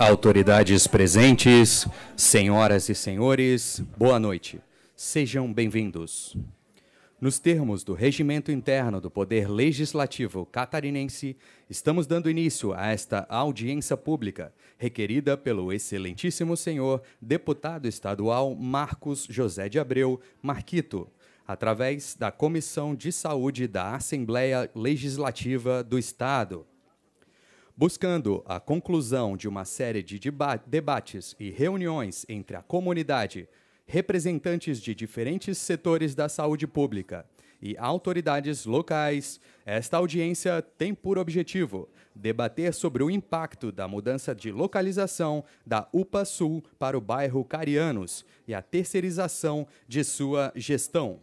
Autoridades presentes, senhoras e senhores, boa noite. Sejam bem-vindos. Nos termos do regimento interno do Poder Legislativo catarinense, estamos dando início a esta audiência pública, requerida pelo excelentíssimo senhor deputado estadual Marcos José de Abreu Marquito, através da Comissão de Saúde da Assembleia Legislativa do Estado buscando a conclusão de uma série de deba debates e reuniões entre a comunidade, representantes de diferentes setores da saúde pública e autoridades locais, esta audiência tem por objetivo debater sobre o impacto da mudança de localização da UPA Sul para o bairro Carianos e a terceirização de sua gestão.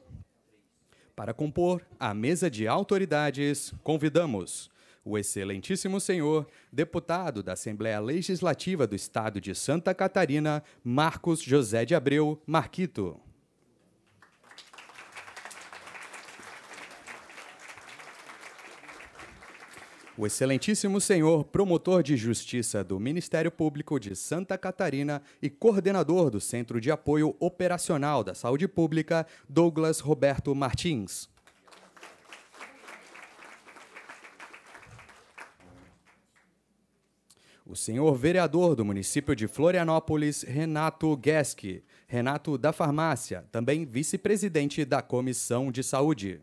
Para compor a mesa de autoridades, convidamos o excelentíssimo senhor, deputado da Assembleia Legislativa do Estado de Santa Catarina, Marcos José de Abreu Marquito. O excelentíssimo senhor promotor de justiça do Ministério Público de Santa Catarina e coordenador do Centro de Apoio Operacional da Saúde Pública, Douglas Roberto Martins. O senhor vereador do município de Florianópolis, Renato Gueschi, Renato da Farmácia, também vice-presidente da Comissão de Saúde.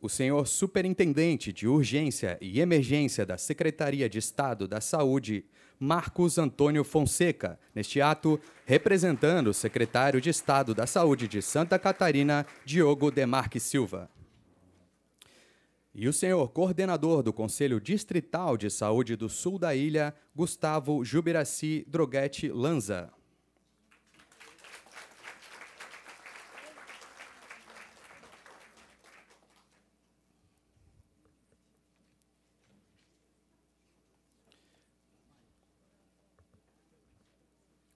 O senhor superintendente de urgência e emergência da Secretaria de Estado da Saúde, Marcos Antônio Fonseca, neste ato, representando o secretário de Estado da Saúde de Santa Catarina, Diogo Demarque Silva. E o senhor coordenador do Conselho Distrital de Saúde do Sul da Ilha, Gustavo Jubiraci Droguete Lanza.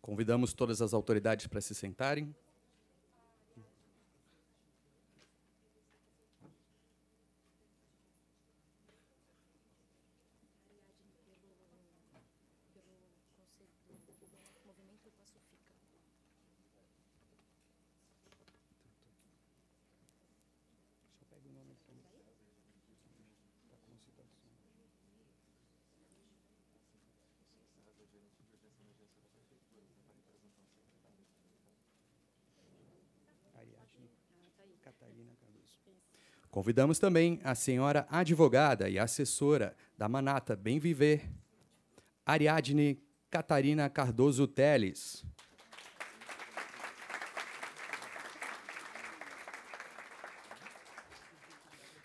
Convidamos todas as autoridades para se sentarem. Convidamos também a senhora advogada e assessora da Manata Bem Viver, Ariadne Catarina Cardoso Teles.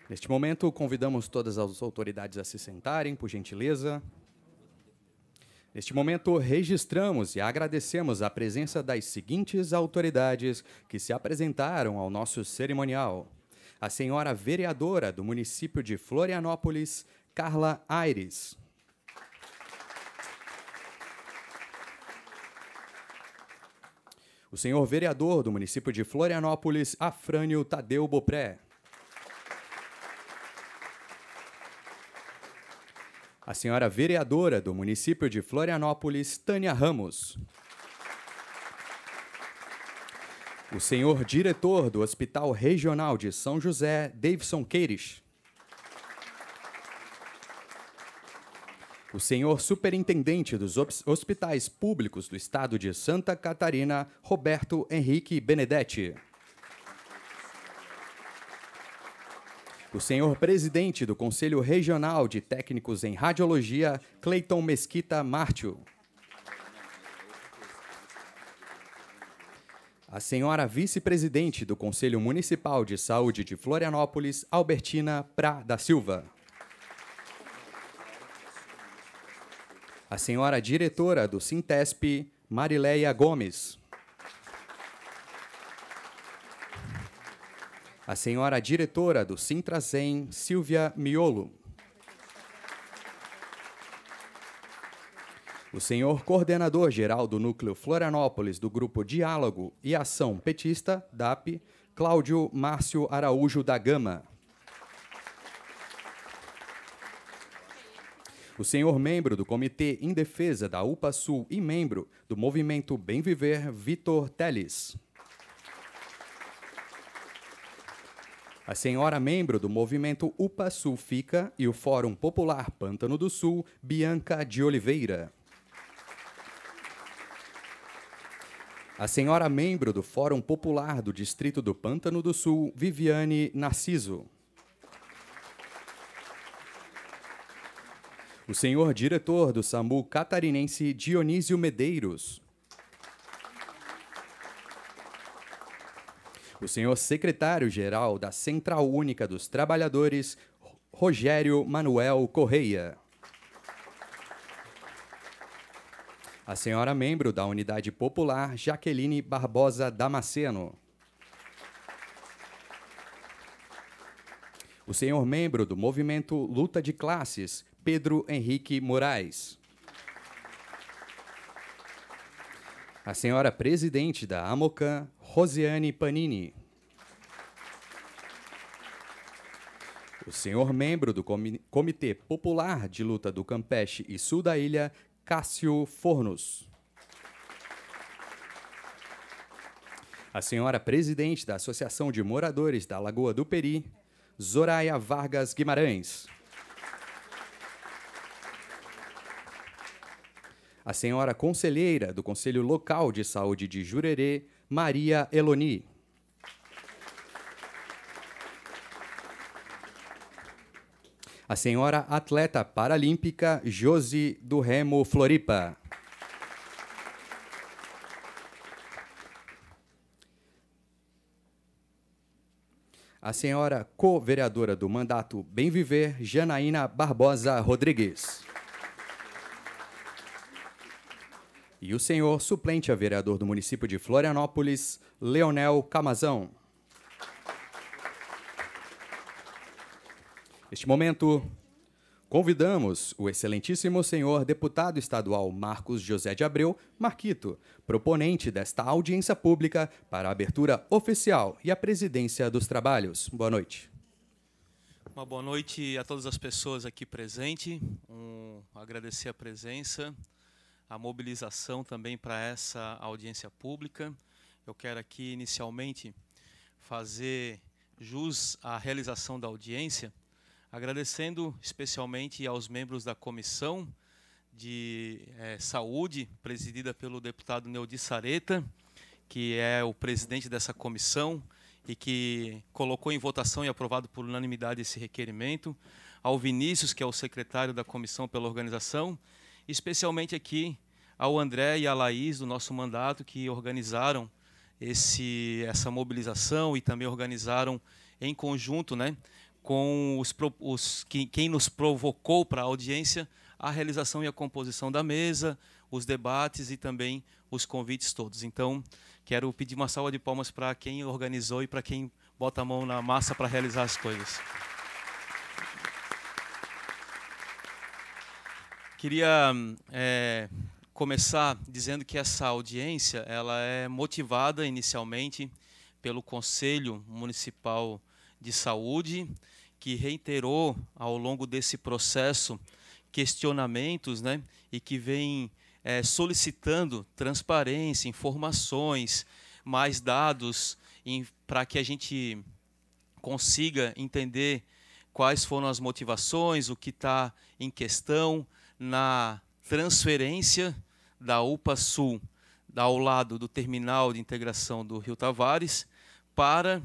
Neste momento, convidamos todas as autoridades a se sentarem, por gentileza. Neste momento, registramos e agradecemos a presença das seguintes autoridades que se apresentaram ao nosso cerimonial a senhora vereadora do município de Florianópolis, Carla Aires. O senhor vereador do município de Florianópolis, Afrânio Tadeu Bopré. A senhora vereadora do município de Florianópolis, Tânia Ramos. O senhor diretor do Hospital Regional de São José, Davidson Queires. O senhor superintendente dos hospitais públicos do estado de Santa Catarina, Roberto Henrique Benedetti. O senhor presidente do Conselho Regional de Técnicos em Radiologia, Cleiton Mesquita Mártio. A senhora vice-presidente do Conselho Municipal de Saúde de Florianópolis, Albertina Pra da Silva. A senhora diretora do Sintesp, Marileia Gomes. A senhora diretora do Sintrazen, Silvia Miolo. O senhor coordenador geral do Núcleo Florianópolis do Grupo Diálogo e Ação Petista, DAP, Cláudio Márcio Araújo da Gama. O senhor membro do Comitê em Defesa da UPA Sul e membro do Movimento Bem Viver, Vitor Teles. A senhora membro do movimento UPA Sul Fica e o Fórum Popular Pântano do Sul, Bianca de Oliveira. A senhora membro do Fórum Popular do Distrito do Pântano do Sul, Viviane Narciso. O senhor diretor do SAMU catarinense, Dionísio Medeiros. o senhor secretário-geral da Central Única dos Trabalhadores, Rogério Manuel Correia. A senhora membro da Unidade Popular, Jaqueline Barbosa Damasceno. O senhor membro do Movimento Luta de Classes, Pedro Henrique Moraes. A senhora presidente da Amocan, Rosiane Panini. O senhor membro do Comitê Popular de Luta do Campeche e Sul da Ilha, Cássio Fornos. A senhora presidente da Associação de Moradores da Lagoa do Peri, Zoraia Vargas Guimarães. a senhora conselheira do Conselho Local de Saúde de Jurerê, Maria Eloni. A senhora atleta paralímpica Josi do Remo Floripa. A senhora co-vereadora do mandato Bem Viver, Janaína Barbosa Rodrigues. E o senhor suplente a vereador do município de Florianópolis, Leonel Camazão. Neste momento, convidamos o excelentíssimo senhor deputado estadual Marcos José de Abreu Marquito, proponente desta audiência pública para a abertura oficial e a presidência dos trabalhos. Boa noite. Uma boa noite a todas as pessoas aqui presentes. Um, agradecer a presença a mobilização também para essa audiência pública. Eu quero aqui, inicialmente, fazer jus à realização da audiência, agradecendo especialmente aos membros da comissão de é, saúde, presidida pelo deputado Neudi Sareta, que é o presidente dessa comissão e que colocou em votação e aprovado por unanimidade esse requerimento, ao Vinícius, que é o secretário da comissão pela organização, especialmente aqui ao André e à Laís do nosso mandato que organizaram esse, essa mobilização e também organizaram em conjunto, né, com os, os quem nos provocou para a audiência a realização e a composição da mesa, os debates e também os convites todos. Então, quero pedir uma salva de palmas para quem organizou e para quem bota a mão na massa para realizar as coisas. Queria é, começar dizendo que essa audiência ela é motivada inicialmente pelo Conselho Municipal de Saúde, que reiterou ao longo desse processo questionamentos, né, e que vem é, solicitando transparência, informações, mais dados, para que a gente consiga entender quais foram as motivações, o que está em questão na transferência da UPA Sul, ao lado do terminal de integração do Rio Tavares, para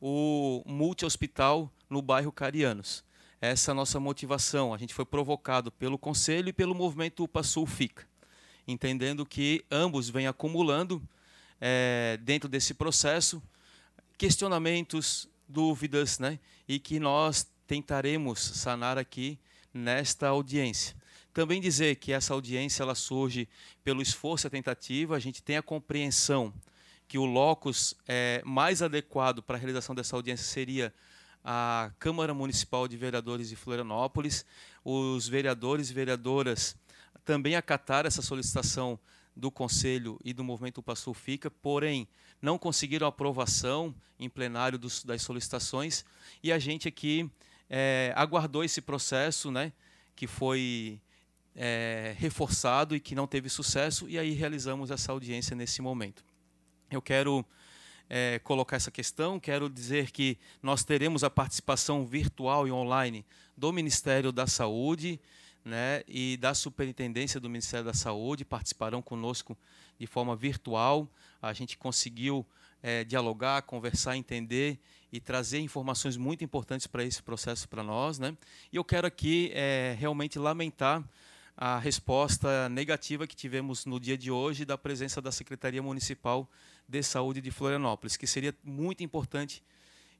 o multi-hospital no bairro Carianos. Essa é a nossa motivação. A gente foi provocado pelo Conselho e pelo movimento UPA Sul Fica, entendendo que ambos vêm acumulando, é, dentro desse processo, questionamentos, dúvidas, né? e que nós tentaremos sanar aqui nesta audiência. Também dizer que essa audiência ela surge pelo esforço e a tentativa, a gente tem a compreensão que o locus é, mais adequado para a realização dessa audiência seria a Câmara Municipal de Vereadores de Florianópolis. Os vereadores e vereadoras também acataram essa solicitação do Conselho e do Movimento Sul Fica, porém não conseguiram aprovação em plenário dos, das solicitações e a gente aqui é, aguardou esse processo, né, que foi é, reforçado e que não teve sucesso, e aí realizamos essa audiência nesse momento. Eu quero é, colocar essa questão, quero dizer que nós teremos a participação virtual e online do Ministério da Saúde né, e da Superintendência do Ministério da Saúde, participarão conosco de forma virtual. A gente conseguiu é, dialogar, conversar, entender e trazer informações muito importantes para esse processo para nós. Né? E eu quero aqui é, realmente lamentar a resposta negativa que tivemos no dia de hoje da presença da Secretaria Municipal de Saúde de Florianópolis, que seria muito importante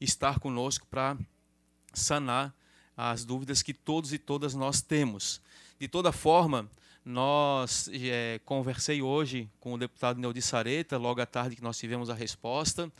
estar conosco para sanar as dúvidas que todos e todas nós temos. De toda forma, nós é, conversei hoje com o deputado Neudi Sareta, logo à tarde que nós tivemos a resposta,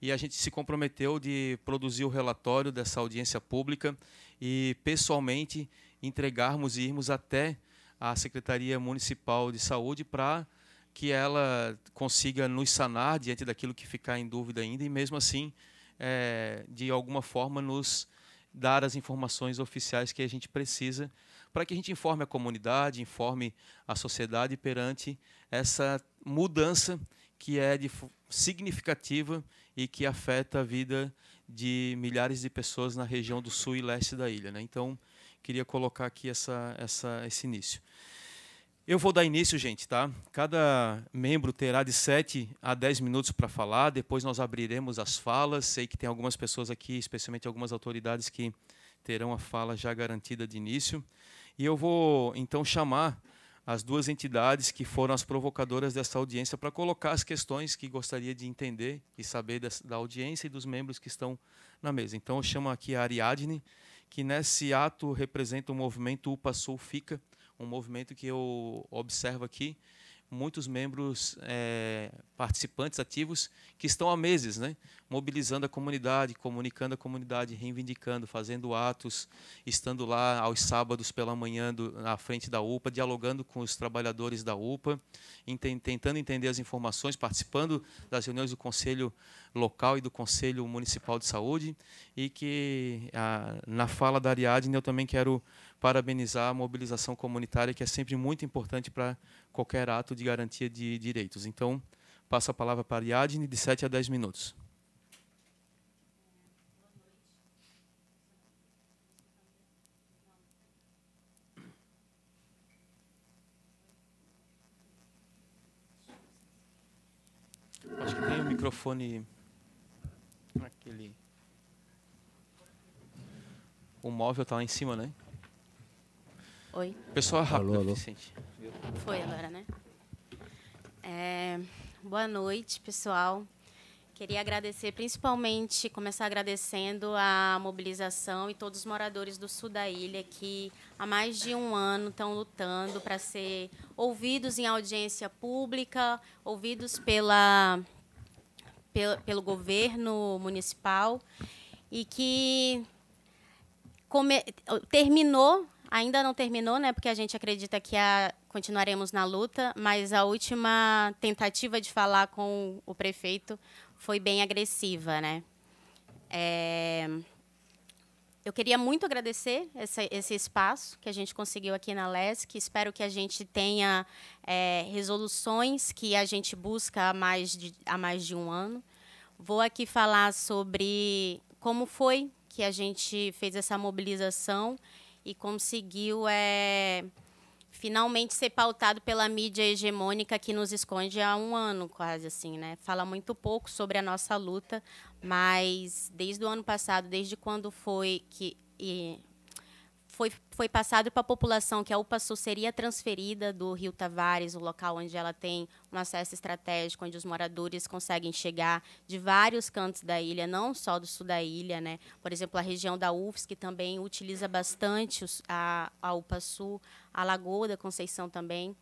e a gente se comprometeu de produzir o relatório dessa audiência pública e pessoalmente entregarmos e irmos até a Secretaria Municipal de Saúde para que ela consiga nos sanar diante daquilo que ficar em dúvida ainda e mesmo assim, é, de alguma forma, nos dar as informações oficiais que a gente precisa para que a gente informe a comunidade, informe a sociedade perante essa mudança que é de, significativa e que afeta a vida de milhares de pessoas na região do sul e leste da ilha. Né? Então, queria colocar aqui essa, essa, esse início. Eu vou dar início, gente, tá? Cada membro terá de 7 a 10 minutos para falar, depois nós abriremos as falas. Sei que tem algumas pessoas aqui, especialmente algumas autoridades, que terão a fala já garantida de início. E eu vou, então, chamar as duas entidades que foram as provocadoras dessa audiência para colocar as questões que gostaria de entender e saber da audiência e dos membros que estão na mesa. Então, eu chamo aqui a Ariadne, que nesse ato representa o movimento UPA Sul Fica, um movimento que eu observo aqui muitos membros é, participantes ativos que estão há meses, né, mobilizando a comunidade, comunicando a comunidade, reivindicando, fazendo atos, estando lá aos sábados pela manhã do, na frente da UPA, dialogando com os trabalhadores da UPA, tentando entender as informações, participando das reuniões do Conselho Local e do Conselho Municipal de Saúde, e que a, na fala da Ariadne eu também quero parabenizar a mobilização comunitária, que é sempre muito importante para qualquer ato de garantia de direitos. Então, passo a palavra para a Ariadne, de 7 a 10 minutos. Acho que tem o microfone. Aquele. O móvel está lá em cima, né? Oi. Pessoal rápido, alô, alô. Foi agora, né? É, boa noite, pessoal. Queria agradecer, principalmente, começar agradecendo a mobilização e todos os moradores do sul da ilha que há mais de um ano estão lutando para ser ouvidos em audiência pública, ouvidos pela, pelo, pelo governo municipal e que come, terminou Ainda não terminou, né? Porque a gente acredita que a, continuaremos na luta, mas a última tentativa de falar com o prefeito foi bem agressiva, né? É, eu queria muito agradecer esse, esse, espaço que a gente conseguiu aqui na LESC. Espero que a gente tenha é, resoluções que a gente busca há mais, de, há mais de um ano. Vou aqui falar sobre como foi que a gente fez essa mobilização e conseguiu é, finalmente ser pautado pela mídia hegemônica que nos esconde há um ano quase assim, né? Fala muito pouco sobre a nossa luta, mas desde o ano passado, desde quando foi que foi, foi passado para a população que a UPA Sul seria transferida do Rio Tavares, o local onde ela tem um acesso estratégico, onde os moradores conseguem chegar de vários cantos da ilha, não só do sul da ilha. Né? Por exemplo, a região da UFS, que também utiliza bastante a, a UPA Sul, a Lagoa da Conceição também.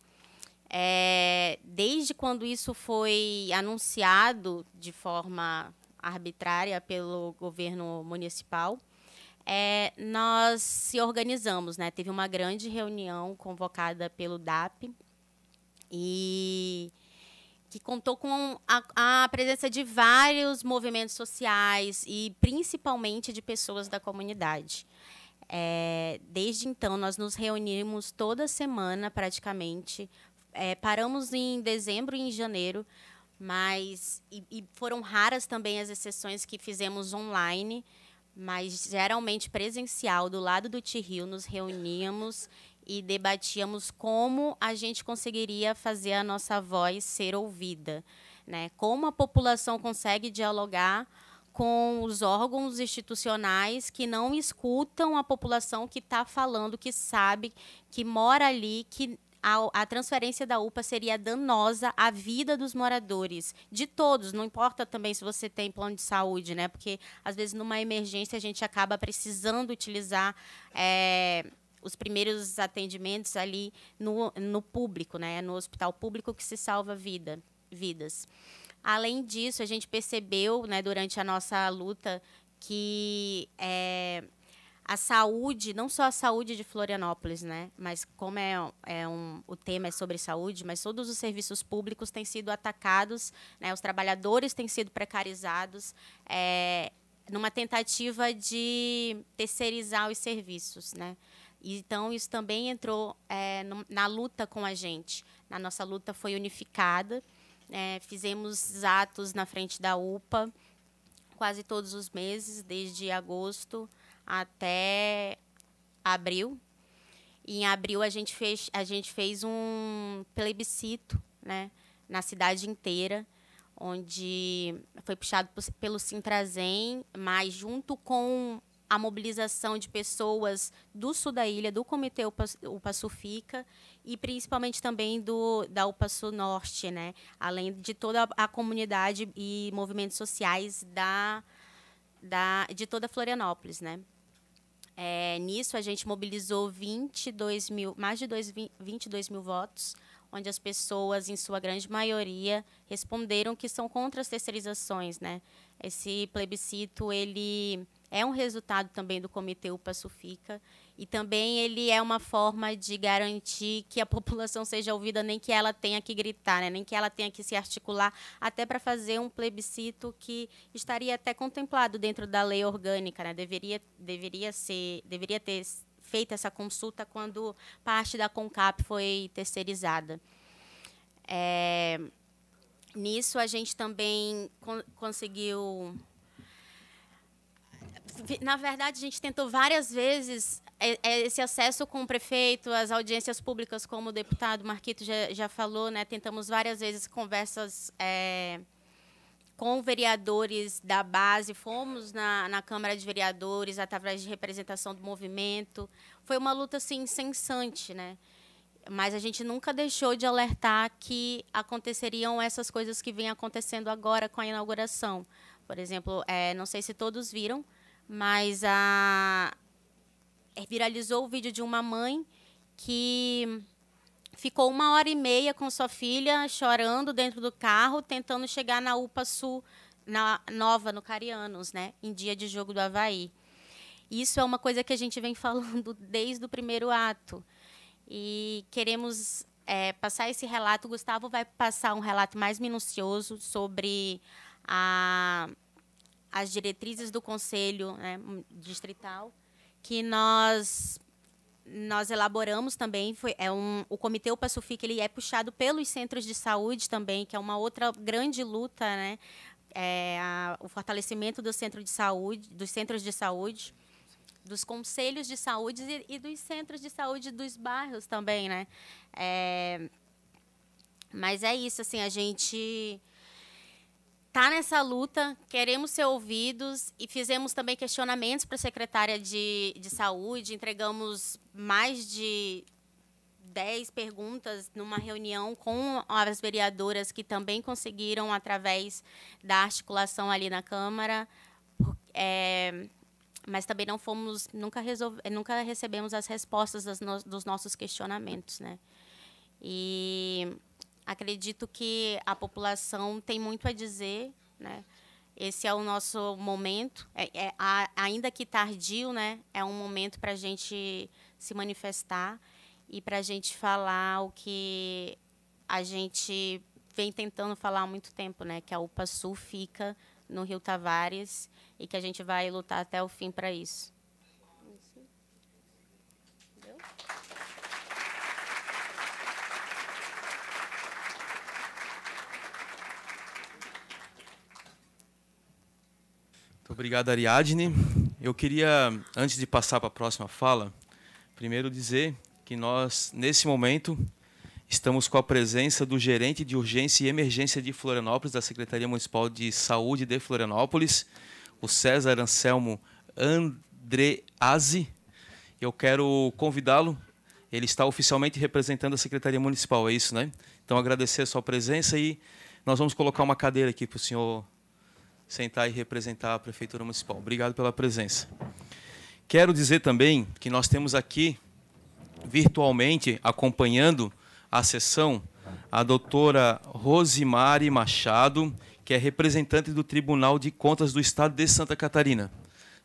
É, desde quando isso foi anunciado de forma arbitrária pelo governo municipal, é, nós se organizamos, né? Teve uma grande reunião convocada pelo DAP e que contou com a, a, presença de vários movimentos sociais e principalmente de pessoas da comunidade. É, desde então, nós nos reunimos toda semana, praticamente. É, paramos em dezembro e em janeiro, mas e, e foram raras também as exceções que fizemos online, mas geralmente presencial, do lado do Tiril, nos reuníamos e debatíamos como a gente conseguiria fazer a nossa voz ser ouvida, né? Como a população consegue dialogar com os órgãos institucionais que não escutam a população que está falando, que sabe, que mora ali, que a, a, transferência da UPA seria danosa à vida dos moradores, de todos, não importa também se você tem plano de saúde, né? Porque às vezes numa emergência a gente acaba precisando utilizar é, os primeiros atendimentos ali no, no público, né? No hospital público que se salva vida, vidas. Além disso, a gente percebeu, né, durante a nossa luta, que é, a saúde, não só a saúde de Florianópolis, né, mas como é, é um, o tema é sobre saúde, mas todos os serviços públicos têm sido atacados, né, os trabalhadores têm sido precarizados, é, numa tentativa de terceirizar os serviços, né. Então, isso também entrou é, no, na luta com a gente. A nossa luta foi unificada. É, fizemos atos na frente da UPA quase todos os meses, desde agosto até abril. E em abril a gente fez, a gente fez um plebiscito né, na cidade inteira, onde foi puxado pelo Sintrazem, mas junto com a mobilização de pessoas do sul da ilha, do Comitê UPA, UPA Sufica e principalmente também do da UPA Sul Norte, né? além de toda a, comunidade e movimentos sociais da, da, de toda Florianópolis. Né? É, nisso, a gente mobilizou 22 mil, mais de 2, 22 mil votos, onde as pessoas, em sua grande maioria, responderam que são contra as terceirizações. Né? Esse plebiscito, ele é um resultado também do Comitê UPA Sufica e também ele é uma forma de garantir que a população seja ouvida, nem que ela tenha que gritar, né? nem que ela tenha que se articular, até para fazer um plebiscito que estaria até contemplado dentro da lei orgânica, né? deveria, deveria, ser, deveria ter feito essa consulta quando parte da CONCAP foi terceirizada. É, nisso, a gente também con conseguiu na verdade, a gente tentou várias vezes esse acesso com o prefeito, as audiências públicas, como o deputado Marquito já, já falou, né? tentamos várias vezes conversas é, com vereadores da base, fomos na, na Câmara de Vereadores através de representação do movimento. Foi uma luta assim, incessante, né? mas a gente nunca deixou de alertar que aconteceriam essas coisas que vêm acontecendo agora com a inauguração. Por exemplo, é, não sei se todos viram, mas a é, viralizou o vídeo de uma mãe que ficou uma hora e meia com sua filha chorando dentro do carro, tentando chegar na UPA Sul na, nova no Carianos, né, em dia de jogo do Havaí. Isso é uma coisa que a gente vem falando desde o primeiro ato. E queremos é, passar esse relato. O Gustavo vai passar um relato mais minucioso sobre a, as diretrizes do Conselho né, Distrital, que nós nós elaboramos também foi é um o comitê Upasufic ele é puxado pelos centros de saúde também que é uma outra grande luta né? É a, o fortalecimento do centro de saúde dos centros de saúde dos conselhos de saúde e, e dos centros de saúde dos bairros também né? É, mas é isso assim a gente tá nessa luta, queremos ser ouvidos e fizemos também questionamentos para a secretária de, de saúde, entregamos mais de 10 perguntas numa reunião com as vereadoras que também conseguiram, através da articulação ali na Câmara, é, mas também não fomos, nunca, resolve, nunca recebemos as respostas no, dos nossos questionamentos. Né? E Acredito que a população tem muito a dizer, né? Esse é o nosso momento, é, é a, ainda que tardio, né? É um momento para a gente se manifestar e para a gente falar o que a gente vem tentando falar há muito tempo, né, que a UPA Sul fica no Rio Tavares e que a gente vai lutar até o fim para isso. Muito obrigado, Ariadne. Eu queria, antes de passar para a próxima fala, primeiro dizer que nós, nesse momento, Estamos com a presença do gerente de urgência e emergência de Florianópolis, da Secretaria Municipal de Saúde de Florianópolis, o César Anselmo Andreazzi. Eu quero convidá-lo. Ele está oficialmente representando a Secretaria Municipal, é isso, né? Então, agradecer a sua presença e nós vamos colocar uma cadeira aqui para o senhor sentar e representar a Prefeitura Municipal. Obrigado pela presença. Quero dizer também que nós temos aqui, virtualmente, acompanhando a sessão a doutora Rosimari Machado, que é representante do Tribunal de Contas do Estado de Santa Catarina.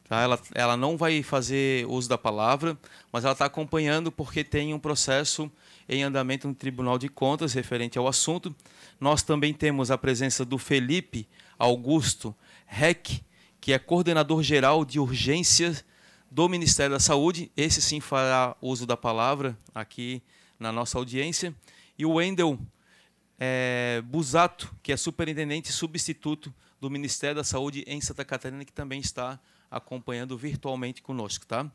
Tá? Ela, ela não vai fazer uso da palavra, mas ela está acompanhando porque tem um processo em andamento no Tribunal de Contas referente ao assunto. Nós também temos a presença do Felipe Augusto Reck, que é coordenador geral de urgências do Ministério da Saúde. Esse sim fará uso da palavra aqui na nossa audiência, e o Wendel é, Busato, que é superintendente substituto do Ministério da Saúde em Santa Catarina, que também está acompanhando virtualmente conosco. Tá?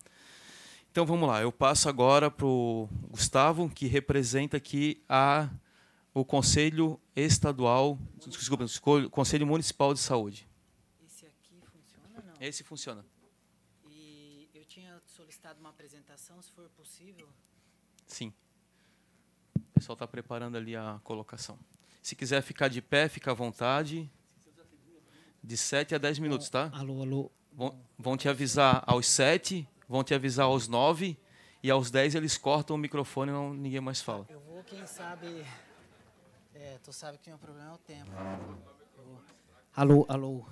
Então vamos lá, eu passo agora para o Gustavo, que representa aqui a, o Conselho Estadual, desculpa, o Conselho Municipal de Saúde. Esse aqui funciona não? Esse funciona. E eu tinha solicitado uma apresentação, se for possível. Sim pessoal está preparando ali a colocação. Se quiser ficar de pé, fica à vontade. De 7 a 10 minutos, tá? Alô, alô. Vão, vão te avisar aos 7, vão te avisar aos 9 e aos 10 eles cortam o microfone e não, ninguém mais fala. Eu vou, quem sabe. É, tu sabe que meu problema é o tempo. Alô, alô.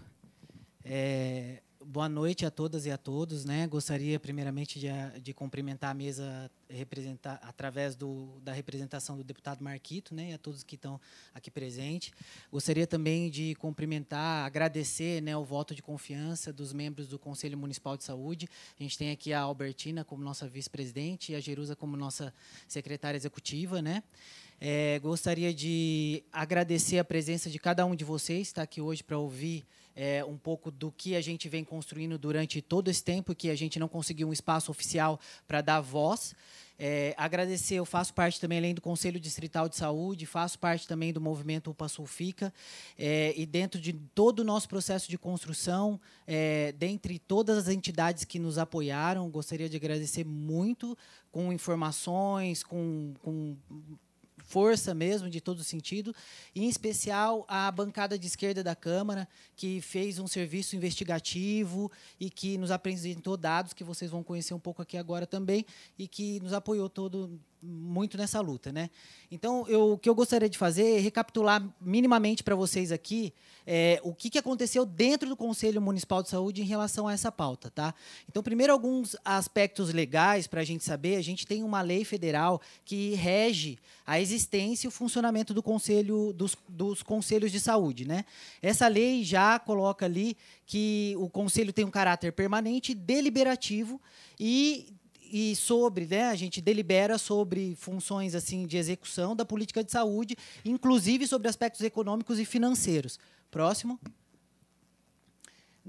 É, boa noite a todas e a todos. Né? Gostaria, primeiramente, de, de cumprimentar a mesa representar, através do, da representação do deputado Marquito né? e a todos que estão aqui presentes. Gostaria também de cumprimentar, agradecer né, o voto de confiança dos membros do Conselho Municipal de Saúde. A gente tem aqui a Albertina como nossa vice-presidente e a Jerusa como nossa secretária executiva. Né? É, gostaria de agradecer a presença de cada um de vocês, está aqui hoje para ouvir é, um pouco do que a gente vem construindo durante todo esse tempo que a gente não conseguiu um espaço oficial para dar voz. É, agradecer, eu faço parte também, além do Conselho Distrital de Saúde, faço parte também do movimento UPA Sulfica, é, e dentro de todo o nosso processo de construção, é, dentre todas as entidades que nos apoiaram, gostaria de agradecer muito com informações, com, com força mesmo, de todo sentido, e, em especial a bancada de esquerda da Câmara, que fez um serviço investigativo e que nos apresentou dados que vocês vão conhecer um pouco aqui agora também, e que nos apoiou todo muito nessa luta, né? Então, eu, o que eu gostaria de fazer é recapitular minimamente para vocês aqui é, o que, que aconteceu dentro do Conselho Municipal de Saúde em relação a essa pauta, tá? Então, primeiro alguns aspectos legais para a gente saber. A gente tem uma lei federal que rege a existência e o funcionamento do conselho dos, dos conselhos de saúde, né? Essa lei já coloca ali que o conselho tem um caráter permanente, deliberativo e e sobre, né, a gente delibera sobre funções assim de execução da política de saúde, inclusive sobre aspectos econômicos e financeiros. Próximo.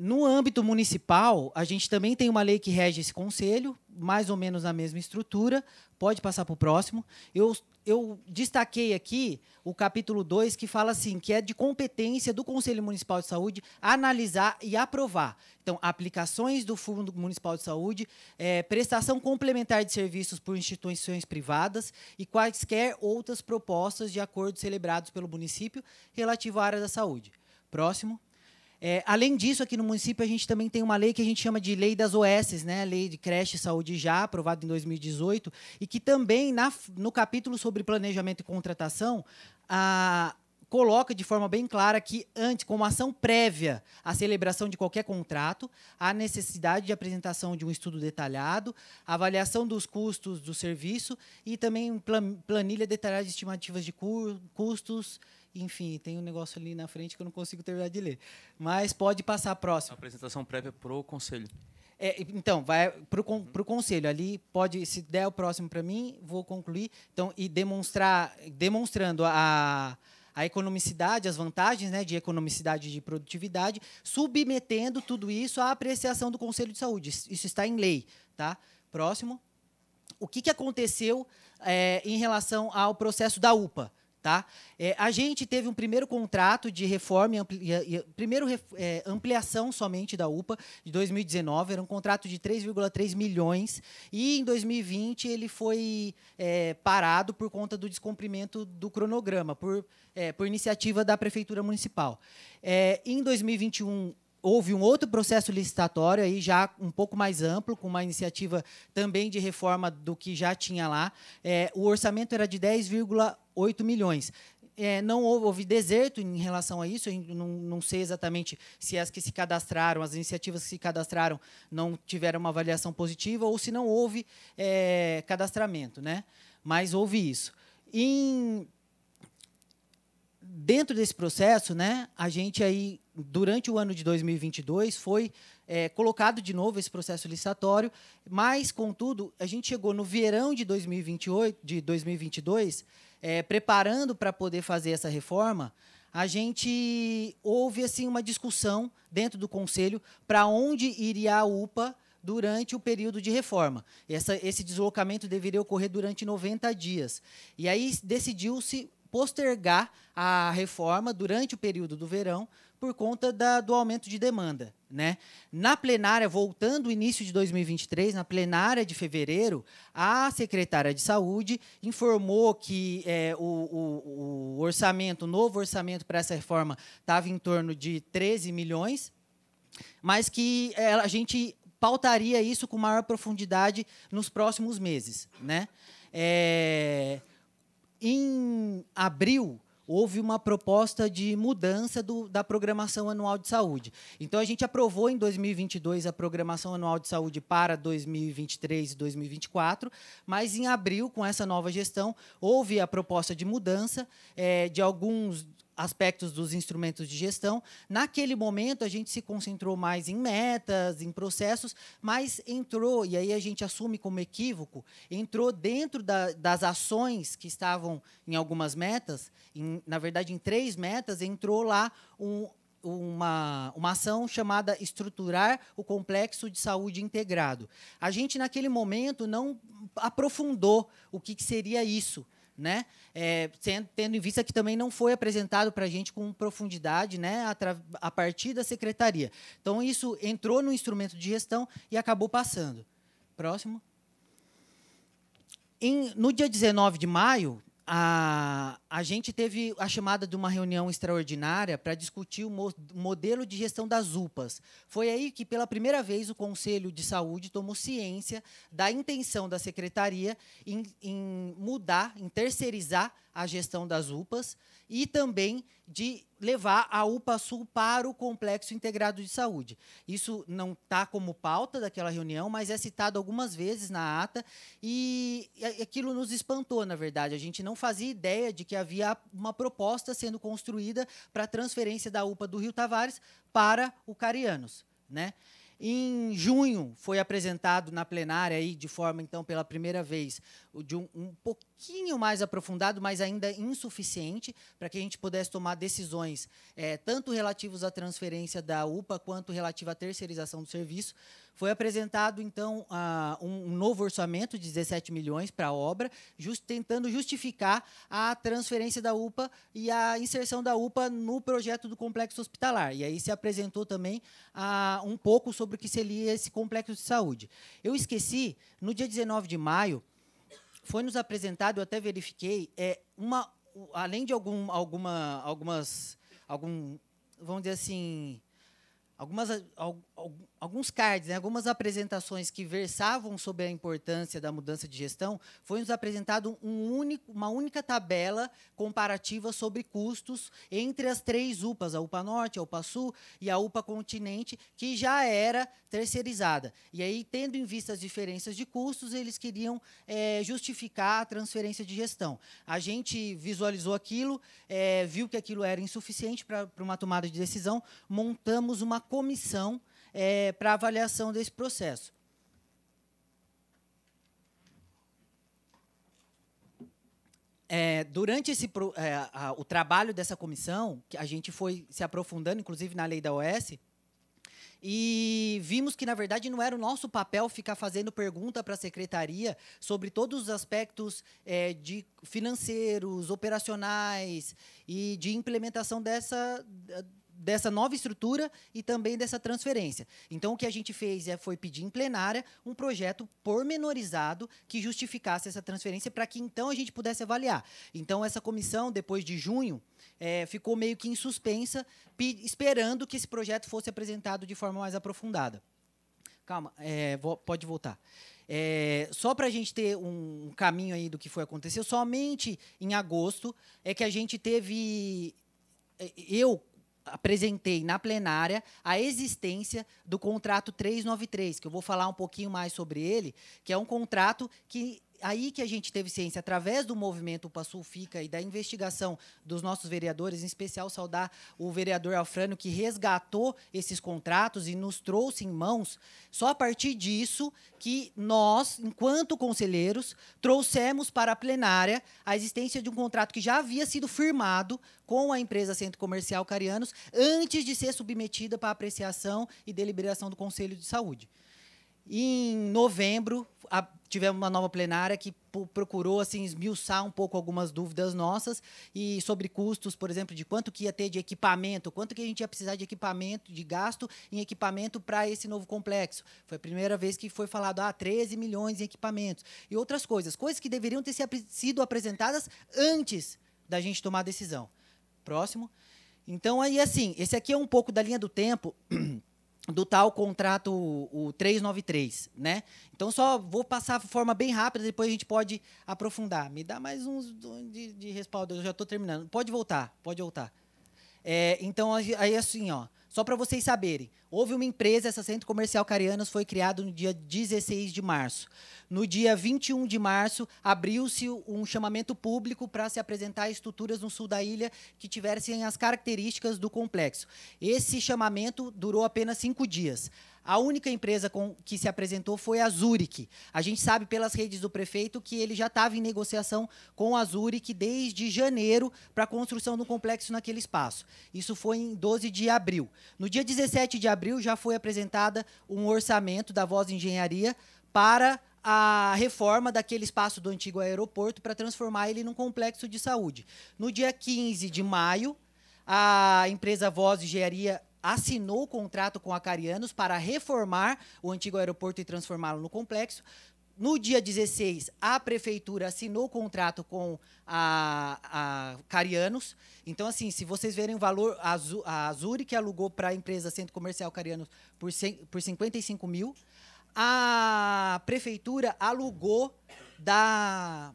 No âmbito municipal, a gente também tem uma lei que rege esse conselho, mais ou menos na mesma estrutura. Pode passar para o próximo. Eu, eu destaquei aqui o capítulo 2, que fala assim, que é de competência do Conselho Municipal de Saúde analisar e aprovar. Então, aplicações do Fundo Municipal de Saúde, é, prestação complementar de serviços por instituições privadas e quaisquer outras propostas de acordos celebrados pelo município relativo à área da saúde. Próximo. É, além disso, aqui no município, a gente também tem uma lei que a gente chama de Lei das OS, né? Lei de Creche Saúde Já, aprovada em 2018, e que também, na, no capítulo sobre planejamento e contratação, a, coloca de forma bem clara que, antes, como ação prévia à celebração de qualquer contrato, há necessidade de apresentação de um estudo detalhado, avaliação dos custos do serviço e também planilha detalhada de estimativas de custos. Enfim, tem um negócio ali na frente que eu não consigo terminar de ler. Mas pode passar próximo. A apresentação prévia para o conselho. É, então, vai para o conselho. Ali pode, se der o próximo para mim, vou concluir. Então, e demonstrar, demonstrando a, a economicidade, as vantagens né, de economicidade e de produtividade, submetendo tudo isso à apreciação do Conselho de Saúde. Isso está em lei. Tá? Próximo. O que, que aconteceu é, em relação ao processo da UPA? Tá? É, a gente teve um primeiro contrato de reforma, e primeiro é, ampliação somente da UPA de 2019, era um contrato de 3,3 milhões, e em 2020 ele foi é, parado por conta do descumprimento do cronograma, por, é, por iniciativa da Prefeitura Municipal. É, em 2021, houve um outro processo licitatório aí já um pouco mais amplo, com uma iniciativa também de reforma do que já tinha lá. É, o orçamento era de 10,8 milhões. É, não houve deserto em relação a isso, não, não, sei exatamente se as que se cadastraram, as iniciativas que se cadastraram, não tiveram uma avaliação positiva ou se não houve é, cadastramento, né? mas houve isso. Em dentro desse processo, né, a gente aí, durante o ano de 2022, foi é, colocado de novo esse processo licitatório, mas, contudo, a gente chegou no verão de 2028, de 2022, é, preparando para poder fazer essa reforma, a gente houve assim uma discussão dentro do conselho para onde iria a UPA durante o período de reforma. Essa, esse deslocamento deveria ocorrer durante 90 dias. E aí decidiu-se postergar a reforma durante o período do verão por conta da, do aumento de demanda. Né? Na plenária, voltando ao início de 2023, na plenária de fevereiro, a secretária de Saúde informou que é, o, o, o orçamento, o novo orçamento para essa reforma estava em torno de 13 milhões, mas que é, a gente pautaria isso com maior profundidade nos próximos meses. Né? É, em abril, houve uma proposta de mudança do, da programação anual de saúde. Então, a gente aprovou em 2022 a programação anual de saúde para 2023 e 2024, mas em abril, com essa nova gestão, houve a proposta de mudança é, de alguns aspectos dos instrumentos de gestão. Naquele momento, a gente se concentrou mais em metas, em processos, mas entrou, e aí a gente assume como equívoco, entrou dentro da, das ações que estavam em algumas metas, em, na verdade, em três metas, entrou lá um, uma, uma ação chamada Estruturar o Complexo de Saúde Integrado. A gente, naquele momento, não aprofundou o que, que seria isso né? É, tendo em vista que também não foi apresentado para a gente com profundidade né? a, a partir da secretaria. Então, isso entrou no instrumento de gestão e acabou passando. Próximo. Em, no dia 19 de maio, a, a gente teve a chamada de uma reunião extraordinária para discutir o mo modelo de gestão das UPAs. Foi aí que, pela primeira vez, o Conselho de Saúde tomou ciência da intenção da secretaria em, em mudar, em terceirizar a gestão das UPAs e também de levar a UPA Sul para o Complexo Integrado de Saúde. Isso não está como pauta daquela reunião, mas é citado algumas vezes na ata e aquilo nos espantou, na verdade. A gente não fazia ideia de que havia uma proposta sendo construída para a transferência da UPA do Rio Tavares para o Carianos. Né? Em junho foi apresentado na plenária aí de forma então pela primeira vez de um, um pouquinho mais aprofundado, mas ainda insuficiente para que a gente pudesse tomar decisões é, tanto relativos à transferência da UPA quanto relativa à terceirização do serviço. Foi apresentado, então, uh, um novo orçamento de 17 milhões para a obra, just, tentando justificar a transferência da UPA e a inserção da UPA no projeto do complexo hospitalar. E aí se apresentou também uh, um pouco sobre o que seria esse complexo de saúde. Eu esqueci, no dia 19 de maio, foi nos apresentado, eu até verifiquei, é uma, além de algum, alguma, algumas, algum, vamos dizer assim, algumas, alguns cards, né, algumas apresentações que versavam sobre a importância da mudança de gestão, foi nos apresentado um único, uma única tabela comparativa sobre custos entre as três UPAs, a UPA Norte, a UPA Sul e a UPA Continente, que já era terceirizada. E aí, tendo em vista as diferenças de custos, eles queriam é, justificar a transferência de gestão. A gente visualizou aquilo, é, viu que aquilo era insuficiente para uma tomada de decisão, montamos uma comissão é, para avaliação desse processo. É, durante esse, é, a, o trabalho dessa comissão, que a gente foi se aprofundando, inclusive na lei da OS, e vimos que, na verdade, não era o nosso papel ficar fazendo pergunta para a secretaria sobre todos os aspectos é, de financeiros, operacionais e de implementação dessa dessa nova estrutura e também dessa transferência. Então, o que a gente fez é, foi pedir em plenária um projeto pormenorizado que justificasse essa transferência para que então a gente pudesse avaliar. Então, essa comissão, depois de junho, é, ficou meio que em suspensa, esperando que esse projeto fosse apresentado de forma mais aprofundada. Calma, é, pode voltar. É, só para a gente ter um caminho aí do que foi acontecer, somente em agosto é que a gente teve. É, eu, apresentei na plenária a existência do contrato 393, que eu vou falar um pouquinho mais sobre ele, que é um contrato que aí que a gente teve ciência, através do movimento Passul Fica e da investigação dos nossos vereadores, em especial saudar o vereador Alfrânio, que resgatou esses contratos e nos trouxe em mãos, só a partir disso que nós, enquanto conselheiros, trouxemos para a plenária a existência de um contrato que já havia sido firmado com a empresa Centro Comercial Carianos antes de ser submetida para apreciação e deliberação do Conselho de Saúde. Em novembro, a, tivemos uma nova plenária que procurou assim esmiuçar um pouco algumas dúvidas nossas e sobre custos, por exemplo, de quanto que ia ter de equipamento, quanto que a gente ia precisar de equipamento, de gasto em equipamento para esse novo complexo. Foi a primeira vez que foi falado ah, 13 milhões em equipamentos e outras coisas, coisas que deveriam ter sido apresentadas antes da gente tomar a decisão. Próximo. Então aí assim, esse aqui é um pouco da linha do tempo do tal contrato o 393, né? Então só vou passar de forma bem rápida, depois a gente pode aprofundar. Me dá mais uns de, de respaldo, eu já estou terminando. Pode voltar, pode voltar. É, então aí assim, ó, só para vocês saberem, houve uma empresa, essa Centro Comercial Carianas foi criado no dia 16 de março. No dia 21 de março, abriu-se um chamamento público para se apresentar estruturas no sul da ilha que tivessem as características do complexo. Esse chamamento durou apenas cinco dias. A única empresa com, que se apresentou foi a Zurich. A gente sabe pelas redes do prefeito que ele já estava em negociação com a Zurich desde janeiro para a construção do complexo naquele espaço. Isso foi em 12 de abril. No dia 17 de abril já foi apresentada um orçamento da Voz Engenharia para a reforma daquele espaço do antigo aeroporto para transformar ele num complexo de saúde. No dia 15 de maio, a empresa Voz Engenharia assinou o contrato com a Carianos para reformar o antigo aeroporto e transformá-lo no complexo. No dia 16, a prefeitura assinou o contrato com a, a Carianos. Então, assim, se vocês verem o valor, a, a Zurich alugou para a empresa Centro Comercial Carianos por, 100, por 55 mil. A prefeitura alugou da,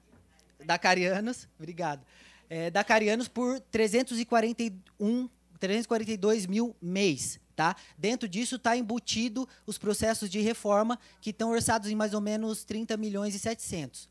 da Carianos, obrigado, é, da Carianos por 341 342 mil mês. Tá? Dentro disso está embutido os processos de reforma que estão orçados em mais ou menos 30 milhões e 700.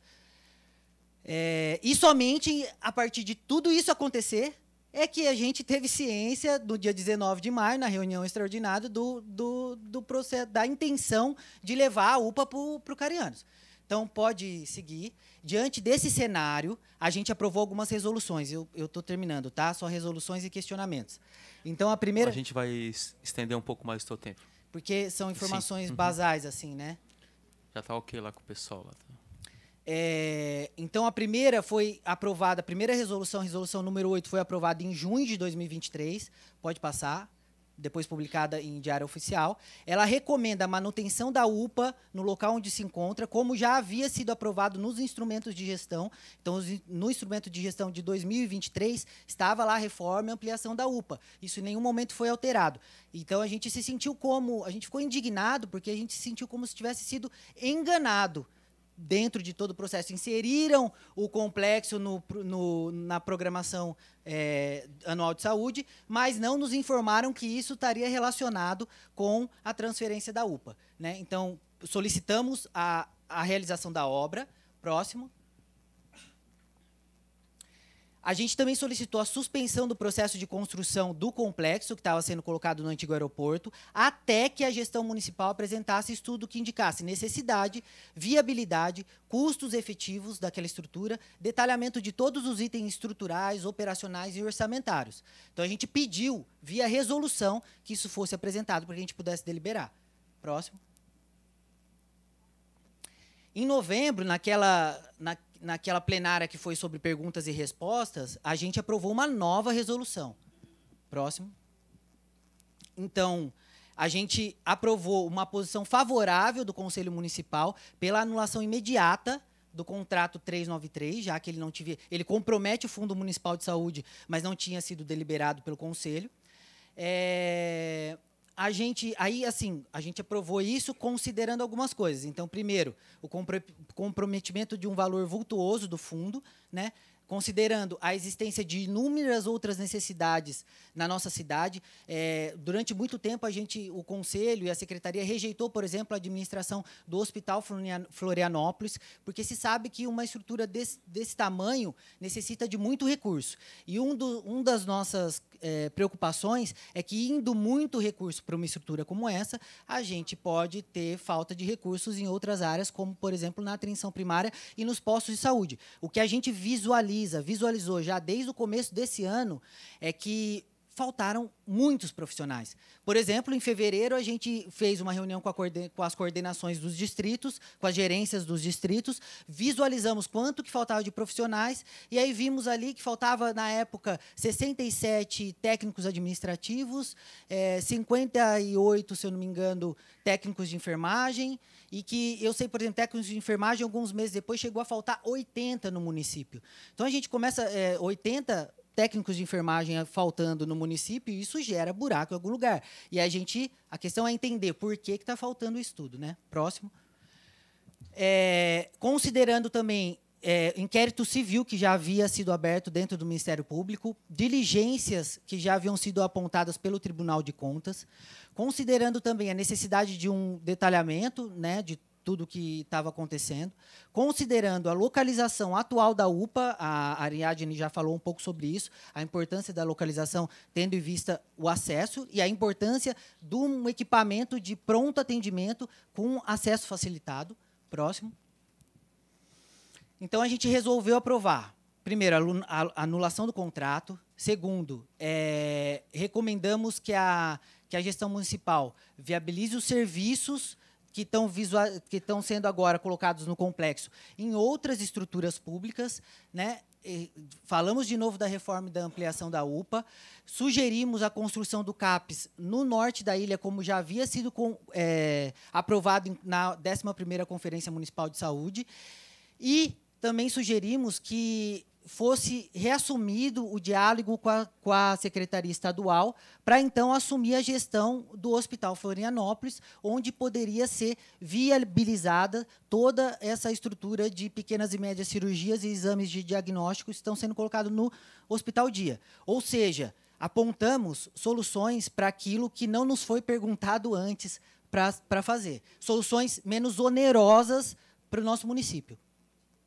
É, e somente a partir de tudo isso acontecer é que a gente teve ciência no dia 19 de maio, na reunião extraordinária, do, do, do processo, da intenção de levar a UPA para o Carianos. Então, pode seguir. Diante desse cenário, a gente aprovou algumas resoluções. Eu estou terminando, tá? Só resoluções e questionamentos. Então, a primeira... A gente vai estender um pouco mais o seu tempo. Porque são informações uhum. basais, assim, né? Já está ok lá com o pessoal. Lá, tá? É, então, a primeira foi aprovada, a primeira resolução, resolução número 8, foi aprovada em junho de 2023. Pode passar. Depois publicada em Diário Oficial. Ela recomenda a manutenção da UPA no local onde se encontra, como já havia sido aprovado nos instrumentos de gestão. Então, no instrumento de gestão de 2023, estava lá a reforma e ampliação da UPA. Isso em nenhum momento foi alterado. Então, a gente se sentiu como. A gente ficou indignado, porque a gente se sentiu como se tivesse sido enganado dentro de todo o processo, inseriram o complexo no, no, na programação é, anual de saúde, mas não nos informaram que isso estaria relacionado com a transferência da UPA. Né? Então, solicitamos a, a realização da obra. Próximo. A gente também solicitou a suspensão do processo de construção do complexo que estava sendo colocado no antigo aeroporto, até que a gestão municipal apresentasse estudo que indicasse necessidade, viabilidade, custos efetivos daquela estrutura, detalhamento de todos os itens estruturais, operacionais e orçamentários. Então a gente pediu, via resolução, que isso fosse apresentado para que a gente pudesse deliberar. Próximo. Em novembro, naquela, na, naquela plenária que foi sobre perguntas e respostas, a gente aprovou uma nova resolução. Próximo. Então, a gente aprovou uma posição favorável do Conselho Municipal pela anulação imediata do contrato 393, já que ele não tive, ele compromete o Fundo Municipal de Saúde, mas não tinha sido deliberado pelo Conselho. É, a gente aí assim a gente aprovou isso considerando algumas coisas. Então primeiro o comprometimento de um valor vultuoso do fundo né considerando a existência de inúmeras outras necessidades na nossa cidade. É, durante muito tempo, a gente, o Conselho e a Secretaria rejeitou, por exemplo, a administração do Hospital Florianópolis, porque se sabe que uma estrutura desse, desse tamanho necessita de muito recurso. E um, do, um das nossas é, preocupações é que, indo muito recurso para uma estrutura como essa, a gente pode ter falta de recursos em outras áreas, como, por exemplo, na atenção primária e nos postos de saúde. O que a gente visualiza visualizou já desde o começo desse ano é que faltaram muitos profissionais. Por exemplo, em fevereiro, a gente fez uma reunião com, com, as coordenações dos distritos, com as gerências dos distritos, visualizamos quanto que faltava de profissionais, e aí vimos ali que faltava, na época, 67 técnicos administrativos, é, 58, se eu não me engano, técnicos de enfermagem, e que eu sei, por exemplo, técnicos de enfermagem, alguns meses depois, chegou a faltar 80 no município. Então, a gente começa, é, 80 técnicos de enfermagem faltando no município, e isso gera buraco em algum lugar. E a gente, a questão é entender por que está faltando o estudo. Né? Próximo. É, considerando também é, inquérito civil que já havia sido aberto dentro do Ministério Público, diligências que já haviam sido apontadas pelo Tribunal de Contas, considerando também a necessidade de um detalhamento né, de tudo que estava acontecendo, considerando a localização atual da UPA, a Ariadne já falou um pouco sobre isso, a importância da localização, tendo em vista o acesso e a importância de um equipamento de pronto atendimento com acesso facilitado. Próximo. Então, a gente resolveu aprovar, primeiro, a anulação do contrato. Segundo, é, recomendamos que a, que a gestão municipal viabilize os serviços que estão que estão sendo agora colocados no complexo em outras estruturas públicas, né? E falamos de novo da reforma e da ampliação da UPA, sugerimos a construção do CAPES no norte da ilha, como já havia sido com, é, aprovado na 11ª Conferência Municipal de Saúde, e também sugerimos que fosse reassumido o diálogo com a, com a Secretaria Estadual, para então assumir a gestão do Hospital Florianópolis, onde poderia ser viabilizada toda essa estrutura de pequenas e médias cirurgias e exames de diagnóstico que estão sendo colocados no Hospital Dia. Ou seja, apontamos soluções para aquilo que não nos foi perguntado antes para fazer. Soluções menos onerosas para o nosso município.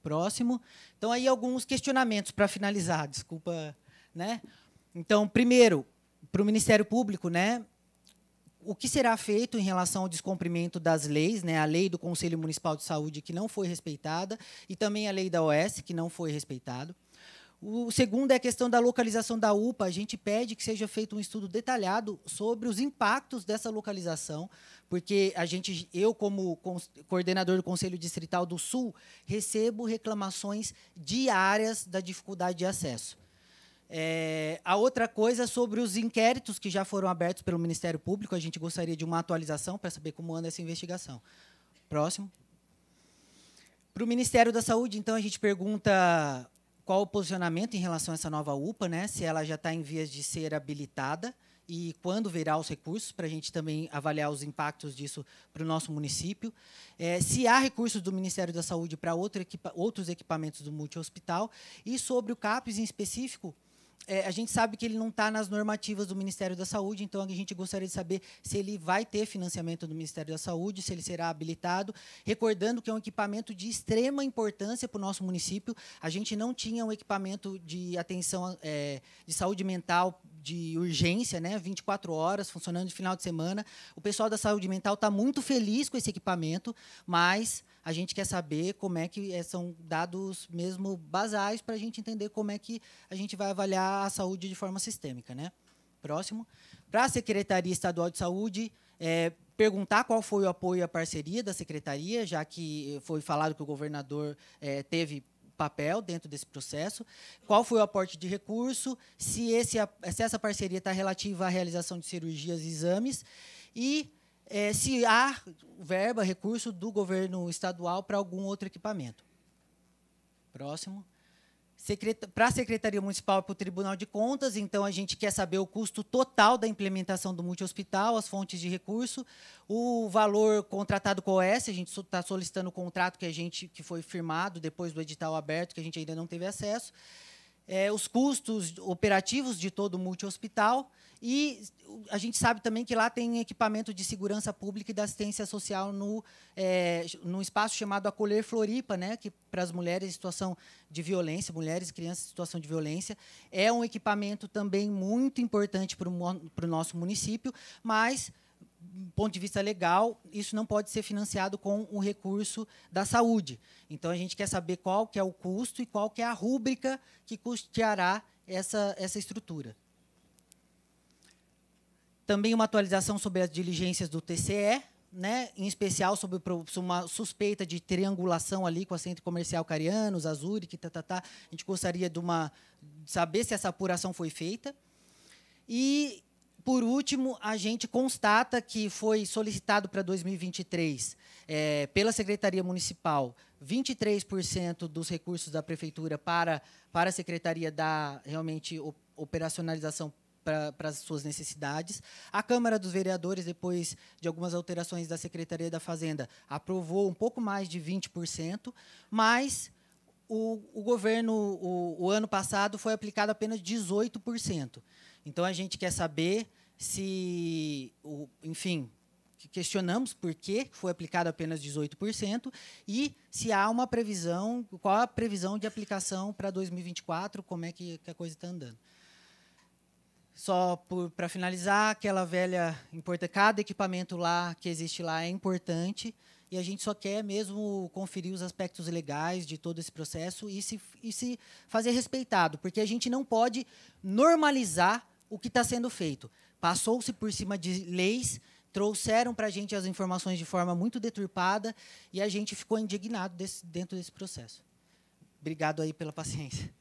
Próximo. Então, aí alguns questionamentos para finalizar, desculpa. Né? Então, primeiro, para o Ministério Público, né, o que será feito em relação ao descumprimento das leis, né, a lei do Conselho Municipal de Saúde que não foi respeitada e também a lei da OS que não foi respeitado. O segundo é a questão da localização da UPA. A gente pede que seja feito um estudo detalhado sobre os impactos dessa localização, porque a gente, eu como coordenador do Conselho Distrital do Sul, recebo reclamações diárias da dificuldade de acesso. É, a outra coisa é sobre os inquéritos que já foram abertos pelo Ministério Público. A gente gostaria de uma atualização para saber como anda essa investigação. Próximo. Para o Ministério da Saúde, então, a gente pergunta qual o posicionamento em relação a essa nova UPA, né? se ela já está em vias de ser habilitada e quando virá os recursos, para a gente também avaliar os impactos disso para o nosso município. É, se há recursos do Ministério da Saúde para outro equipa outros equipamentos do multi-hospital. E sobre o CAPES em específico, é, a gente sabe que ele não está nas normativas do Ministério da Saúde, então a gente gostaria de saber se ele vai ter financiamento do Ministério da Saúde, se ele será habilitado. Recordando que é um equipamento de extrema importância para o nosso município. A gente não tinha um equipamento de atenção é, de saúde mental de urgência, né, 24 horas, funcionando de final de semana. O pessoal da saúde mental está muito feliz com esse equipamento, mas a gente quer saber como é que é, são dados mesmo basais para a gente entender como é que a gente vai avaliar a saúde de forma sistêmica. Né? Próximo. Para a Secretaria Estadual de Saúde, é, perguntar qual foi o apoio à parceria da Secretaria, já que foi falado que o governador é, teve papel dentro desse processo, qual foi o aporte de recurso, se, esse, se essa parceria está relativa à realização de cirurgias e exames, e é, se há verba, recurso do governo estadual para algum outro equipamento. Próximo para a Secretaria Municipal e para o Tribunal de Contas, então a gente quer saber o custo total da implementação do multi-hospital, as fontes de recurso, o valor contratado com o OS, a gente está solicitando o contrato que a gente que foi firmado depois do edital aberto, que a gente ainda não teve acesso, é, os custos operativos de todo o multi-hospital, e a gente sabe também que lá tem equipamento de segurança pública e da assistência social no, é, no espaço chamado Acolher Floripa, né, que para as mulheres em situação de violência, mulheres e crianças em situação de violência, é um equipamento também muito importante para o nosso município, mas do ponto de vista legal, isso não pode ser financiado com o recurso da saúde. Então, a gente quer saber qual que é o custo e qual que é a rúbrica que custeará essa, essa estrutura. Também uma atualização sobre as diligências do TCE, né, em especial sobre uma suspeita de triangulação ali com a Centro Comercial Carianos, a Zurich, tá, tá, tá. a gente gostaria de, uma, de saber se essa apuração foi feita. E, por último, a gente constata que foi solicitado para 2023, é, pela Secretaria Municipal, 23% dos recursos da Prefeitura para, para a Secretaria da realmente operacionalização para as suas necessidades. A Câmara dos Vereadores, depois de algumas alterações da Secretaria da Fazenda, aprovou um pouco mais de 20%, mas o, o governo, o, o ano passado, foi aplicado apenas 18%. Então, a gente quer saber se, o, enfim, questionamos por que foi aplicado apenas 18% e se há uma previsão, qual a previsão de aplicação para 2024, como é que, que a coisa está andando. Só para finalizar, aquela velha importa cada equipamento lá que existe lá é importante e a gente só quer mesmo conferir os aspectos legais de todo esse processo e se, e se fazer respeitado, porque a gente não pode normalizar o que está sendo feito. Passou-se por cima de leis, trouxeram para a gente as informações de forma muito deturpada e a gente ficou indignado desse, dentro desse processo. Obrigado aí pela paciência.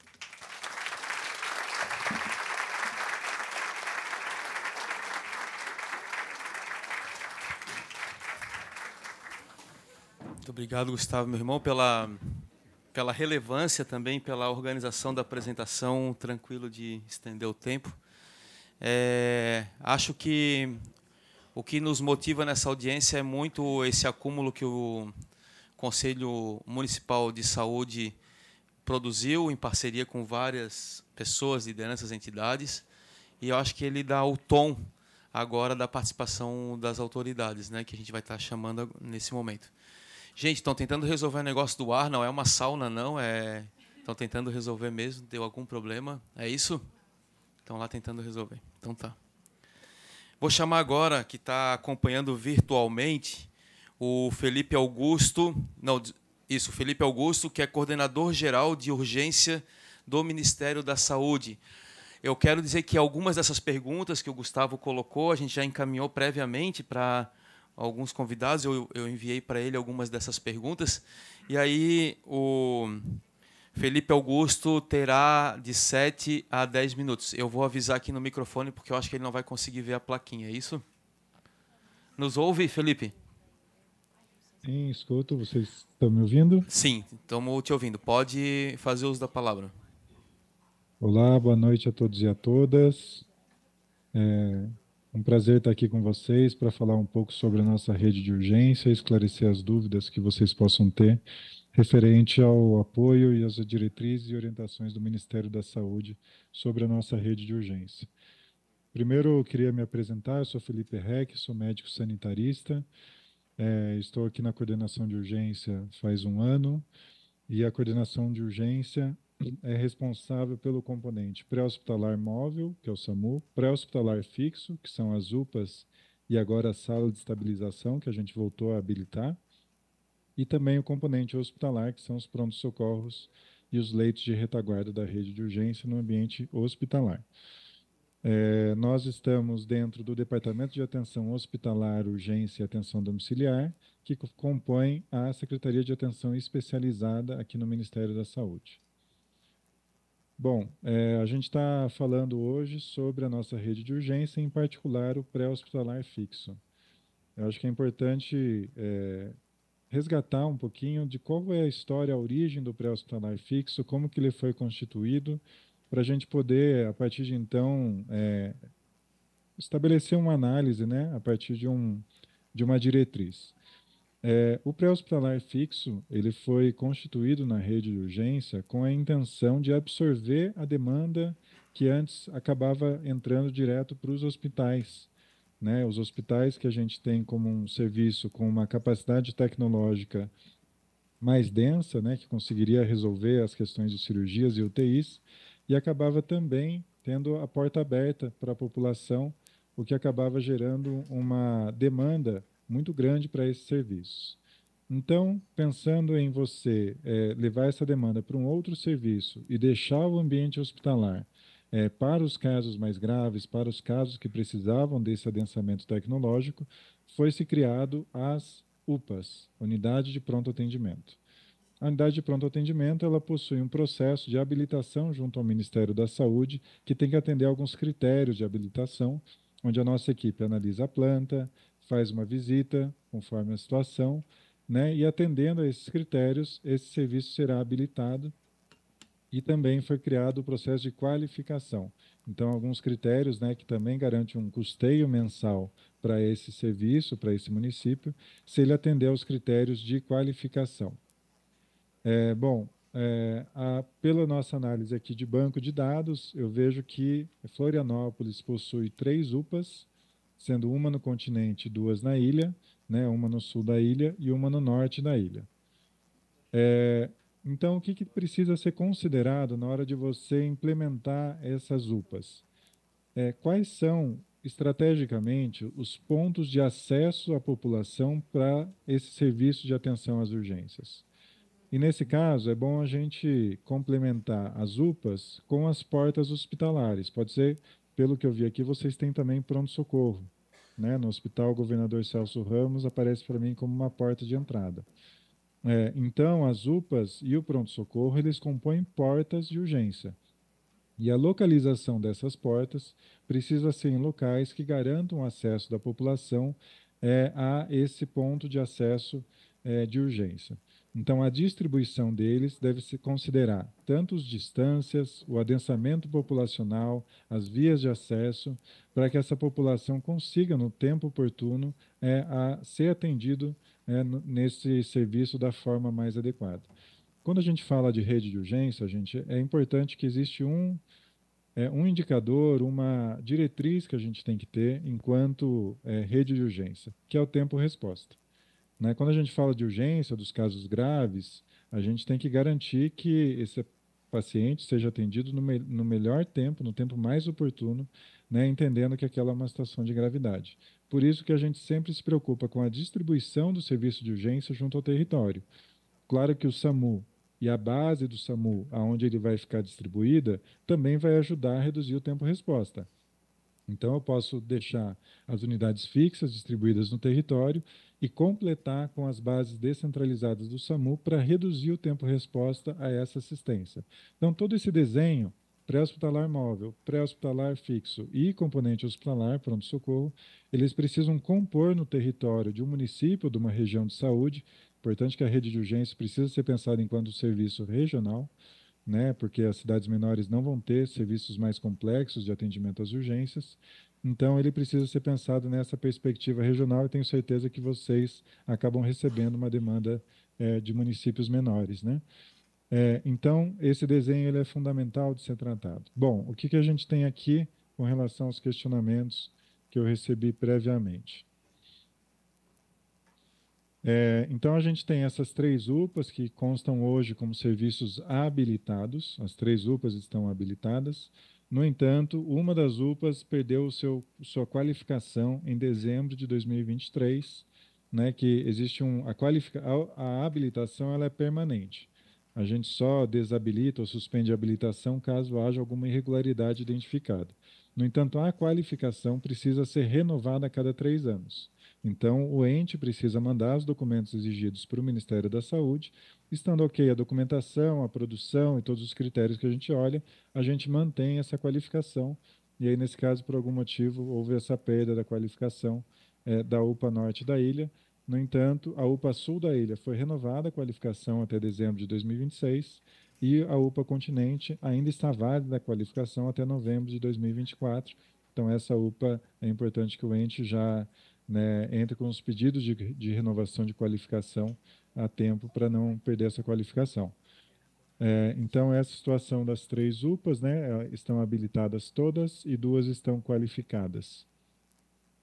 Muito obrigado, Gustavo, meu irmão, pela, pela relevância também, pela organização da apresentação, tranquilo de estender o tempo. É, acho que o que nos motiva nessa audiência é muito esse acúmulo que o Conselho Municipal de Saúde produziu em parceria com várias pessoas, lideranças, entidades, e eu acho que ele dá o tom agora da participação das autoridades, né, que a gente vai estar chamando nesse momento. Gente, estão tentando resolver o negócio do ar, não é uma sauna, não. É... Estão tentando resolver mesmo, deu algum problema. É isso? Estão lá tentando resolver. Então tá. Vou chamar agora, que está acompanhando virtualmente, o Felipe Augusto. Não, isso, Felipe Augusto, que é coordenador geral de urgência do Ministério da Saúde. Eu quero dizer que algumas dessas perguntas que o Gustavo colocou, a gente já encaminhou previamente para alguns convidados, eu, eu enviei para ele algumas dessas perguntas. E aí o Felipe Augusto terá de 7 a 10 minutos. Eu vou avisar aqui no microfone porque eu acho que ele não vai conseguir ver a plaquinha, é isso? Nos ouve, Felipe? Sim, escuto. Vocês estão me ouvindo? Sim, estamos te ouvindo. Pode fazer uso da palavra. Olá, boa noite a todos e a todas. É um prazer estar aqui com vocês para falar um pouco sobre a nossa rede de urgência, esclarecer as dúvidas que vocês possam ter referente ao apoio e às diretrizes e orientações do Ministério da Saúde sobre a nossa rede de urgência. Primeiro, eu queria me apresentar, eu sou Felipe Reck, sou médico sanitarista, é, estou aqui na coordenação de urgência faz um ano, e a coordenação de urgência é responsável pelo componente pré-hospitalar móvel, que é o SAMU, pré-hospitalar fixo, que são as UPAs, e agora a sala de estabilização, que a gente voltou a habilitar, e também o componente hospitalar, que são os prontos-socorros e os leitos de retaguarda da rede de urgência no ambiente hospitalar. É, nós estamos dentro do Departamento de Atenção Hospitalar, Urgência e Atenção Domiciliar, que compõe a Secretaria de Atenção Especializada aqui no Ministério da Saúde. Bom, é, a gente está falando hoje sobre a nossa rede de urgência, em particular o pré-hospitalar fixo. Eu acho que é importante é, resgatar um pouquinho de qual é a história, a origem do pré-hospitalar fixo, como que ele foi constituído, para a gente poder, a partir de então, é, estabelecer uma análise, né, a partir de, um, de uma diretriz. É, o pré-hospitalar fixo ele foi constituído na rede de urgência com a intenção de absorver a demanda que antes acabava entrando direto para os hospitais, né, os hospitais que a gente tem como um serviço com uma capacidade tecnológica mais densa, né, que conseguiria resolver as questões de cirurgias e UTIs, e acabava também tendo a porta aberta para a população, o que acabava gerando uma demanda muito grande para esses serviços. Então, pensando em você é, levar essa demanda para um outro serviço e deixar o ambiente hospitalar é, para os casos mais graves, para os casos que precisavam desse adensamento tecnológico, foi-se criado as UPAs, Unidade de Pronto Atendimento. A unidade de pronto atendimento ela possui um processo de habilitação junto ao Ministério da Saúde, que tem que atender alguns critérios de habilitação, onde a nossa equipe analisa a planta, faz uma visita conforme a situação, né, e atendendo a esses critérios, esse serviço será habilitado e também foi criado o processo de qualificação. Então, alguns critérios né, que também garantem um custeio mensal para esse serviço, para esse município, se ele atender aos critérios de qualificação. É, bom, é, a, pela nossa análise aqui de banco de dados, eu vejo que Florianópolis possui três UPAs, sendo uma no continente duas na ilha, né, uma no sul da ilha e uma no norte da ilha. É, então, o que, que precisa ser considerado na hora de você implementar essas UPAs? É, quais são, estrategicamente, os pontos de acesso à população para esse serviço de atenção às urgências? E nesse caso, é bom a gente complementar as UPAs com as portas hospitalares. Pode ser, pelo que eu vi aqui, vocês têm também pronto-socorro. Né? No Hospital Governador Celso Ramos aparece para mim como uma porta de entrada. É, então, as UPAs e o pronto-socorro, eles compõem portas de urgência. E a localização dessas portas precisa ser em locais que garantam o acesso da população é, a esse ponto de acesso é, de urgência. Então, a distribuição deles deve se considerar tanto as distâncias, o adensamento populacional, as vias de acesso, para que essa população consiga, no tempo oportuno, é, a ser atendido é, nesse serviço da forma mais adequada. Quando a gente fala de rede de urgência, gente, é importante que existe um, é, um indicador, uma diretriz que a gente tem que ter enquanto é, rede de urgência, que é o tempo-resposta. Né? Quando a gente fala de urgência, dos casos graves, a gente tem que garantir que esse paciente seja atendido no, me no melhor tempo, no tempo mais oportuno, né? entendendo que aquela é uma situação de gravidade. Por isso que a gente sempre se preocupa com a distribuição do serviço de urgência junto ao território. Claro que o SAMU e a base do SAMU, aonde ele vai ficar distribuída, também vai ajudar a reduzir o tempo-resposta. Então, eu posso deixar as unidades fixas distribuídas no território e completar com as bases descentralizadas do SAMU para reduzir o tempo-resposta a essa assistência. Então, todo esse desenho, pré-hospitalar móvel, pré-hospitalar fixo e componente hospitalar, pronto-socorro, eles precisam compor no território de um município, de uma região de saúde. Importante que a rede de urgência precisa ser pensada enquanto serviço regional, né, porque as cidades menores não vão ter serviços mais complexos de atendimento às urgências. Então, ele precisa ser pensado nessa perspectiva regional e tenho certeza que vocês acabam recebendo uma demanda é, de municípios menores. Né? É, então, esse desenho ele é fundamental de ser tratado. Bom, o que, que a gente tem aqui com relação aos questionamentos que eu recebi previamente? É, então, a gente tem essas três UPAs que constam hoje como serviços habilitados, as três UPAs estão habilitadas. No entanto, uma das UPAs perdeu seu, sua qualificação em dezembro de 2023, né, que existe um, a, qualifica, a, a habilitação ela é permanente. A gente só desabilita ou suspende a habilitação caso haja alguma irregularidade identificada. No entanto, a qualificação precisa ser renovada a cada três anos. Então, o ente precisa mandar os documentos exigidos para o Ministério da Saúde. Estando ok a documentação, a produção e todos os critérios que a gente olha, a gente mantém essa qualificação. E aí, nesse caso, por algum motivo, houve essa perda da qualificação é, da UPA Norte da ilha. No entanto, a UPA Sul da ilha foi renovada a qualificação até dezembro de 2026 e a UPA Continente ainda está válida a qualificação até novembro de 2024. Então, essa UPA é importante que o ente já né, entre com os pedidos de, de renovação de qualificação a tempo para não perder essa qualificação. É, então, essa situação das três UPAs né, é, estão habilitadas todas e duas estão qualificadas.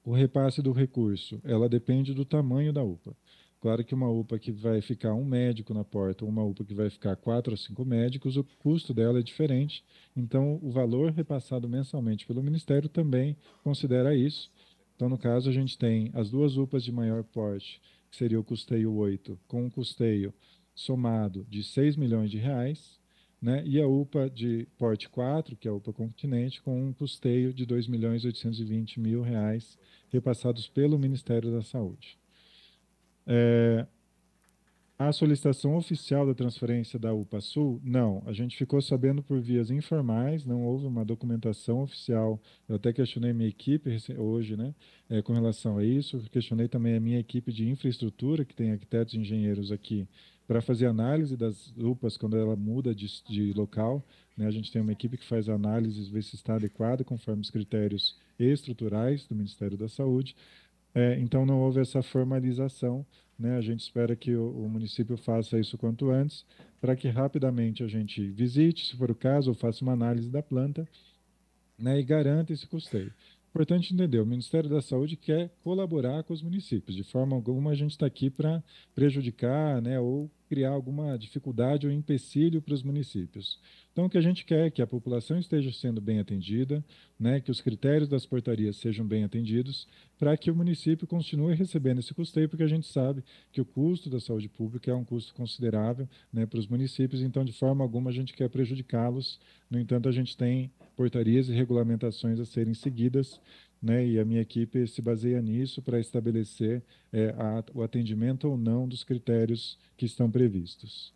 O repasse do recurso, ela depende do tamanho da UPA. Claro que uma UPA que vai ficar um médico na porta, uma UPA que vai ficar quatro ou cinco médicos, o custo dela é diferente. Então, o valor repassado mensalmente pelo Ministério também considera isso. Então, no caso, a gente tem as duas UPAs de maior porte, que seria o custeio 8, com um custeio somado de 6 milhões de reais, né? e a UPA de porte 4, que é a UPA Continente, com um custeio de 2 milhões 820 mil reais repassados pelo Ministério da Saúde. É, a solicitação oficial da transferência da UPA Sul, não. A gente ficou sabendo por vias informais, não houve uma documentação oficial. Eu até questionei minha equipe hoje, né, é, com relação a isso. Questionei também a minha equipe de infraestrutura, que tem arquitetos e engenheiros aqui, para fazer análise das UPAs quando ela muda de, de local. Né, a gente tem uma equipe que faz análises, ver se está adequada conforme os critérios estruturais do Ministério da Saúde. É, então, não houve essa formalização né? A gente espera que o, o município faça isso quanto antes, para que rapidamente a gente visite, se for o caso, ou faça uma análise da planta né? e garanta esse custeio. Importante entender, o Ministério da Saúde quer colaborar com os municípios. De forma alguma, a gente está aqui para prejudicar né, ou criar alguma dificuldade ou empecilho para os municípios. Então, o que a gente quer é que a população esteja sendo bem atendida, né, que os critérios das portarias sejam bem atendidos, para que o município continue recebendo esse custeio, porque a gente sabe que o custo da saúde pública é um custo considerável né, para os municípios, então, de forma alguma, a gente quer prejudicá-los. No entanto, a gente tem portarias e regulamentações a serem seguidas, né, e a minha equipe se baseia nisso para estabelecer é, a, o atendimento ou não dos critérios que estão previstos.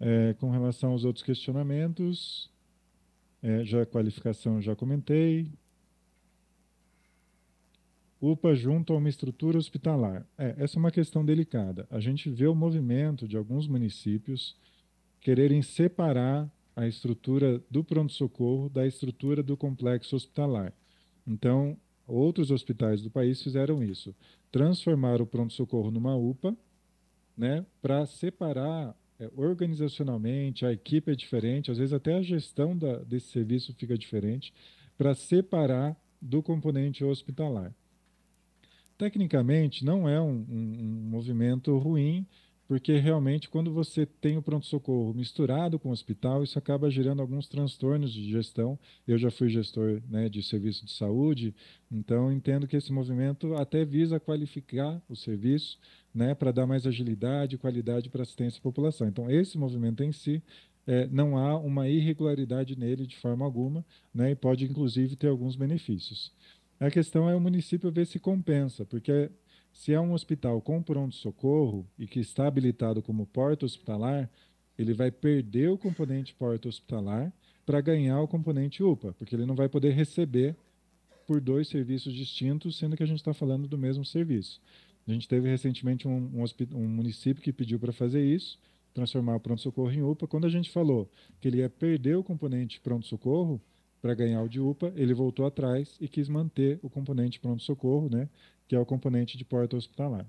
É, com relação aos outros questionamentos, é, já a qualificação já comentei. UPA junto a uma estrutura hospitalar. É, essa é uma questão delicada. A gente vê o movimento de alguns municípios quererem separar a estrutura do pronto-socorro da estrutura do complexo hospitalar. Então, outros hospitais do país fizeram isso. Transformaram o pronto-socorro numa UPA, né, para separar é, organizacionalmente, a equipe é diferente, às vezes até a gestão da, desse serviço fica diferente, para separar do componente hospitalar. Tecnicamente, não é um, um, um movimento ruim, porque realmente quando você tem o pronto-socorro misturado com o hospital, isso acaba gerando alguns transtornos de gestão. Eu já fui gestor né, de serviço de saúde, então entendo que esse movimento até visa qualificar o serviço né, para dar mais agilidade e qualidade para assistência à população. Então, esse movimento em si é, não há uma irregularidade nele de forma alguma, né, e pode inclusive ter alguns benefícios. A questão é o município ver se compensa, porque Se é um hospital com pronto-socorro e que está habilitado como porta hospitalar, ele vai perder o componente porta hospitalar para ganhar o componente UPA, porque ele não vai poder receber por dois serviços distintos, sendo que a gente está falando do mesmo serviço. A gente teve recentemente um, um, um município que pediu para fazer isso, transformar o pronto-socorro em UPA. Quando a gente falou que ele ia perder o componente pronto-socorro para ganhar o de UPA, ele voltou atrás e quis manter o componente pronto-socorro, né, que é o componente de porta hospitalar.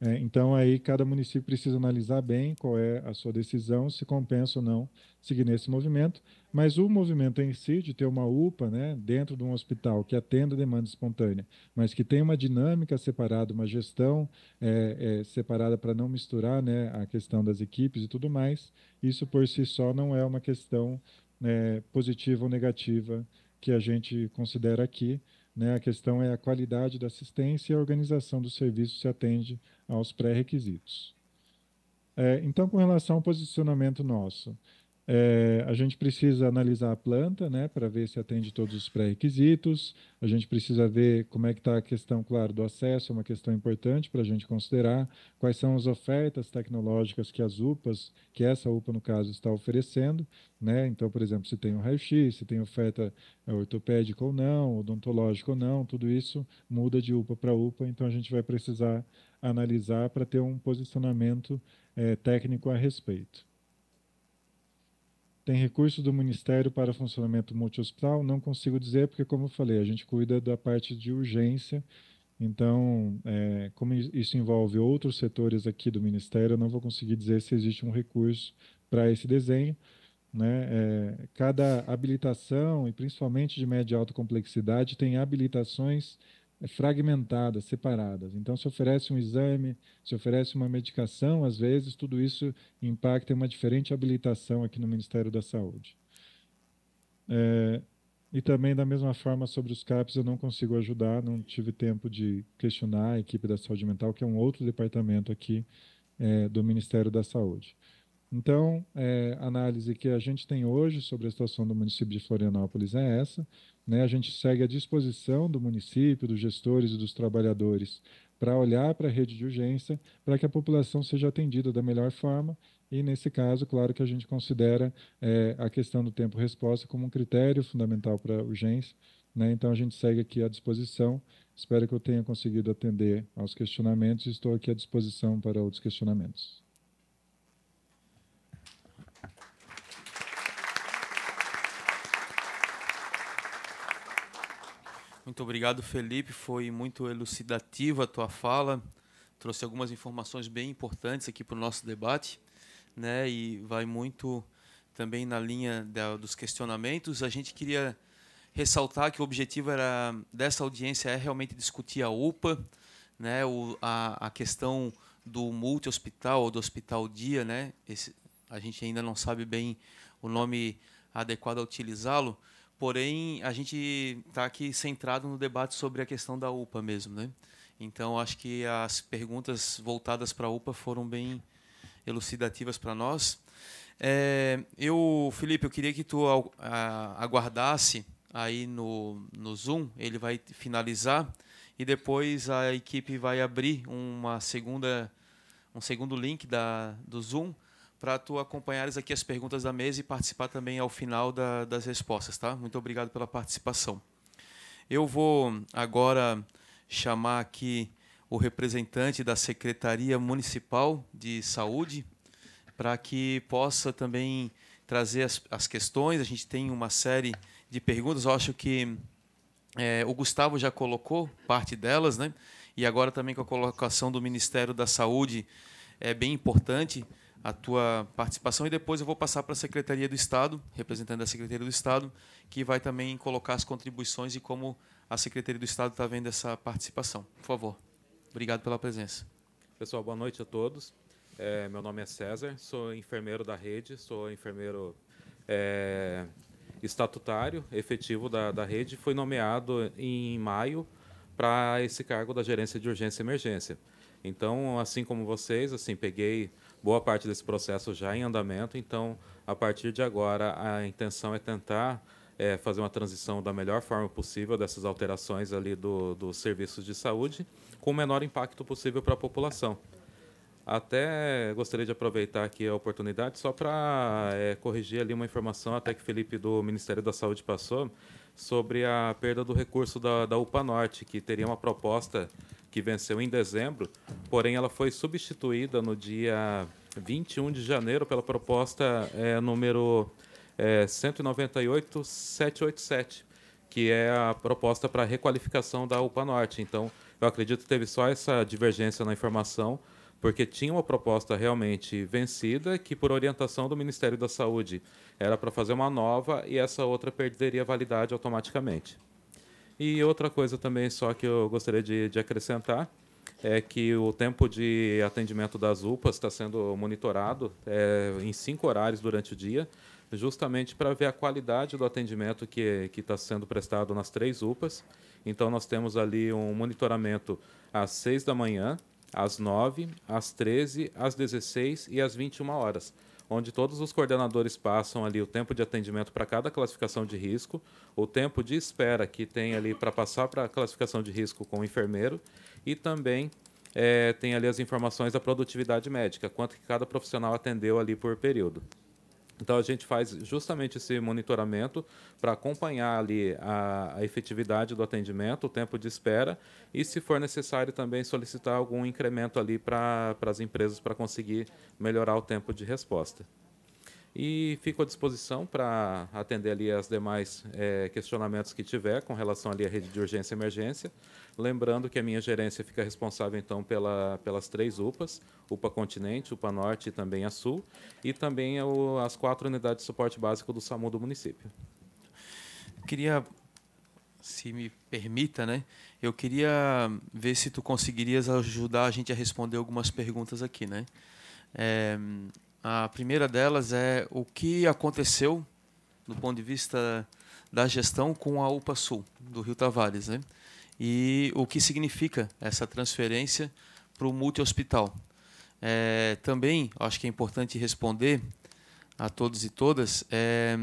É, então, aí cada município precisa analisar bem qual é a sua decisão, se compensa ou não seguir nesse movimento. Mas o movimento em si, de ter uma UPA né, dentro de um hospital que atenda demanda espontânea, mas que tem uma dinâmica separada, uma gestão é, é, separada para não misturar né, a questão das equipes e tudo mais, isso por si só não é uma questão é, positiva ou negativa que a gente considera aqui. Né? A questão é a qualidade da assistência e a organização do serviço se atende aos pré-requisitos. É, então, com relação ao posicionamento nosso, é, a gente precisa analisar a planta, né, para ver se atende todos os pré-requisitos. A gente precisa ver como é que está a questão, claro, do acesso, é uma questão importante para a gente considerar. Quais são as ofertas tecnológicas que as UPAs, que essa UPA no caso está oferecendo, né? Então, por exemplo, se tem um raio-x, se tem oferta é, ortopédica ou não, odontológica ou não, tudo isso muda de UPA para UPA. Então, a gente vai precisar analisar para ter um posicionamento é, técnico a respeito. Tem recurso do Ministério para funcionamento multi-hospital? Não consigo dizer, porque, como eu falei, a gente cuida da parte de urgência. Então, é, como isso envolve outros setores aqui do Ministério, eu não vou conseguir dizer se existe um recurso para esse desenho. Né? É, cada habilitação, e principalmente de média e alta complexidade, tem habilitações fragmentadas, separadas. Então, se oferece um exame, se oferece uma medicação, às vezes, tudo isso impacta em uma diferente habilitação aqui no Ministério da Saúde. É, e também, da mesma forma, sobre os CAPs, eu não consigo ajudar, não tive tempo de questionar a equipe da saúde mental, que é um outro departamento aqui é, do Ministério da Saúde. Então, é, a análise que a gente tem hoje sobre a situação do município de Florianópolis é essa. Né? A gente segue à disposição do município, dos gestores e dos trabalhadores para olhar para a rede de urgência, para que a população seja atendida da melhor forma. E, nesse caso, claro que a gente considera é, a questão do tempo-resposta como um critério fundamental para a urgência. Né? Então, a gente segue aqui à disposição. Espero que eu tenha conseguido atender aos questionamentos e estou aqui à disposição para outros questionamentos. Muito obrigado, Felipe. Foi muito elucidativa a tua fala. Trouxe algumas informações bem importantes aqui para o nosso debate, né? E vai muito também na linha da, dos questionamentos. A gente queria ressaltar que o objetivo era dessa audiência é realmente discutir a UPA, né? O, a, a questão do multi-hospital ou do hospital dia, né? Esse, a gente ainda não sabe bem o nome adequado a utilizá-lo, Porém, a gente está aqui centrado no debate sobre a questão da UPA mesmo, né? Então, acho que as perguntas voltadas para a UPA foram bem elucidativas para nós. É, eu, Felipe, eu queria que tu aguardasse aí no, no Zoom, ele vai finalizar e depois a equipe vai abrir uma segunda, um segundo link da, do Zoom para tu acompanhares aqui as perguntas da mesa e participar também ao final da, das respostas, tá? Muito obrigado pela participação. Eu vou agora chamar aqui o representante da Secretaria Municipal de Saúde para que possa também trazer as, as, questões. A gente tem uma série de perguntas. Eu acho que é, o Gustavo já colocou parte delas, né? E agora também com a colocação do Ministério da Saúde é bem importante a tua participação e depois eu vou passar para a Secretaria do Estado, representante da Secretaria do Estado, que vai também colocar as contribuições e como a Secretaria do Estado está vendo essa participação. Por favor. Obrigado pela presença. Pessoal, boa noite a todos. É, meu nome é César, sou enfermeiro da rede, sou enfermeiro é, estatutário, efetivo da, da rede. Fui nomeado em maio para esse cargo da gerência de urgência e emergência. Então, assim como vocês, assim, peguei boa parte desse processo já em andamento, então, a partir de agora, a intenção é tentar é, fazer uma transição da melhor forma possível dessas alterações ali do, dos serviços de saúde, com o menor impacto possível para a população. Até gostaria de aproveitar aqui a oportunidade só para é, corrigir ali uma informação até que Felipe do Ministério da Saúde passou sobre a perda do recurso da, da UPA Norte, que teria uma proposta que venceu em dezembro, porém ela foi substituída no dia 21 de janeiro pela proposta é, número é, 198.787, que é a proposta para requalificação da UPA Norte. Então, eu acredito que teve só essa divergência na informação, porque tinha uma proposta realmente vencida, que por orientação do Ministério da Saúde era para fazer uma nova e essa outra perderia validade automaticamente. E outra coisa também só que eu gostaria de, de acrescentar é que o tempo de atendimento das UPAs está sendo monitorado é, em cinco horários durante o dia, justamente para ver a qualidade do atendimento que está sendo prestado nas três UPAs. Então, nós temos ali um monitoramento às 6 da manhã, às 9, às 13, às 16 e às 21 horas, onde todos os coordenadores passam ali o tempo de atendimento para cada classificação de risco, o tempo de espera que tem ali para passar para a classificação de risco com o enfermeiro e também é, tem ali as informações da produtividade médica, quanto que cada profissional atendeu ali por período. Então a gente faz justamente esse monitoramento para acompanhar ali a, a, efetividade do atendimento, o tempo de espera e, se for necessário, também solicitar algum incremento ali para as empresas para conseguir melhorar o tempo de resposta. E fico à disposição para atender ali as demais é, questionamentos que tiver com relação ali à rede de urgência e emergência. Lembrando que a minha gerência fica responsável, então, pela, pelas três UPAs, UPA Continente, UPA Norte e também a Sul, e também o, as quatro unidades de suporte básico do SAMU do município. Queria, se me permita, né? Eu queria ver se tu conseguirias ajudar a gente a responder algumas perguntas aqui, né? É, a primeira delas é o que aconteceu do ponto de vista da gestão com a UPA Sul do Rio Tavares, né? E o que significa essa transferência para o multi-hospital. É, também acho que é importante responder a todos e todas é,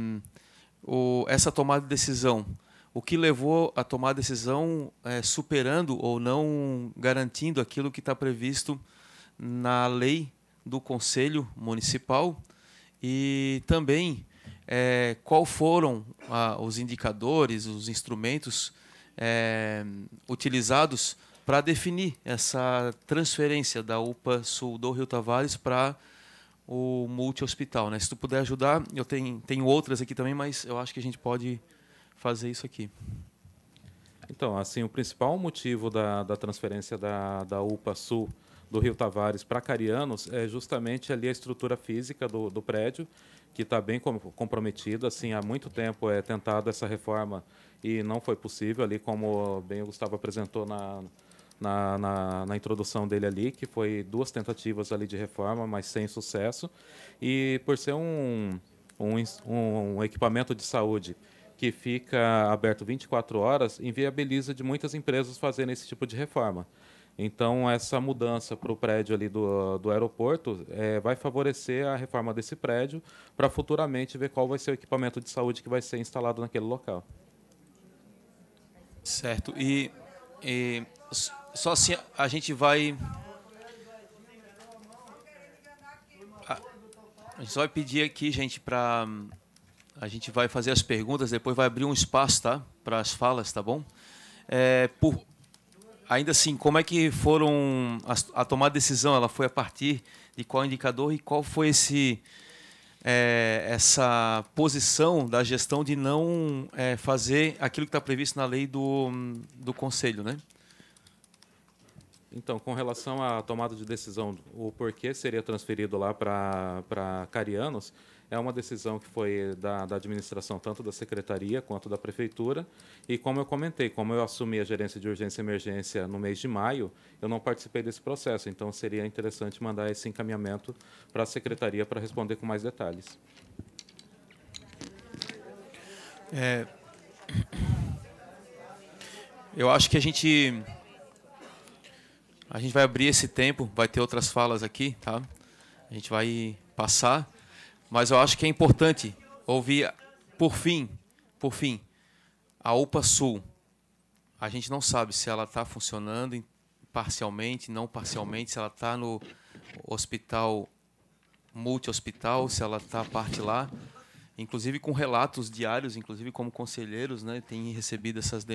o, essa tomada de decisão. O que levou a tomar a decisão é, superando ou não garantindo aquilo que está previsto na lei do Conselho Municipal e também é, qual foram ah, os indicadores, os instrumentos é, utilizados para definir essa transferência da UPA Sul do Rio Tavares para o multi-hospital. Né? Se tu puder ajudar, eu tenho, tenho outras aqui também, mas eu acho que a gente pode fazer isso aqui. Então, assim, o principal motivo da, da transferência da, da UPA Sul do Rio Tavares para Carianos é justamente ali a estrutura física do, do prédio, que está bem comprometida. Assim, há muito tempo é tentado essa reforma e não foi possível, ali como bem o Gustavo apresentou na, na, na, na, introdução dele ali, que foi duas tentativas ali de reforma, mas sem sucesso. E por ser um, um, um equipamento de saúde que fica aberto 24 horas, inviabiliza de muitas empresas fazerem esse tipo de reforma. Então, essa mudança para o prédio ali do, do aeroporto é, vai favorecer a reforma desse prédio para futuramente ver qual vai ser o equipamento de saúde que vai ser instalado naquele local. Certo. E, e só assim a gente vai. A, gente só vai pedir aqui, gente, para. A gente vai fazer as perguntas, depois vai abrir um espaço, tá? Para as falas, tá bom? É, por, ainda assim, como é que foram a, a tomar decisão? Ela foi a partir de qual indicador e qual foi esse é, essa posição da gestão de não é, fazer aquilo que está previsto na lei do, do conselho, né? Então, com relação à tomada de decisão, o porquê seria transferido lá para Carianos, é uma decisão que foi da, da, administração, tanto da secretaria quanto da prefeitura. E como eu comentei, como eu assumi a gerência de urgência e emergência no mês de maio, eu não participei desse processo. Então, seria interessante mandar esse encaminhamento para a secretaria para responder com mais detalhes. É, eu acho que a gente a gente vai abrir esse tempo, vai ter outras falas aqui, tá? A gente vai passar mas eu acho que é importante ouvir, por fim, por fim, a UPA Sul, a gente não sabe se ela está funcionando parcialmente, não parcialmente, se ela está no hospital multi-hospital, se ela está parte lá, inclusive com relatos diários, inclusive como conselheiros, né, tem recebido essas,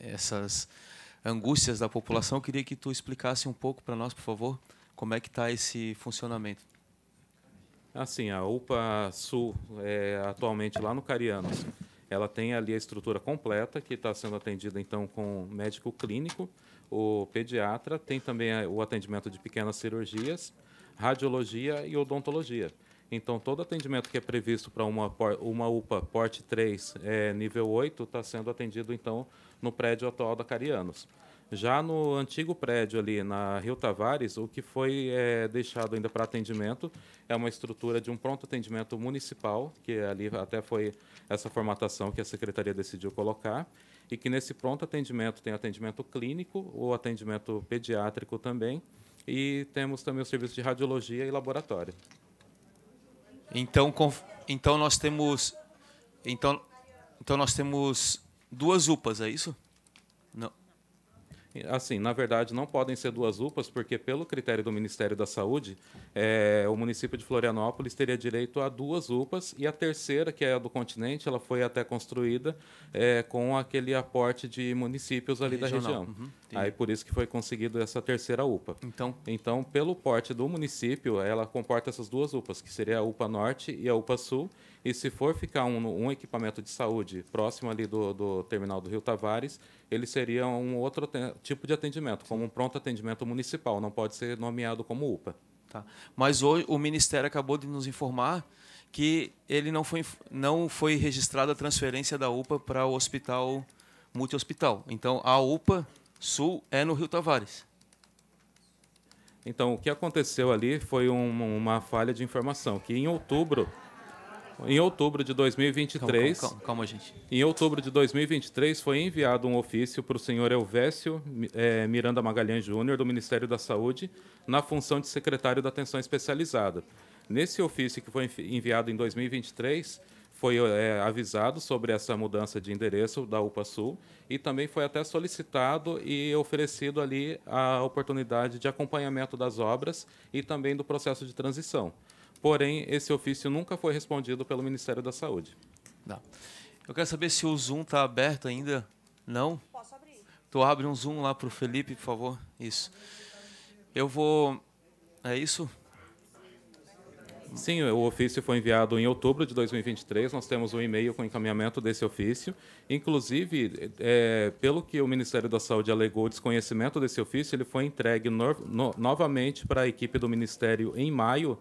essas angústias da população. Eu queria que tu explicasse um pouco para nós, por favor, como é que está esse funcionamento. Assim, a UPA Sul, é, atualmente lá no Carianos, ela tem ali a estrutura completa, que está sendo atendida então com médico clínico, o pediatra, tem também o atendimento de pequenas cirurgias, radiologia e odontologia. Então, todo atendimento que é previsto para uma, uma UPA porte 3, é, nível 8, está sendo atendido, então, no prédio atual da Carianos. Já no antigo prédio ali na Rio Tavares, o que foi é, deixado ainda para atendimento é uma estrutura de um pronto atendimento municipal, que ali até foi essa formatação que a secretaria decidiu colocar, e que nesse pronto atendimento tem atendimento clínico, o atendimento pediátrico também, e temos também o serviço de radiologia e laboratório. Então, então nós temos então, então nós temos duas UPAs, é isso? Assim, na verdade, não podem ser duas UPAs, porque, pelo critério do Ministério da Saúde, é, o município de Florianópolis teria direito a duas UPAs, e a terceira, que é a do continente, ela foi até construída é, com aquele aporte de municípios ali Regional. da região. Uhum, Aí, por isso que foi conseguido essa terceira UPA. Então, então, pelo porte do município, ela comporta essas duas UPAs, que seria a UPA Norte e a UPA Sul, e se for ficar um, um equipamento de saúde próximo ali do, do terminal do Rio Tavares, ele seria um outro tipo de atendimento, como um pronto atendimento municipal, não pode ser nomeado como UPA. Tá. Mas hoje o Ministério acabou de nos informar que ele não foi, não foi registrada a transferência da UPA para o hospital multi-hospital. Então, a UPA Sul é no Rio Tavares. Então, o que aconteceu ali foi um, uma falha de informação, que em outubro em outubro de 2023. Calma, calma, calma, gente. Em outubro de 2023 foi enviado um ofício para o senhor Elvésio é, Miranda Magalhães Júnior, do Ministério da Saúde, na função de secretário da Atenção Especializada. Nesse ofício que foi enviado em 2023, foi é, avisado sobre essa mudança de endereço da UPA Sul e também foi até solicitado e oferecido ali a oportunidade de acompanhamento das obras e também do processo de transição. Porém, esse ofício nunca foi respondido pelo Ministério da Saúde. Não. Eu quero saber se o Zoom está aberto ainda. Não? Posso abrir. Tu abre um Zoom lá para o Felipe, por favor. Isso. Eu vou. É isso? Sim, o ofício foi enviado em outubro de 2023. Nós temos um e-mail com encaminhamento desse ofício. Inclusive, é, pelo que o Ministério da Saúde alegou desconhecimento desse ofício, ele foi entregue no, no, novamente para a equipe do Ministério em maio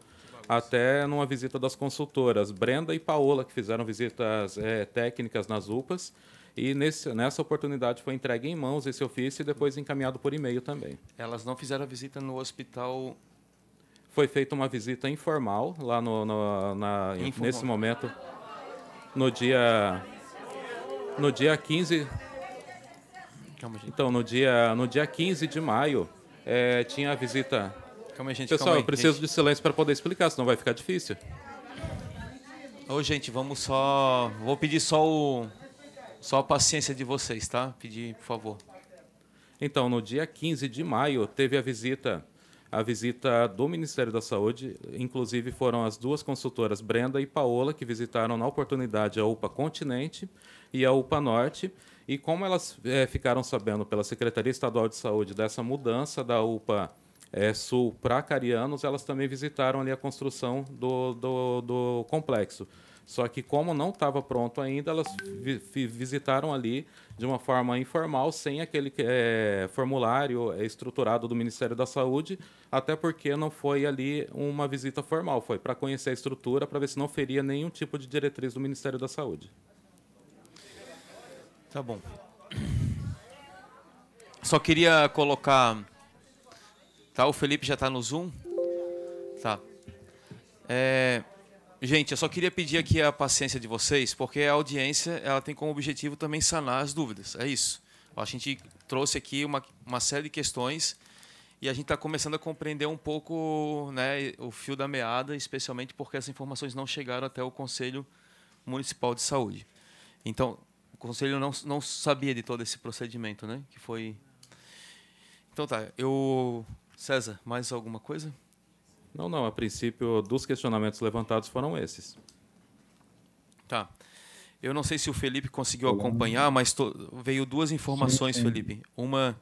até numa visita das consultoras Brenda e Paola, que fizeram visitas é, técnicas nas UPAs. E nesse, nessa oportunidade foi entregue em mãos esse ofício e depois encaminhado por e-mail também. Elas não fizeram a visita no hospital? Foi feita uma visita informal lá no, no na, informal. nesse momento, no dia, no dia 15. Calma, então, no dia, no dia 15 de maio, é, tinha a visita Calma aí, gente. Pessoal, aí, eu preciso gente. de silêncio para poder explicar, senão vai ficar difícil. Ô, gente, vamos só. Vou pedir só o. Só a paciência de vocês, tá? Pedir, por favor. Então, no dia 15 de maio, teve a visita a visita do Ministério da Saúde. Inclusive, foram as duas consultoras, Brenda e Paola, que visitaram na oportunidade a UPA Continente e a UPA Norte. E como elas é, ficaram sabendo pela Secretaria Estadual de Saúde dessa mudança da UPA é, sul para Carianos, elas também visitaram ali a construção do, do, do complexo. Só que como não estava pronto ainda, elas vi, visitaram ali de uma forma informal, sem aquele é, formulário estruturado do Ministério da Saúde, até porque não foi ali uma visita formal, foi para conhecer a estrutura, para ver se não feria nenhum tipo de diretriz do Ministério da Saúde. Tá bom. Só queria colocar Tá, o Felipe já está no Zoom? Tá. É, gente, eu só queria pedir aqui a paciência de vocês, porque a audiência ela tem como objetivo também sanar as dúvidas. É isso. A gente trouxe aqui uma, uma série de questões e a gente está começando a compreender um pouco né, o fio da meada, especialmente porque essas informações não chegaram até o Conselho Municipal de Saúde. Então, o conselho não, não sabia de todo esse procedimento, né? Que foi. Então tá, eu. César, mais alguma coisa? Não, não. A princípio, dos questionamentos levantados foram esses. Tá. Eu não sei se o Felipe conseguiu acompanhar, mas to... veio duas informações, sim, sim. Felipe. Uma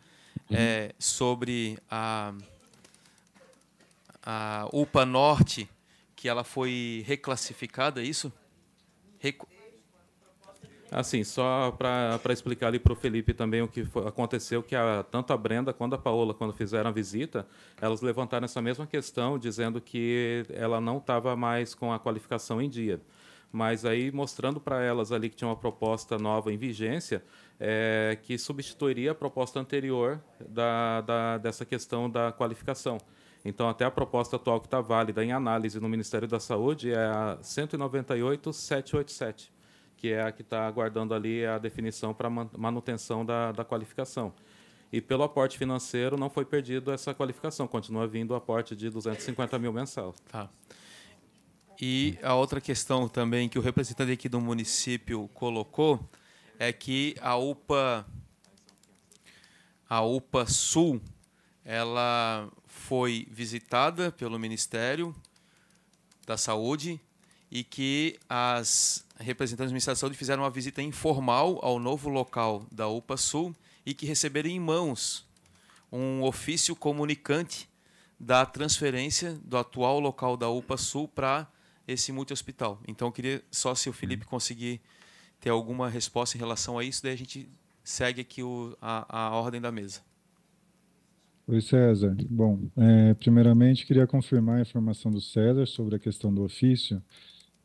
uhum. é sobre a, a UPA Norte, que ela foi reclassificada, é isso? Recu... Assim, só para explicar ali para o Felipe também o que foi, aconteceu, que a, tanto a Brenda quanto a Paola, quando fizeram a visita, elas levantaram essa mesma questão, dizendo que ela não estava mais com a qualificação em dia. Mas aí, mostrando para elas ali que tinha uma proposta nova em vigência, é, que substituiria a proposta anterior da, da, dessa questão da qualificação. Então, até a proposta atual que está válida em análise no Ministério da Saúde é a 198.787 que é a que está aguardando ali a definição para manutenção da, da qualificação. E pelo aporte financeiro não foi perdido essa qualificação, continua vindo o aporte de 250 mil mensal. Tá. E a outra questão também que o representante aqui do município colocou é que a UPA a UPA Sul ela foi visitada pelo Ministério da Saúde e que as representantes do Ministério da Saúde fizeram uma visita informal ao novo local da UPA Sul e que receberam em mãos um ofício comunicante da transferência do atual local da UPA Sul para esse multi-hospital. Então, eu queria só se o Felipe conseguir ter alguma resposta em relação a isso, daí a gente segue aqui o, a, a ordem da mesa. Oi, César. Bom, é, primeiramente queria confirmar a informação do César sobre a questão do ofício.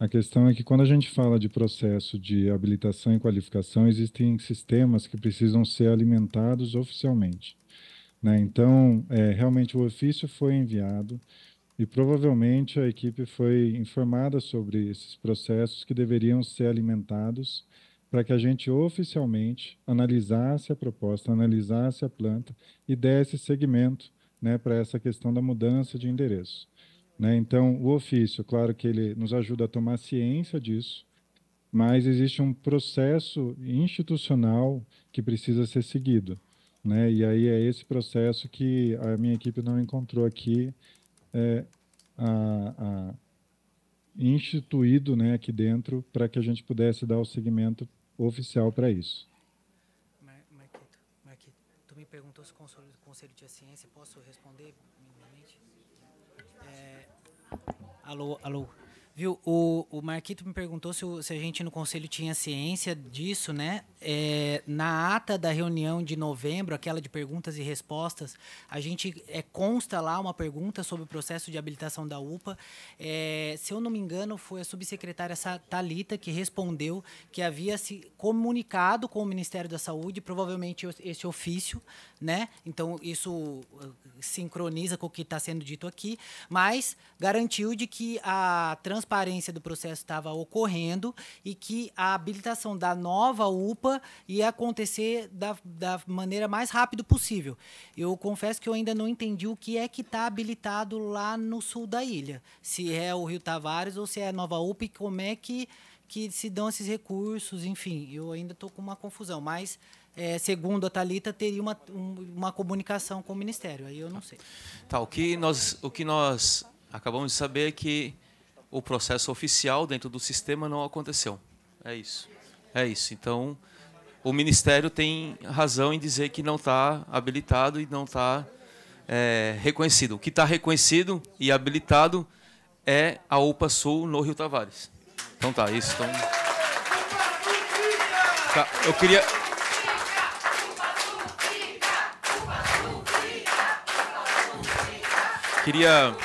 A questão é que quando a gente fala de processo de habilitação e qualificação, existem sistemas que precisam ser alimentados oficialmente. Né? Então, é, realmente o ofício foi enviado e provavelmente a equipe foi informada sobre esses processos que deveriam ser alimentados para que a gente oficialmente analisasse a proposta, analisasse a planta e desse seguimento né, para essa questão da mudança de endereço. Né? Então, o ofício, claro que ele nos ajuda a tomar ciência disso, mas existe um processo institucional que precisa ser seguido. Né? E aí é esse processo que a minha equipe não encontrou aqui é, a, a instituído né, aqui dentro para que a gente pudesse dar o segmento oficial para isso. Marquito, Marquito, tu me perguntou se o Conselho de Ciência, posso responder Alô, alô. Viu, o, o Marquito me perguntou se, se, a gente no conselho tinha ciência disso, né? É, na ata da reunião de novembro, aquela de perguntas e respostas, a gente é, consta lá uma pergunta sobre o processo de habilitação da UPA. É, se eu não me engano, foi a subsecretária Talita que respondeu que havia se comunicado com o Ministério da Saúde, provavelmente esse ofício, né? Então isso uh, sincroniza com o que está sendo dito aqui, mas garantiu de que a transparência do processo estava ocorrendo e que a habilitação da nova UPA ia acontecer da, da maneira mais rápida possível. Eu confesso que eu ainda não entendi o que é que está habilitado lá no sul da ilha. Se é o Rio Tavares ou se é a nova UPA e como é que, que se dão esses recursos, enfim, eu ainda estou com uma confusão, mas é, segundo a Talita teria uma, um, uma comunicação com o Ministério. Aí eu não sei. Tá, o que nós, o que nós acabamos de saber é que o processo oficial dentro do sistema não aconteceu. É isso. É isso. Então, o Ministério tem razão em dizer que não está habilitado e não está é, reconhecido. O que está reconhecido e habilitado é a UPA Sul no Rio Tavares. Então tá, isso. Então... Tá, eu queria. Queria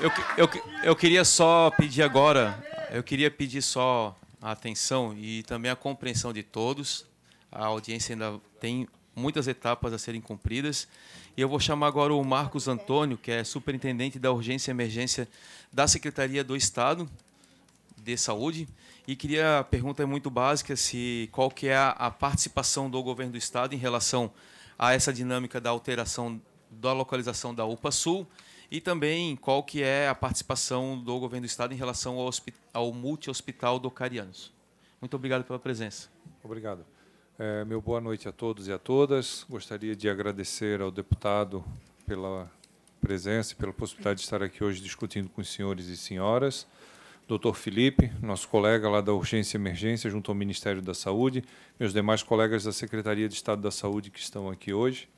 eu, eu, eu queria só pedir agora, eu queria pedir só a atenção e também a compreensão de todos. A audiência ainda tem muitas etapas a serem cumpridas. E eu vou chamar agora o Marcos Antônio, que é superintendente da urgência e emergência da Secretaria do Estado de Saúde. E queria a pergunta é muito básica se qual que é a, participação do governo do estado em relação a essa dinâmica da alteração da localização da UPA Sul e também qual que é a participação do governo do estado em relação ao, ao multi-hospital do Carianos. Muito obrigado pela presença. Obrigado. É, meu boa noite a todos e a todas. Gostaria de agradecer ao deputado pela presença e pela possibilidade de estar aqui hoje discutindo com os senhores e senhoras. Doutor Felipe, nosso colega lá da Urgência e Emergência, junto ao Ministério da Saúde, meus demais colegas da Secretaria de Estado da Saúde que estão aqui hoje.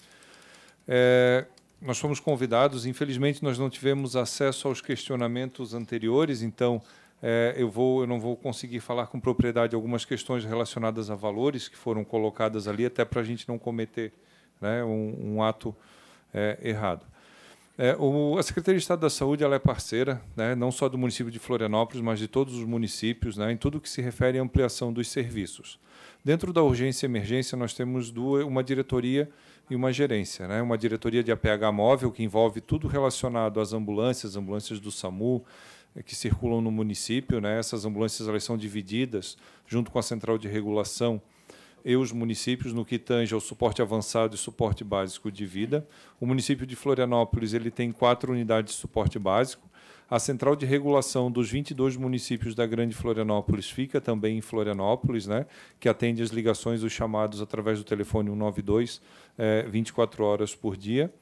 É, nós fomos convidados, infelizmente nós não tivemos acesso aos questionamentos anteriores, então é, eu, vou, eu não vou conseguir falar com propriedade algumas questões relacionadas a valores que foram colocadas ali, até para a gente não cometer né, um, um ato é, errado. É, o, a Secretaria de Estado da Saúde ela é parceira, né, não só do município de Florianópolis, mas de todos os municípios, né, em tudo que se refere à ampliação dos serviços. Dentro da urgência e emergência, nós temos duas, uma diretoria e uma gerência. Né, uma diretoria de APH móvel, que envolve tudo relacionado às ambulâncias, ambulâncias do SAMU, é, que circulam no município. Né, essas ambulâncias elas são divididas, junto com a central de regulação, e os municípios no que tange ao suporte avançado e suporte básico de vida. O município de Florianópolis ele tem quatro unidades de suporte básico. A central de regulação dos 22 municípios da Grande Florianópolis fica também em Florianópolis, né, que atende as ligações, os chamados através do telefone 192, é, 24 horas por dia.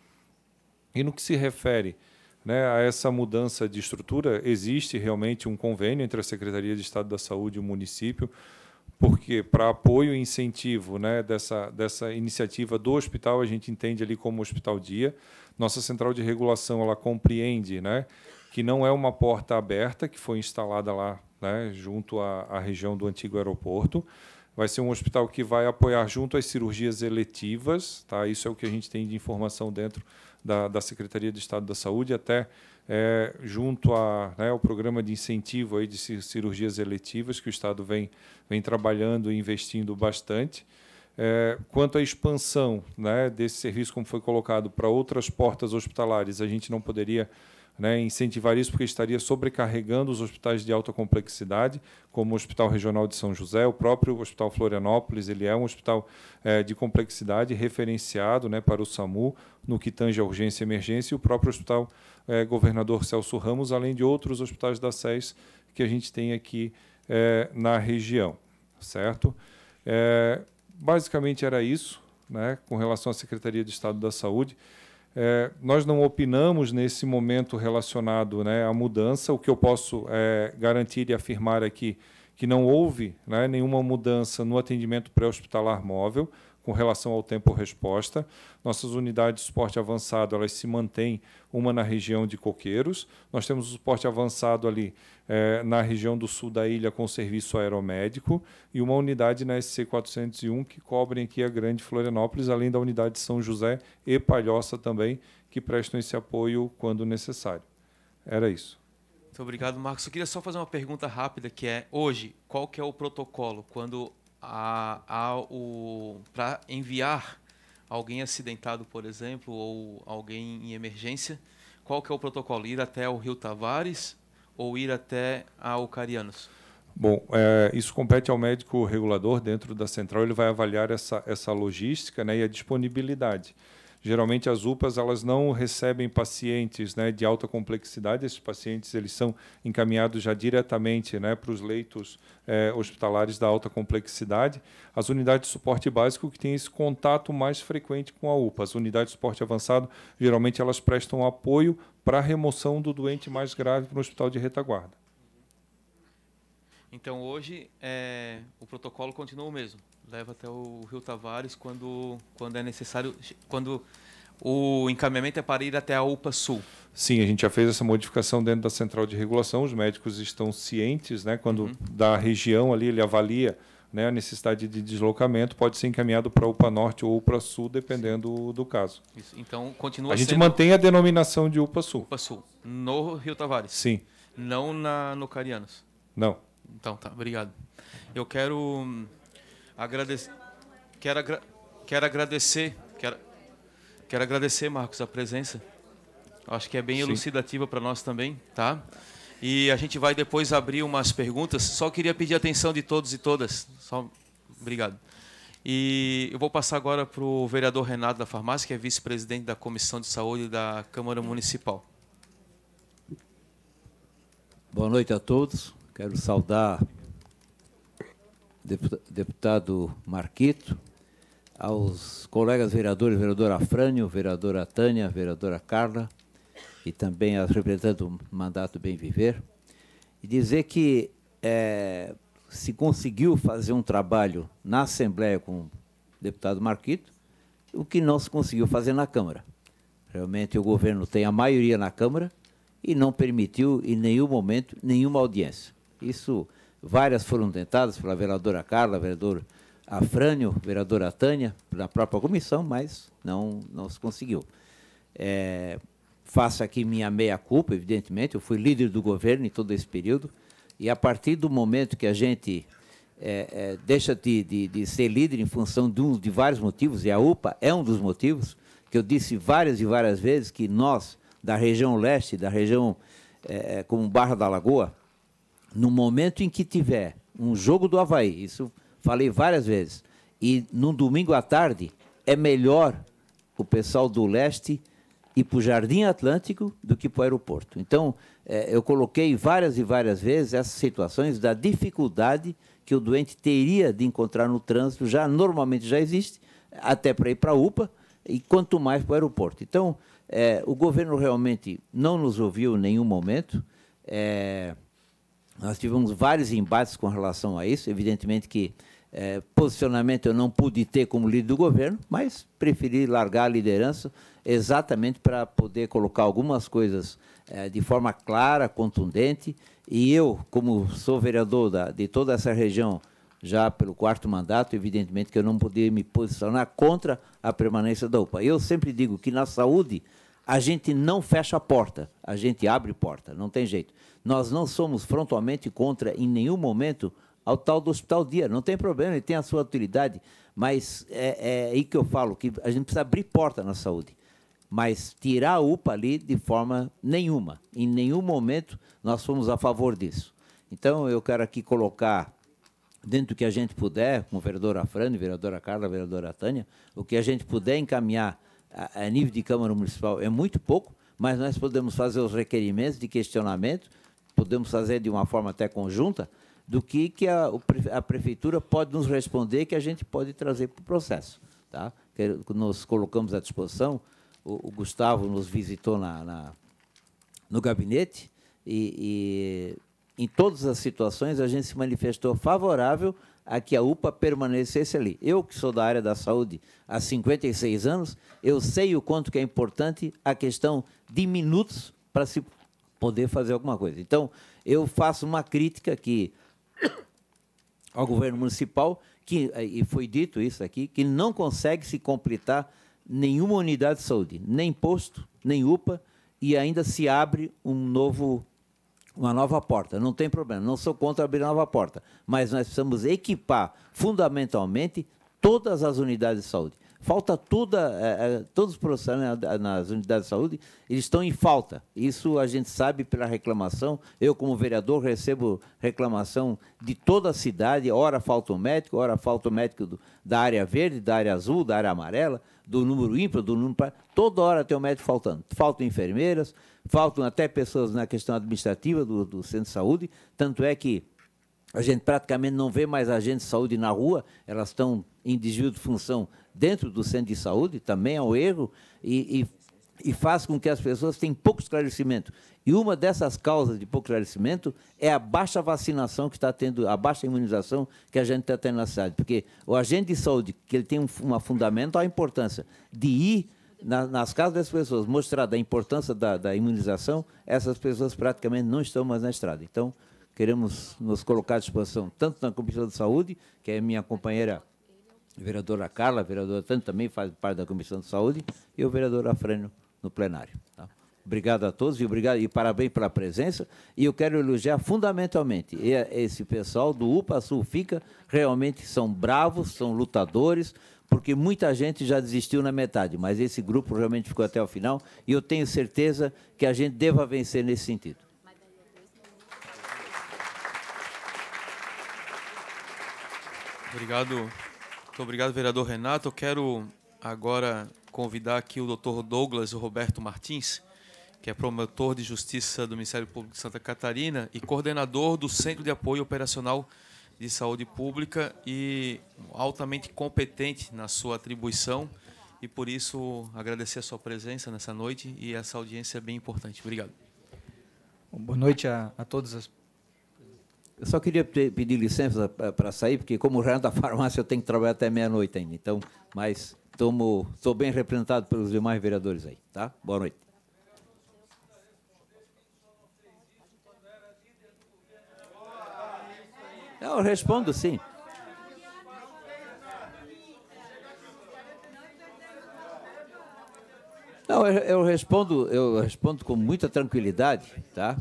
E no que se refere né, a essa mudança de estrutura, existe realmente um convênio entre a Secretaria de Estado da Saúde e o município porque para apoio e incentivo né, dessa, dessa iniciativa do hospital, a gente entende ali como hospital dia. Nossa central de regulação ela compreende né, que não é uma porta aberta que foi instalada lá né, junto à, à região do antigo aeroporto. Vai ser um hospital que vai apoiar junto às cirurgias eletivas. Tá? Isso é o que a gente tem de informação dentro da, da Secretaria de Estado da Saúde, até é, junto a, né, ao programa de incentivo aí de cirurgias eletivas, que o Estado vem, vem trabalhando e investindo bastante. É, quanto à expansão né, desse serviço, como foi colocado, para outras portas hospitalares, a gente não poderia né, incentivar isso porque estaria sobrecarregando os hospitais de alta complexidade, como o Hospital Regional de São José, o próprio Hospital Florianópolis, ele é um hospital é, de complexidade referenciado né, para o SAMU, no que tange a urgência e emergência, e o próprio Hospital é, Governador Celso Ramos, além de outros hospitais da SES que a gente tem aqui é, na região. Certo? É, basicamente era isso, né, com relação à Secretaria de Estado da Saúde. É, nós não opinamos nesse momento relacionado né, à mudança. O que eu posso é, garantir e afirmar aqui que não houve né, nenhuma mudança no atendimento pré-hospitalar móvel com relação ao tempo-resposta. Nossas unidades de suporte avançado elas se mantêm, uma na região de Coqueiros. Nós temos o suporte avançado ali é, na região do sul da ilha com serviço aeromédico e uma unidade na SC-401 que cobrem aqui a Grande Florianópolis, além da unidade de São José e Palhoça também, que prestam esse apoio quando necessário. Era isso. Muito obrigado, Marcos. Eu queria só fazer uma pergunta rápida, que é, hoje, qual que é o protocolo quando para enviar alguém acidentado, por exemplo, ou alguém em emergência, qual que é o protocolo? Ir até o Rio Tavares ou ir até a Eucarianos? Bom, é, isso compete ao médico regulador dentro da central, ele vai avaliar essa, essa logística né, e a disponibilidade. Geralmente as UPAs elas não recebem pacientes né, de alta complexidade. Esses pacientes eles são encaminhados já diretamente né, para os leitos é, hospitalares da alta complexidade. As unidades de suporte básico que têm esse contato mais frequente com a UPA. As unidades de suporte avançado geralmente elas prestam apoio para a remoção do doente mais grave para o hospital de retaguarda. Então hoje é, o protocolo continua o mesmo leva até o Rio Tavares quando, quando é necessário, quando o encaminhamento é para ir até a UPA Sul. Sim, a gente já fez essa modificação dentro da central de regulação. Os médicos estão cientes, né? Quando uhum. da região ali ele avalia né, a necessidade de deslocamento, pode ser encaminhado para a UPA Norte ou UPA Sul, dependendo do caso. Isso. Então continua. A gente mantém a denominação de UPA Sul. UPA Sul no Rio Tavares. Sim. Não na no Carianos. Não. Então tá, obrigado. Eu quero Agradecer, quero, agra, quero agradecer, quero, quero agradecer, Marcos, a presença. Acho que é bem Sim. elucidativa para nós também, tá? E a gente vai depois abrir umas perguntas. Só queria pedir a atenção de todos e todas. Só... Obrigado. E eu vou passar agora para o vereador Renato da Farmácia, que é vice-presidente da Comissão de Saúde da Câmara Municipal. Boa noite a todos. Quero saudar deputado Marquito, aos colegas vereadores, vereadora Afrânio, vereadora Tânia, vereadora Carla, e também aos representantes do mandato Bem Viver, e dizer que é, se conseguiu fazer um trabalho na Assembleia com o deputado Marquito, o que não se conseguiu fazer na Câmara. Realmente o governo tem a maioria na Câmara e não permitiu em nenhum momento nenhuma audiência. Isso, várias foram tentadas pela vereadora Carla, vereador Afrânio, vereadora Tânia, na própria comissão, mas não, não se conseguiu. É, faço aqui minha meia-culpa, evidentemente, eu fui líder do governo em todo esse período, e a partir do momento que a gente é, é, deixa de, de, de, ser líder em função de, um, de vários motivos, e a UPA é um dos motivos, que eu disse várias e várias vezes que nós, da região leste, da região é, é como Barra da Lagoa, no momento em que tiver um jogo do Havaí, isso falei várias vezes, e num domingo à tarde, é melhor o pessoal do leste ir para o Jardim Atlântico do que para o aeroporto. Então, é, eu coloquei várias e várias vezes essas situações da dificuldade que o doente teria de encontrar no trânsito, já normalmente já existe, até para ir para a UPA, e quanto mais para o aeroporto. Então, é, o governo realmente não nos ouviu em nenhum momento. É, nós tivemos vários embates com relação a isso. Evidentemente que é, posicionamento eu não pude ter como líder do governo, mas preferi largar a liderança exatamente para poder colocar algumas coisas é, de forma clara, contundente. E eu, como sou vereador da, de toda essa região, já pelo quarto mandato, evidentemente que eu não poderia me posicionar contra a permanência da UPA. Eu sempre digo que na saúde a gente não fecha a porta, a gente abre porta, não tem jeito. Nós não somos frontalmente contra em nenhum momento ao tal do Hospital Dia, não tem problema, ele tem a sua utilidade, mas é, é aí que eu falo, que a gente precisa abrir porta na saúde mas tirar a UPA ali de forma nenhuma. Em nenhum momento nós fomos a favor disso. Então eu quero aqui colocar, dentro do que a gente puder, com o vereador Afrani, vereadora Carla, vereadora Tânia, o que a gente puder encaminhar a, a nível de Câmara Municipal é muito pouco, mas nós podemos fazer os requerimentos de questionamento, podemos fazer de uma forma até conjunta, do que, que a, a prefeitura pode nos responder que a gente pode trazer para o processo. Tá? Que nós colocamos à disposição o, o Gustavo nos visitou na, na no gabinete e, e, em todas as situações a gente se manifestou favorável a que a UPA permanecesse ali. Eu, que sou da área da saúde há 56 anos, eu sei o quanto que é importante a questão de minutos para se poder fazer alguma coisa. Então, eu faço uma crítica aqui ao governo municipal, que, e foi dito isso aqui, que não consegue se completar nenhuma unidade de saúde, nem posto, nem UPA, e ainda se abre um novo, uma nova porta. Não tem problema, não sou contra abrir nova porta, mas nós precisamos equipar fundamentalmente todas as unidades de saúde. Falta toda, é, é, todos os profissionais nas unidades de saúde, eles estão em falta. Isso a gente sabe pela reclamação. Eu, como vereador, recebo reclamação de toda a cidade. Ora falta o médico, ora falta o médico do, da área verde, da área azul, da área amarela, do número ímpar, do número... Toda hora tem o médico faltando. Faltam enfermeiras, faltam até pessoas na questão administrativa do, do centro de saúde. Tanto é que a gente praticamente não vê mais agentes de saúde na rua, elas estão em desvio de função dentro do centro de saúde, também é um erro, e, e, e faz com que as pessoas tenham pouco esclarecimento. E uma dessas causas de pouco esclarecimento é a baixa vacinação que está tendo, a baixa imunização que a gente está tendo na cidade. Porque o agente de saúde, que ele tem um, uma fundamental importância de ir na, nas casas das pessoas, mostrar a importância da, da imunização, essas pessoas praticamente não estão mais na estrada. Então, queremos nos colocar à disposição, tanto na Comissão de Saúde, que é minha companheira vereadora Carla, a vereadora Tânia também faz parte da Comissão de Saúde, e o vereador Afrânio no plenário. Tá? Obrigado a todos e obrigado e parabéns pela presença. E eu quero elogiar fundamentalmente esse pessoal do UPA Sul Fica, realmente são bravos, são lutadores, porque muita gente já desistiu na metade, mas esse grupo realmente ficou até o final e eu tenho certeza que a gente deva vencer nesse sentido. Obrigado, muito obrigado, vereador Renato. Eu quero agora convidar aqui o doutor Douglas Roberto Martins, que é promotor de justiça do Ministério Público de Santa Catarina e coordenador do Centro de Apoio Operacional de saúde pública e altamente competente na sua atribuição e por isso agradecer a sua presença nessa noite e essa audiência bem importante. Obrigado. Boa noite a, a todos as eu só queria pedir licença para sair, porque como gerente da farmácia eu tenho que trabalhar até meia-noite ainda. Então, mas estou bem representado pelos demais vereadores aí, tá? Boa noite. Eu respondo sim. Não, eu, eu, respondo, eu respondo com muita tranquilidade, tá?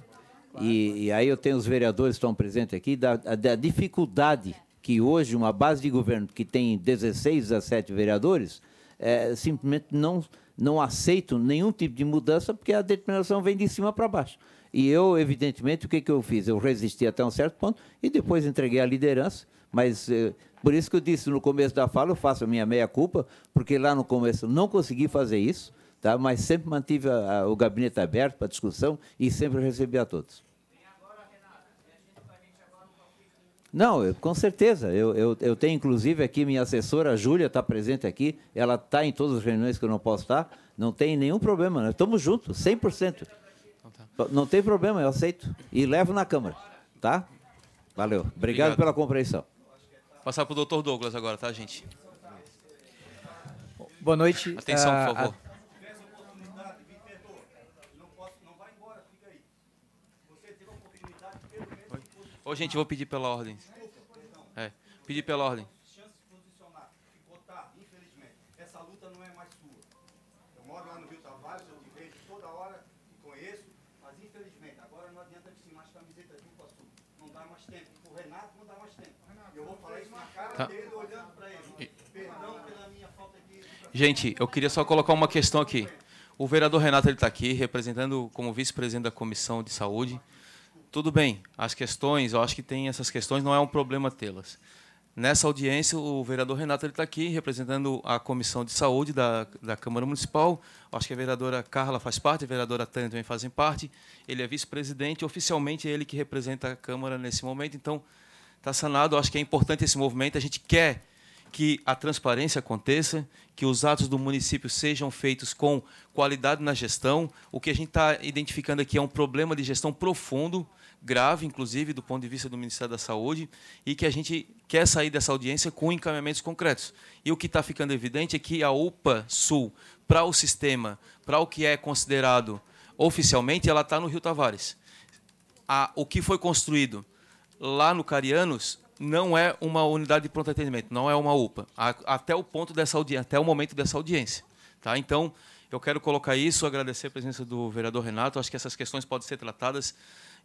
E, e, aí eu tenho os vereadores que estão presentes aqui, da, da, dificuldade que hoje uma base de governo que tem 16, 17 vereadores, é, simplesmente não, não aceitam nenhum tipo de mudança, porque a determinação vem de cima para baixo. E eu, evidentemente, o que, que eu fiz? Eu resisti até um certo ponto e depois entreguei a liderança, mas eh, por isso que eu disse no começo da fala, eu faço a minha meia-culpa, porque lá no começo não consegui fazer isso, tá? mas sempre mantive a, a, o gabinete aberto para discussão e sempre recebi a todos. Não, eu, com certeza. Eu, eu, eu, tenho, inclusive, aqui minha assessora, a Júlia, está presente aqui. Ela está em todas as reuniões que eu não posso estar. Não tem nenhum problema. Nós estamos juntos, 100%. Não tem problema, eu aceito. E levo na Câmara. Tá? Valeu. Obrigado, Obrigado. pela compreensão. Passar para o doutor Douglas agora, tá, gente? Boa noite. Atenção, por ah, favor. Ô, gente, vou pedir pela ordem. É, pedir pela ordem. Chance de posicionar e votar, infelizmente. Essa luta não é mais sua. Eu moro lá no Rio Tavares, eu te vejo toda hora, te conheço, mas infelizmente, agora não adianta vestir mais camiseta de Iguaçu. Não dá mais tempo. O Renato tempo. Eu vou tá. dele, olhando para ele. Perdão pela falta de... Gente, eu queria só colocar uma questão aqui. O vereador Renato está aqui, representando como vice-presidente da Comissão de Saúde tudo bem, as questões, eu acho que tem essas questões, não é um problema tê-las. Nessa audiência, o vereador Renato está aqui, representando a Comissão de Saúde da, da Câmara Municipal. Acho que a vereadora Carla faz parte, a vereadora Tânia também fazem parte. Ele é vice-presidente, oficialmente é ele que representa a Câmara nesse momento. Então, está sanado. Acho que é importante esse movimento. A gente quer que a transparência aconteça, que os atos do município sejam feitos com qualidade na gestão. O que a gente está identificando aqui é um problema de gestão profundo grave, inclusive, do ponto de vista do Ministério da Saúde, e que a gente quer sair dessa audiência com encaminhamentos concretos. E o que está ficando evidente é que a UPA Sul, para o sistema, para o que é considerado oficialmente, ela está no Rio Tavares. A, o que foi construído lá no Carianos não é uma unidade de pronto atendimento, não é uma UPA, a, até o ponto dessa audiência, até o momento dessa audiência. Tá? Então, eu quero colocar isso, agradecer a presença do vereador Renato. Acho que essas questões podem ser tratadas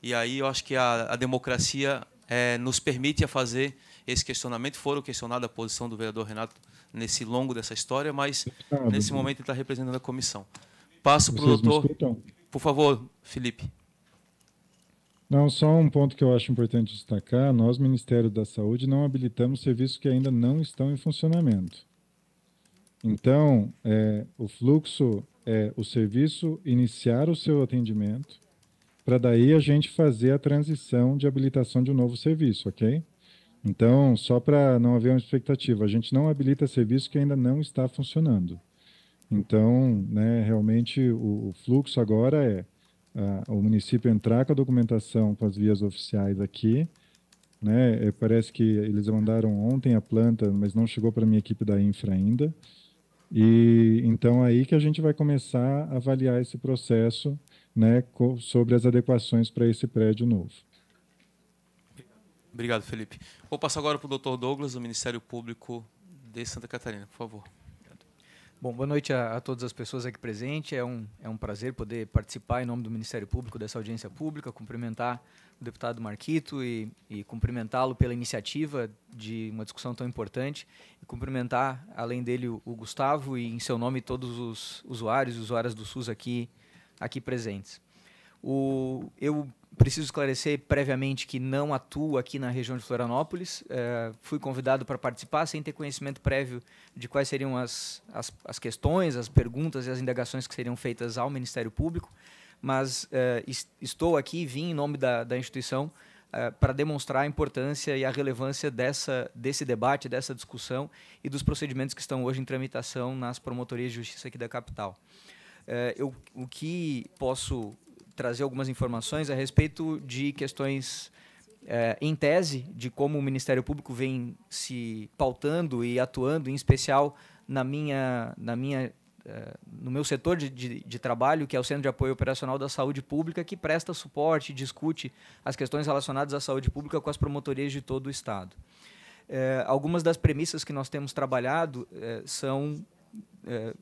e aí eu acho que a, a democracia é, nos permite a fazer esse questionamento. Foram questionada a posição do vereador Renato nesse longo dessa história, mas nesse momento ele está representando a comissão. Passo para o doutor. Por favor, Felipe. Não, só um ponto que eu acho importante destacar: nós, Ministério da Saúde, não habilitamos serviços que ainda não estão em funcionamento. Então, é, o fluxo é o serviço iniciar o seu atendimento, para daí a gente fazer a transição de habilitação de um novo serviço, ok? Então, só para não haver uma expectativa, a gente não habilita serviço que ainda não está funcionando. Então, né, realmente o, o fluxo agora é o município entrar com a documentação com as vias oficiais aqui, né? É, parece que eles mandaram ontem a planta, mas não chegou para minha equipe da infra ainda. E então aí que a gente vai começar a avaliar esse processo né, sobre as adequações para esse prédio novo. Obrigado, Felipe. Vou passar agora para o doutor Douglas, do Ministério Público de Santa Catarina, por favor. Bom, boa noite a, a, todas as pessoas aqui presentes. É um, é um prazer poder participar em nome do Ministério Público dessa audiência pública, cumprimentar o deputado Marquito e, e cumprimentá-lo pela iniciativa de uma discussão tão importante e cumprimentar, além dele, o, o Gustavo e, em seu nome, todos os usuários e usuárias do SUS aqui aqui presentes. O, eu preciso esclarecer previamente que não atuo aqui na região de Florianópolis. É, fui convidado para participar sem ter conhecimento prévio de quais seriam as, as, as, questões, as perguntas e as indagações que seriam feitas ao Ministério Público, mas é, estou aqui, vim em nome da, da instituição uh, para demonstrar a importância e a relevância dessa, desse debate, dessa discussão e dos procedimentos que estão hoje em tramitação nas promotorias de justiça aqui da capital. Uh, eu, o que posso trazer algumas informações a respeito de questões é, em tese de como o Ministério Público vem se pautando e atuando, em especial na minha, na minha, é, no meu setor de, de, de, trabalho, que é o Centro de Apoio Operacional da Saúde Pública, que presta suporte, discute as questões relacionadas à saúde pública com as promotorias de todo o Estado. É, algumas das premissas que nós temos trabalhado é, são é,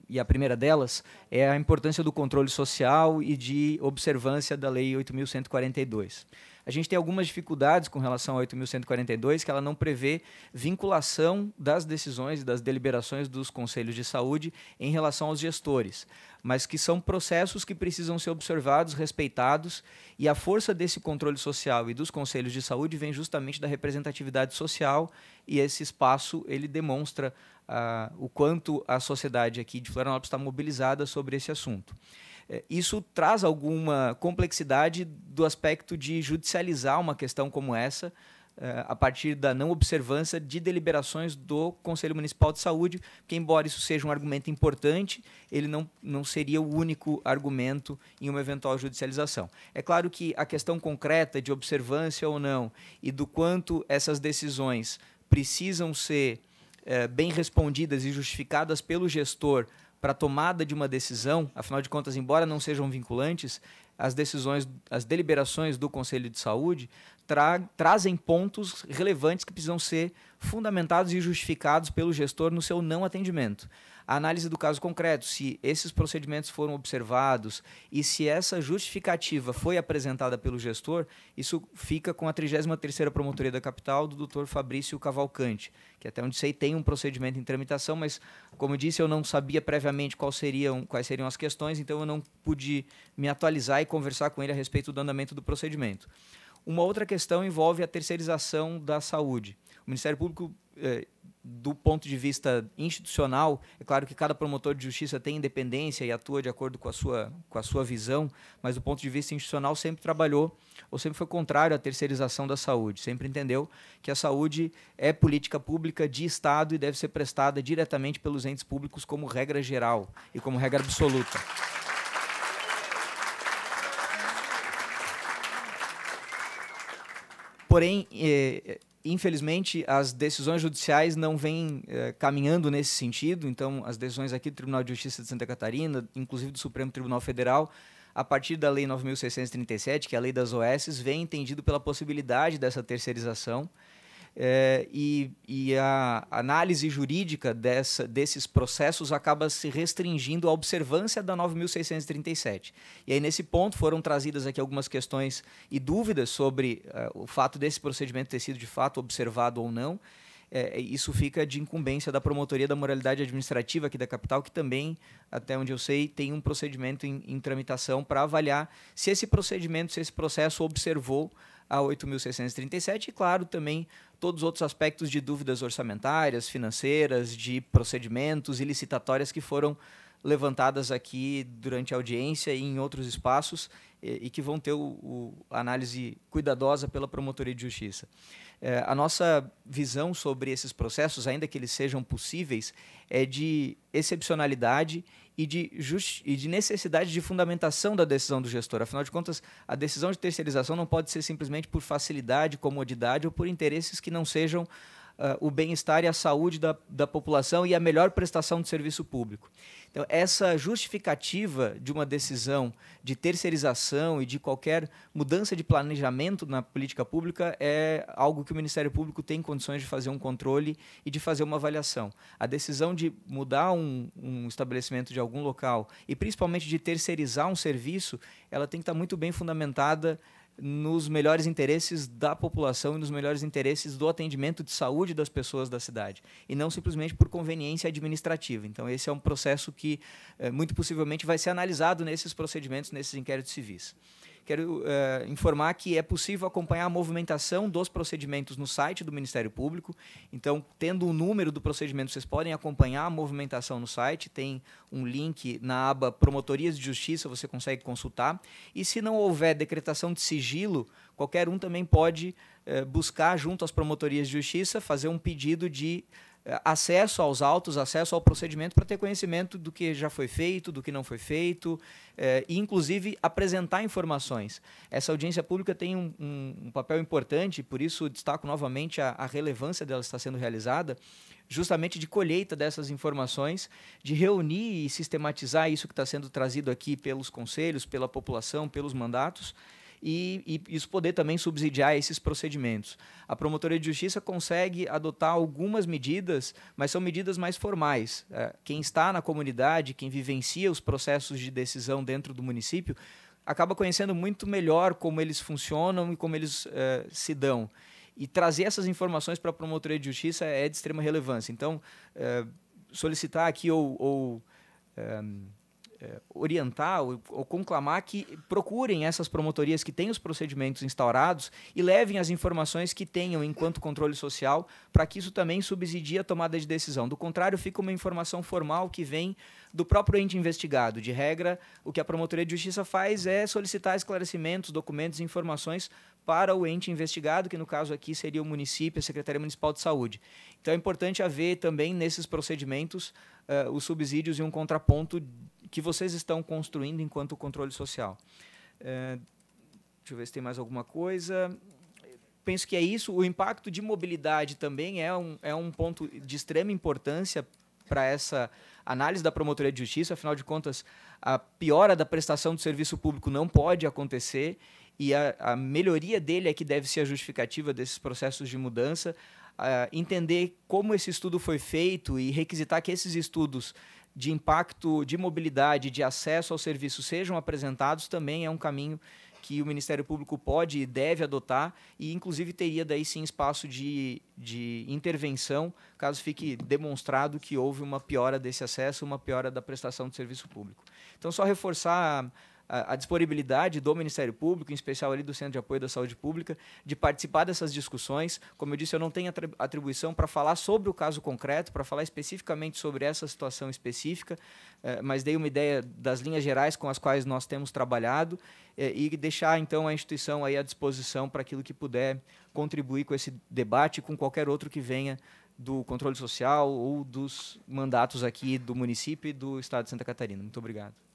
e a primeira delas é a importância do controle social e de observância da Lei 8.142. A gente tem algumas dificuldades com relação a 8.142, que ela não prevê vinculação das decisões e das deliberações dos conselhos de saúde em relação aos gestores, mas que são processos que precisam ser observados, respeitados, e a força desse controle social e dos conselhos de saúde vem justamente da representatividade social, e esse espaço ele demonstra uh, o quanto a sociedade aqui de Florianópolis está mobilizada sobre esse assunto. É, isso traz alguma complexidade do aspecto de judicializar uma questão como essa é, a partir da não observância de deliberações do Conselho Municipal de Saúde, que embora isso seja um argumento importante, ele não, não seria o único argumento em uma eventual judicialização. É claro que a questão concreta de observância ou não e do quanto essas decisões precisam ser é, bem respondidas e justificadas pelo gestor para tomada de uma decisão, afinal de contas, embora não sejam vinculantes, as decisões, as deliberações do Conselho de Saúde tra trazem pontos relevantes que precisam ser fundamentados e justificados pelo gestor no seu não atendimento análise do caso concreto, se esses procedimentos foram observados e se essa justificativa foi apresentada pelo gestor, isso fica com a 33ª Promotoria da Capital do Dr. Fabrício Cavalcante, que até onde sei tem um procedimento em tramitação, mas como eu disse, eu não sabia previamente quais seriam, quais seriam as questões, então eu não pude me atualizar e conversar com ele a respeito do andamento do procedimento. Uma outra questão envolve a terceirização da saúde. O Ministério Público do ponto de vista institucional, é claro que cada promotor de justiça tem independência e atua de acordo com a sua, com a sua visão, mas do ponto de vista institucional sempre trabalhou ou sempre foi contrário à terceirização da saúde, sempre entendeu que a saúde é política pública de Estado e deve ser prestada diretamente pelos entes públicos como regra geral e como regra absoluta. Porém, eh, infelizmente, as decisões judiciais não vêm eh, caminhando nesse sentido. Então, as decisões aqui do Tribunal de Justiça de Santa Catarina, inclusive do Supremo Tribunal Federal, a partir da Lei 9.637, que é a Lei das OS, vem entendido pela possibilidade dessa terceirização é, e, e, a análise jurídica dessa, desses processos acaba se restringindo à observância da 9.637. E aí, nesse ponto, foram trazidas aqui algumas questões e dúvidas sobre uh, o fato desse procedimento ter sido de fato observado ou não. É, isso fica de incumbência da Promotoria da Moralidade Administrativa aqui da capital, que também, até onde eu sei, tem um procedimento em, em tramitação para avaliar se esse procedimento, se esse processo observou a 8.637 e, claro, também todos os outros aspectos de dúvidas orçamentárias, financeiras, de procedimentos e licitatórias que foram levantadas aqui durante a audiência e em outros espaços e, e que vão ter o, o, análise cuidadosa pela Promotoria de Justiça. É, a nossa visão sobre esses processos, ainda que eles sejam possíveis, é de excepcionalidade e de, e de necessidade de fundamentação da decisão do gestor. Afinal de contas, a decisão de terceirização não pode ser simplesmente por facilidade, comodidade ou por interesses que não sejam uh, o bem-estar e a saúde da, da população e a melhor prestação de serviço público. Então, essa justificativa de uma decisão de terceirização e de qualquer mudança de planejamento na política pública é algo que o Ministério Público tem condições de fazer um controle e de fazer uma avaliação. A decisão de mudar um, um estabelecimento de algum local e principalmente de terceirizar um serviço, ela tem que estar muito bem fundamentada nos melhores interesses da população e nos melhores interesses do atendimento de saúde das pessoas da cidade, e não simplesmente por conveniência administrativa. Então, esse é um processo que, eh, muito possivelmente, vai ser analisado nesses procedimentos, nesses inquéritos civis. Quero uh, informar que é possível acompanhar a movimentação dos procedimentos no site do Ministério Público. Então, tendo o número do procedimento, vocês podem acompanhar a movimentação no site. Tem um link na aba Promotorias de Justiça, você consegue consultar. E se não houver decretação de sigilo, qualquer um também pode uh, buscar junto às promotorias de justiça fazer um pedido de acesso aos autos, acesso ao procedimento para ter conhecimento do que já foi feito, do que não foi feito, eh, e inclusive apresentar informações. Essa audiência pública tem um, um, um papel importante, por isso destaco novamente a, a, relevância dela estar sendo realizada, justamente de colheita dessas informações, de reunir e sistematizar isso que está sendo trazido aqui pelos conselhos, pela população, pelos mandatos, e, e, isso poder também subsidiar esses procedimentos. A Promotoria de Justiça consegue adotar algumas medidas, mas são medidas mais formais. É, quem está na comunidade, quem vivencia os processos de decisão dentro do município, acaba conhecendo muito melhor como eles funcionam e como eles é, se dão. E trazer essas informações para a Promotoria de Justiça é de extrema relevância. Então, é, solicitar aqui ou, ou é, orientar ou, ou, conclamar que procurem essas promotorias que têm os procedimentos instaurados e levem as informações que tenham enquanto controle social para que isso também subsidie a tomada de decisão. Do contrário, fica uma informação formal que vem do próprio ente investigado. De regra, o que a Promotoria de Justiça faz é solicitar esclarecimentos, documentos e informações para o ente investigado, que no caso aqui seria o município, a Secretaria Municipal de Saúde. Então é importante haver também nesses procedimentos uh, os subsídios e um contraponto que vocês estão construindo enquanto controle social. É, deixa eu ver se tem mais alguma coisa. Penso que é isso. O impacto de mobilidade também é um, é um ponto de extrema importância para essa análise da promotoria de justiça. Afinal de contas, a piora da prestação do serviço público não pode acontecer e a, a melhoria dele é que deve ser a justificativa desses processos de mudança. Uh, entender como esse estudo foi feito e requisitar que esses estudos de impacto de mobilidade, de acesso ao serviço sejam apresentados, também é um caminho que o Ministério Público pode e deve adotar e, inclusive, teria daí sim espaço de, de intervenção caso fique demonstrado que houve uma piora desse acesso, uma piora da prestação de serviço público. Então, só reforçar a, disponibilidade do Ministério Público, em especial ali do Centro de Apoio da Saúde Pública, de participar dessas discussões. Como eu disse, eu não tenho atribuição para falar sobre o caso concreto, para falar especificamente sobre essa situação específica, eh, mas dei uma ideia das linhas gerais com as quais nós temos trabalhado eh, e deixar então a instituição aí à disposição para aquilo que puder contribuir com esse debate, com qualquer outro que venha do controle social ou dos mandatos aqui do município e do Estado de Santa Catarina. Muito obrigado.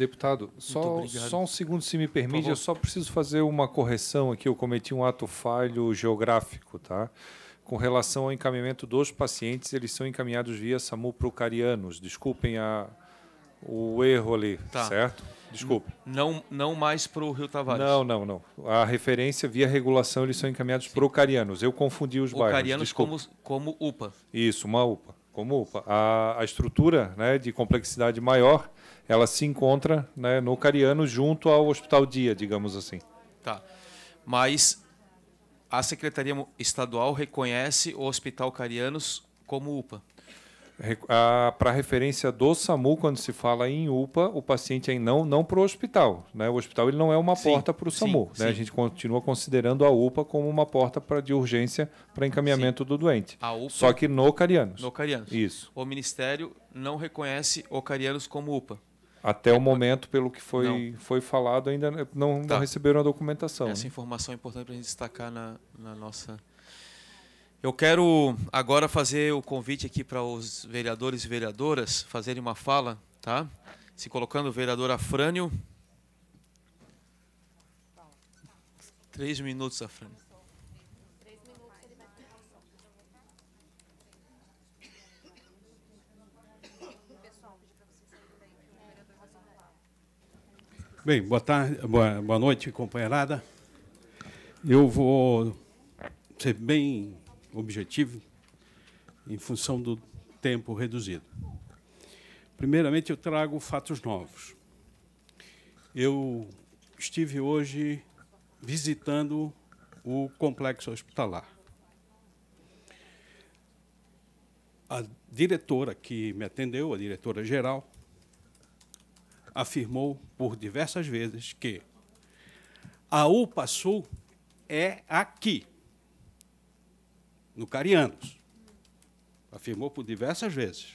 Deputado, só, só um segundo, se me permite, eu só preciso fazer uma correção aqui. Eu cometi um ato falho geográfico, tá? Com relação ao encaminhamento dos pacientes, eles são encaminhados via SAMU Procarianos. Desculpem a, o erro ali, tá. certo? Desculpe. Não, não mais para o Rio Tavares. Não, não, não. A referência via regulação, eles são encaminhados Procarianos. Eu confundi os bairros. Procarianos como, como UPA. Isso, uma UPA. Como UPA. A, a estrutura né, de complexidade maior ela se encontra né, no Cariano junto ao Hospital Dia, digamos assim. Tá. Mas a Secretaria Estadual reconhece o Hospital Carianos como UPA. Para referência do SAMU, quando se fala em UPA, o paciente ainda não, não para o hospital. Né? O hospital ele não é uma sim, porta para o SAMU. Sim, né? Sim. A gente continua considerando a UPA como uma porta pra, de urgência para encaminhamento do doente. UPA, Só que no Carianos. No Carianos. Isso. O Ministério não reconhece o Carianos como UPA. Até o momento, pelo que foi, foi falado, ainda não, tá. não receberam a documentação. Essa né? informação é importante para a gente destacar na, na nossa. Eu quero agora fazer o convite aqui para os vereadores e vereadoras fazerem uma fala, tá? Se colocando o vereador Afrânio. Três minutos, Afrânio. Bem, boa tarde, boa, boa noite, companheirada. Eu vou ser bem objetivo em função do tempo reduzido. Primeiramente, eu trago fatos novos. Eu estive hoje visitando o complexo hospitalar. a diretora que me atendeu, a diretora geral, afirmou por diversas vezes que a UPA Sul é aqui, no Carianos. Afirmou por diversas vezes.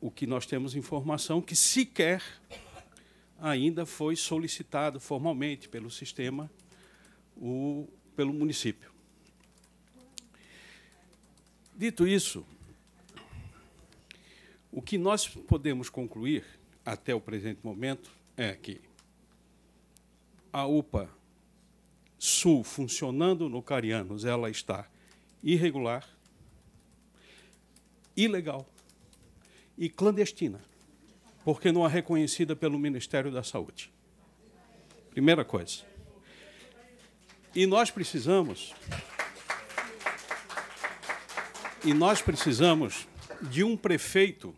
O que nós temos informação que sequer ainda foi solicitado formalmente pelo sistema, o, pelo município. Dito isso, o que nós podemos concluir até o presente momento é que a UPA Sul funcionando no Carianos, ela está irregular, ilegal e clandestina, porque não é reconhecida pelo Ministério da Saúde. Primeira coisa. E nós precisamos e nós precisamos de um prefeito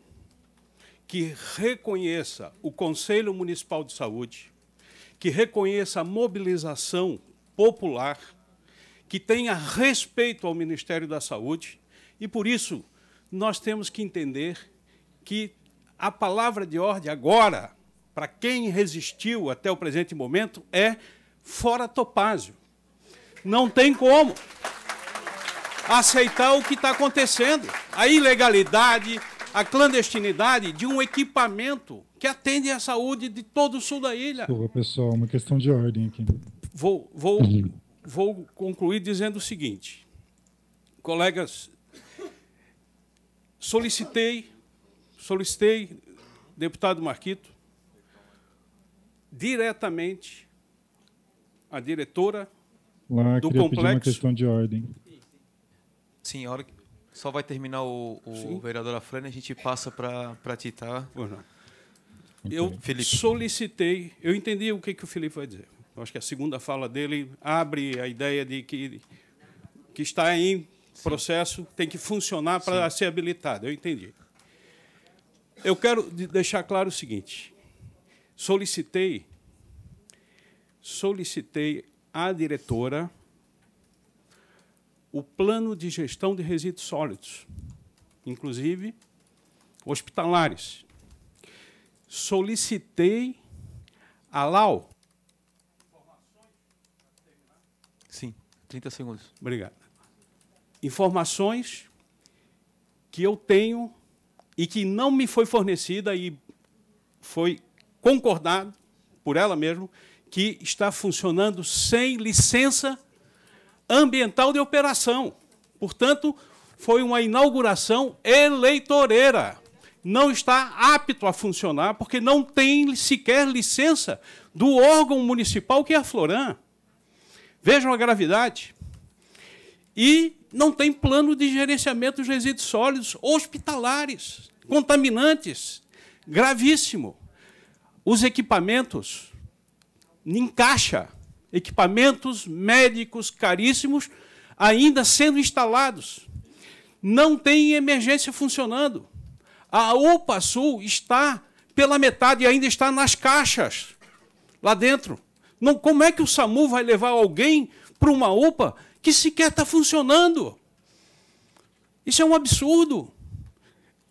que reconheça o Conselho Municipal de Saúde, que reconheça a mobilização popular, que tenha respeito ao Ministério da Saúde, e por isso nós temos que entender que a palavra de ordem agora, para quem resistiu até o presente momento, é fora Topázio. Não tem como aceitar o que está acontecendo. A ilegalidade, a clandestinidade de um equipamento que atende à saúde de todo o sul da ilha. Pô, pessoal, uma questão de ordem aqui. Vou, vou, vou concluir dizendo o seguinte. Colegas, solicitei, solicitei, deputado Marquito, diretamente a diretora Lá, do complexo. pedir uma questão de ordem. Sim, a hora que só vai terminar o, o vereador Afrânia, a gente passa para ti, tá? Eu Felipe. solicitei, eu entendi o que, que o Felipe vai dizer. Eu acho que a segunda fala dele abre a ideia de que, que está em processo, tem que funcionar para ser habilitado. Eu entendi. Eu quero de- deixar claro o seguinte: solicitei, solicitei à diretora o plano de gestão de resíduos sólidos, inclusive hospitalares. Solicitei a Lau. Sim, 30 segundos. Obrigado. Informações que eu tenho e que não me foi fornecida e foi concordado por ela mesma que está funcionando sem licença ambiental de operação. Portanto, foi uma inauguração eleitoreira. Não está apto a funcionar porque não tem sequer licença do órgão municipal que é a Floran. Vejam a gravidade. E não tem plano de gerenciamento dos resíduos sólidos hospitalares, contaminantes. Gravíssimo. Os equipamentos em caixa, equipamentos médicos caríssimos ainda sendo instalados. Não tem emergência funcionando. A UPA Sul está pela metade e ainda está nas caixas lá dentro. Não, como é que o SAMU vai levar alguém para uma UPA que sequer está funcionando? Isso é um absurdo.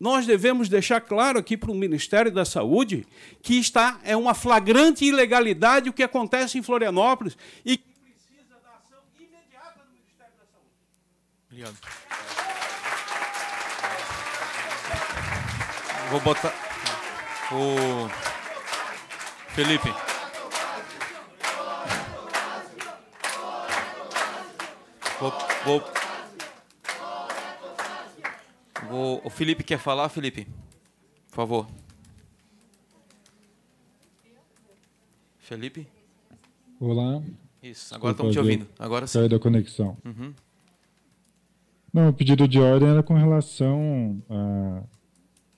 Nós devemos deixar claro aqui para o Ministério da Saúde que está é uma flagrante ilegalidade o que acontece em Florianópolis e que precisa da ação imediata do Ministério da Saúde. Obrigado. Vou botar. O. Felipe. Vou, vou, vou. O Felipe quer falar, Felipe? Por favor. Felipe? Olá. Isso, agora estamos te ouvindo. Agora sim. Caiu da conexão. Uhum. Não, o pedido de ordem era com relação à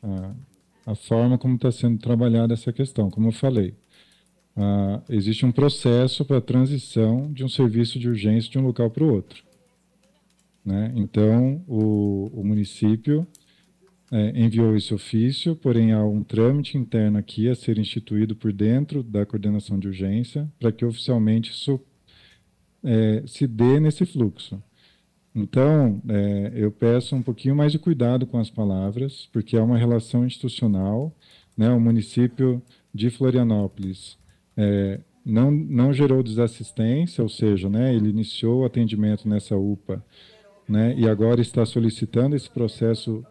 à- à forma como está sendo trabalhada essa questão. Como eu falei, ah, existe um processo para a transição de um serviço de urgência de um local para o outro. Né? Então, o, o município é, enviou esse ofício, porém há um trâmite interno aqui a ser instituído por dentro da coordenação de urgência para que oficialmente isso é, se dê nesse fluxo. Então, é, eu peço um pouquinho mais de cuidado com as palavras, porque é uma relação institucional. Né? O município de Florianópolis é, não, não gerou desassistência, ou seja, né, ele iniciou o atendimento nessa UPA né, e agora está solicitando esse processo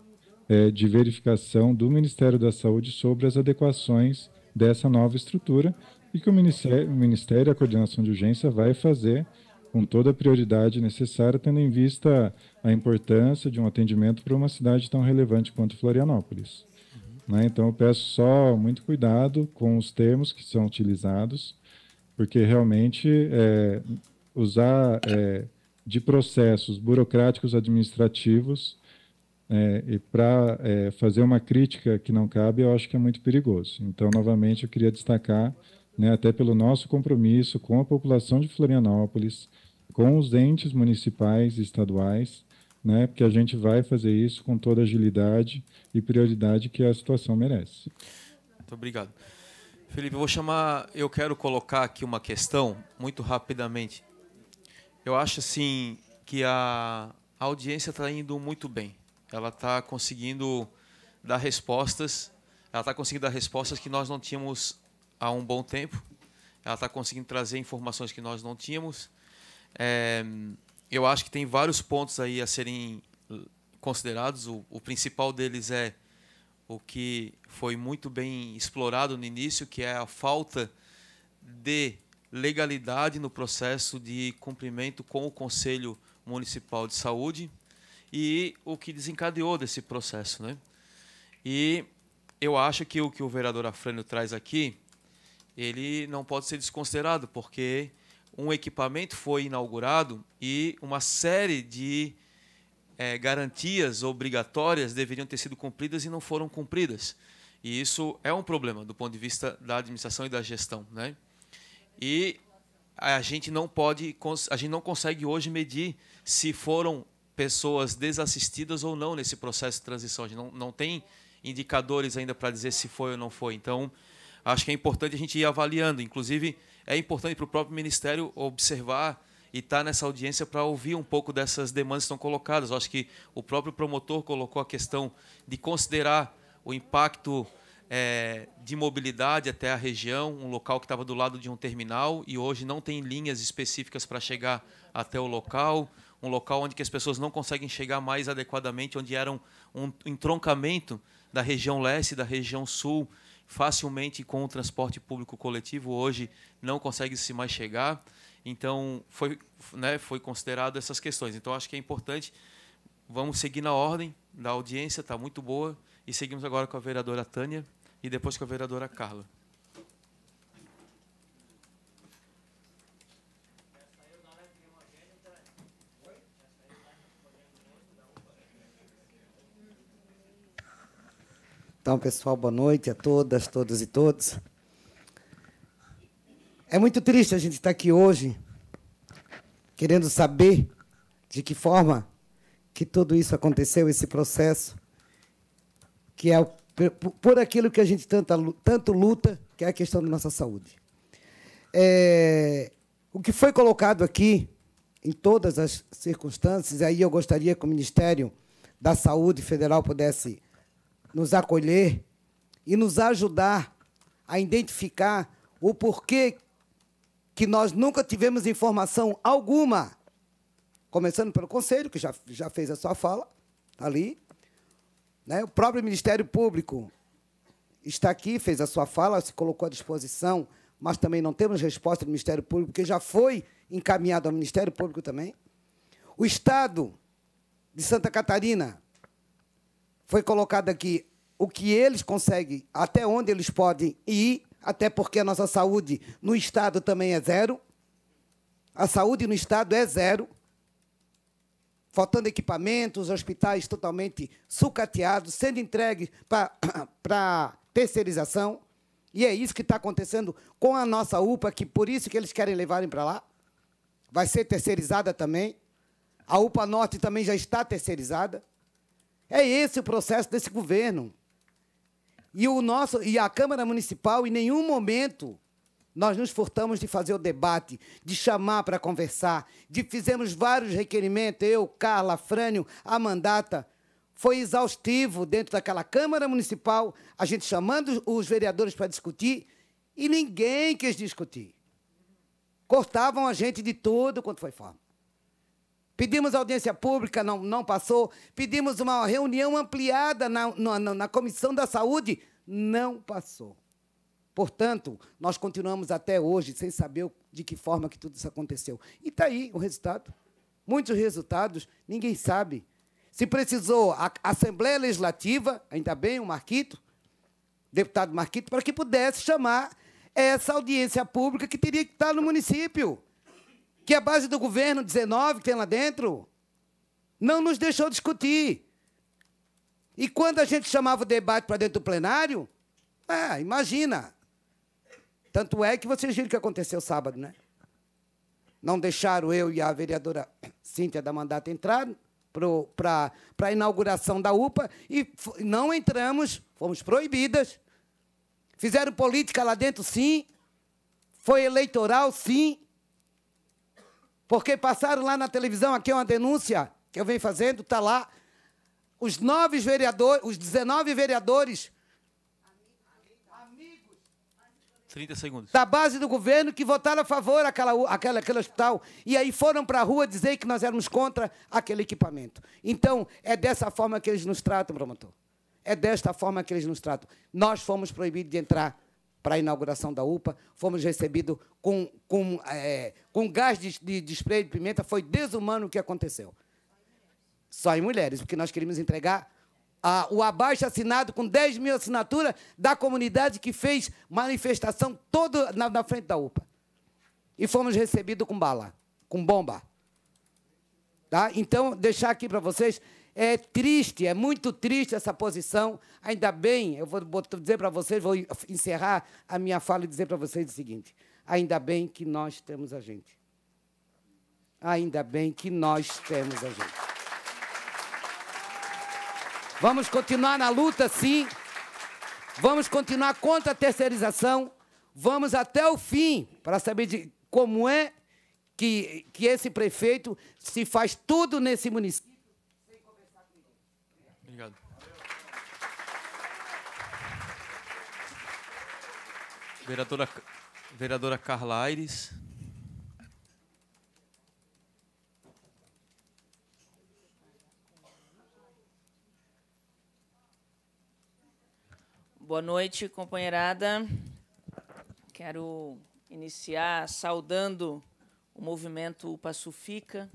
é, de verificação do Ministério da Saúde sobre as adequações dessa nova estrutura e que o Ministério, o Ministério a Coordenação de Urgência vai fazer com toda a prioridade necessária, tendo em vista a importância de um atendimento para uma cidade tão relevante quanto Florianópolis. Uhum. Né? Então, eu peço só muito cuidado com os termos que são utilizados, porque realmente é, usar é, de processos burocráticos administrativos é, e para é, fazer uma crítica que não cabe, eu acho que é muito perigoso. Então, novamente, eu queria destacar, né, até pelo nosso compromisso com a população de Florianópolis, com os entes municipais e estaduais, né, porque a gente vai fazer isso com toda a agilidade e prioridade que a situação merece. Muito obrigado. Felipe, eu vou chamar, eu quero colocar aqui uma questão muito rapidamente. Eu acho assim que a, audiência está indo muito bem. Ela está conseguindo dar respostas. Ela está conseguindo dar respostas que nós não tínhamos há um bom tempo. Ela está conseguindo trazer informações que nós não tínhamos. É, eu acho que tem vários pontos aí a serem considerados. O, o, principal deles é o que foi muito bem explorado no início, que é a falta de legalidade no processo de cumprimento com o Conselho Municipal de Saúde e o que desencadeou desse processo, né? E eu acho que o que o vereador Afrânio traz aqui, ele não pode ser desconsiderado, porque um equipamento foi inaugurado e uma série de é, garantias obrigatórias deveriam ter sido cumpridas e não foram cumpridas. E isso é um problema do ponto de vista da administração e da gestão, né? E a gente não pode, a gente não consegue hoje medir se foram pessoas desassistidas ou não nesse processo de transição. A gente não, não tem indicadores ainda para dizer se foi ou não foi. Então, acho que é importante a gente ir avaliando. Inclusive, é importante para o próprio Ministério observar e estar tá nessa audiência para ouvir um pouco dessas demandas que estão colocadas. Eu acho que o próprio promotor colocou a questão de considerar o impacto é, de mobilidade até a região, um local que estava do lado de um terminal e hoje não tem linhas específicas para chegar até o local, um local onde as pessoas não conseguem chegar mais adequadamente, onde era um, um entroncamento da região leste da região sul facilmente com o transporte público coletivo, hoje não consegue se mais chegar. Então, foi, né, foi considerado essas questões. Então, acho que é importante, vamos seguir na ordem da audiência, está muito boa, e seguimos agora com a vereadora Tânia e depois com a vereadora Carla. Então, pessoal, boa noite a todas, todos e todos. É muito triste a gente estar aqui hoje querendo saber de que forma que tudo isso aconteceu, esse processo, que é por aquilo que a gente tanto, tanto luta, que é a questão da nossa saúde. É, o que foi colocado aqui, em todas as circunstâncias, aí eu gostaria que o Ministério da Saúde Federal pudesse nos acolher e nos ajudar a identificar o porquê que nós nunca tivemos informação alguma, começando pelo Conselho, que já, já fez a sua fala, ali. Né? O próprio Ministério Público está aqui, fez a sua fala, se colocou à disposição, mas também não temos resposta do Ministério Público, porque já foi encaminhado ao Ministério Público também. O Estado de Santa Catarina foi colocado aqui o que eles conseguem, até onde eles podem ir, até porque a nossa saúde no Estado também é zero. A saúde no Estado é zero. Faltando equipamentos, hospitais totalmente sucateados, sendo entregues para terceirização. E é isso que está acontecendo com a nossa UPA, que por isso que eles querem levarem para lá. Vai ser terceirizada também. A UPA Norte também já está terceirizada. É esse o processo desse governo. E, o nosso, e a Câmara Municipal, em nenhum momento, Nós nos furtamos de fazer o debate, de chamar para conversar, de fizemos vários requerimentos, eu, Carla, Frânio, a mandata. Foi exaustivo dentro daquela Câmara Municipal, a gente chamando os vereadores para discutir, e ninguém quis discutir. Cortavam a gente de tudo quanto foi forma. Pedimos audiência pública, não, não passou. Pedimos uma reunião ampliada na, na, na Comissão da Saúde, não passou. Portanto, nós continuamos até hoje sem saber de que forma que tudo isso aconteceu. E está aí o resultado. Muitos resultados, ninguém sabe. Se precisou a Assembleia Legislativa, ainda bem, o Marquito, deputado Marquito, para que pudesse chamar essa audiência pública que teria que estar no município. Que a base do governo 19 que tem lá dentro não nos deixou discutir. E quando a gente chamava o debate para dentro do plenário, ah, imagina, tanto é que vocês viram o que aconteceu sábado, né? Não deixaram eu e a vereadora Cíntia da Mandata entrar para a inauguração da UPA e não entramos, fomos proibidas. Fizeram política lá dentro, sim. Foi eleitoral, sim. Porque passaram lá na televisão, aqui é uma denúncia que eu venho fazendo, está lá. Os nove vereadores, os 19 vereadores 30 segundos. Da base do governo que votaram a favor daquela, aquela, aquele hospital. E aí foram para a rua dizer que nós éramos contra aquele equipamento. Então, é dessa forma que eles nos tratam, promotor. É desta forma que eles nos tratam. Nós fomos proibidos de entrar para a inauguração da UPA, fomos recebidos com, com, é, com gás de, de, de spray de pimenta. Foi desumano o que aconteceu. Só em mulheres, porque nós queríamos entregar o abaixo assinado com 10 mil assinaturas da comunidade que fez manifestação toda na, na frente da UPA. E fomos recebidos com bala, com bomba. Tá? Então, deixar aqui para vocês, é triste, é muito triste essa posição. Ainda bem, eu vou dizer para vocês, vou encerrar a minha fala e dizer para vocês o seguinte: ainda bem que nós temos a gente. Ainda bem que nós temos a gente. Vamos continuar na luta, sim. Vamos continuar contra a terceirização. Vamos até o fim para saber de como é que, que esse prefeito se faz tudo nesse município. Obrigado. Vereadora, vereadora Carla Aires. Boa noite, companheirada. Quero iniciar saudando o movimento Pacifica,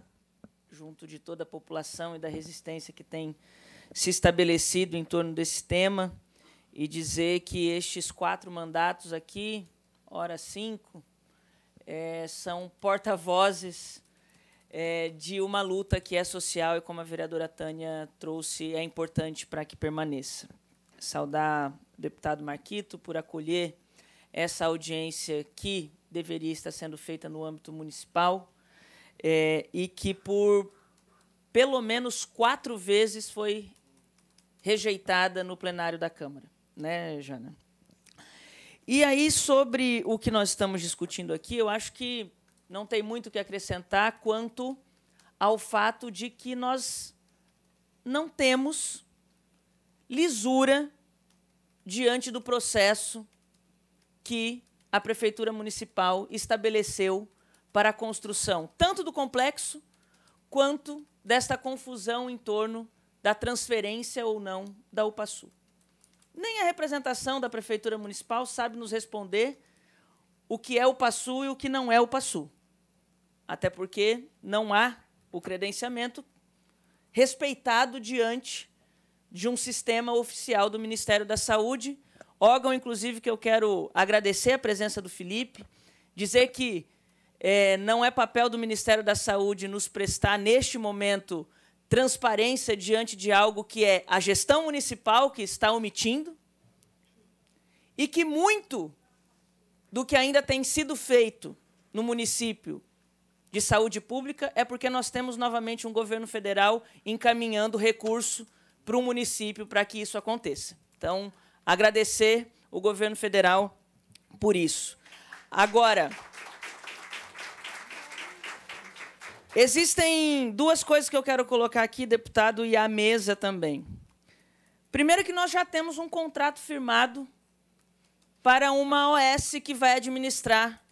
junto de toda a população e da resistência que tem se estabelecido em torno desse tema, e dizer que estes quatro mandatos aqui, hora cinco, é, são porta-vozes é, de uma luta que é social e, como a vereadora Tânia trouxe, é importante para que permaneça. Saudar deputado Marquito por acolher essa audiência que deveria estar sendo feita no âmbito municipal é, e que por pelo menos quatro vezes foi rejeitada no plenário da Câmara, né, Jana? E aí, sobre o que nós estamos discutindo aqui, eu acho que não tem muito o que acrescentar quanto ao fato de que nós não temos lisura diante do processo que a Prefeitura Municipal estabeleceu para a construção tanto do complexo quanto desta confusão em torno da transferência ou não da UPASU. Nem a representação da Prefeitura Municipal sabe nos responder o que é o PASU e o que não é o PASU. Até porque não há o credenciamento respeitado diante de um sistema oficial do Ministério da Saúde. Órgão, inclusive, que eu quero agradecer a presença do Felipe, dizer que é, não é papel do Ministério da Saúde nos prestar, neste momento, transparência diante de algo que é a gestão municipal que está omitindo, e que muito do que ainda tem sido feito no município de saúde pública é porque nós temos novamente um governo federal encaminhando recurso para o município para que isso aconteça. Então, agradecer o governo federal por isso. Agora, existem duas coisas que eu quero colocar aqui, deputado, e à mesa também. Primeiro que nós já temos um contrato firmado para uma OS que vai administrar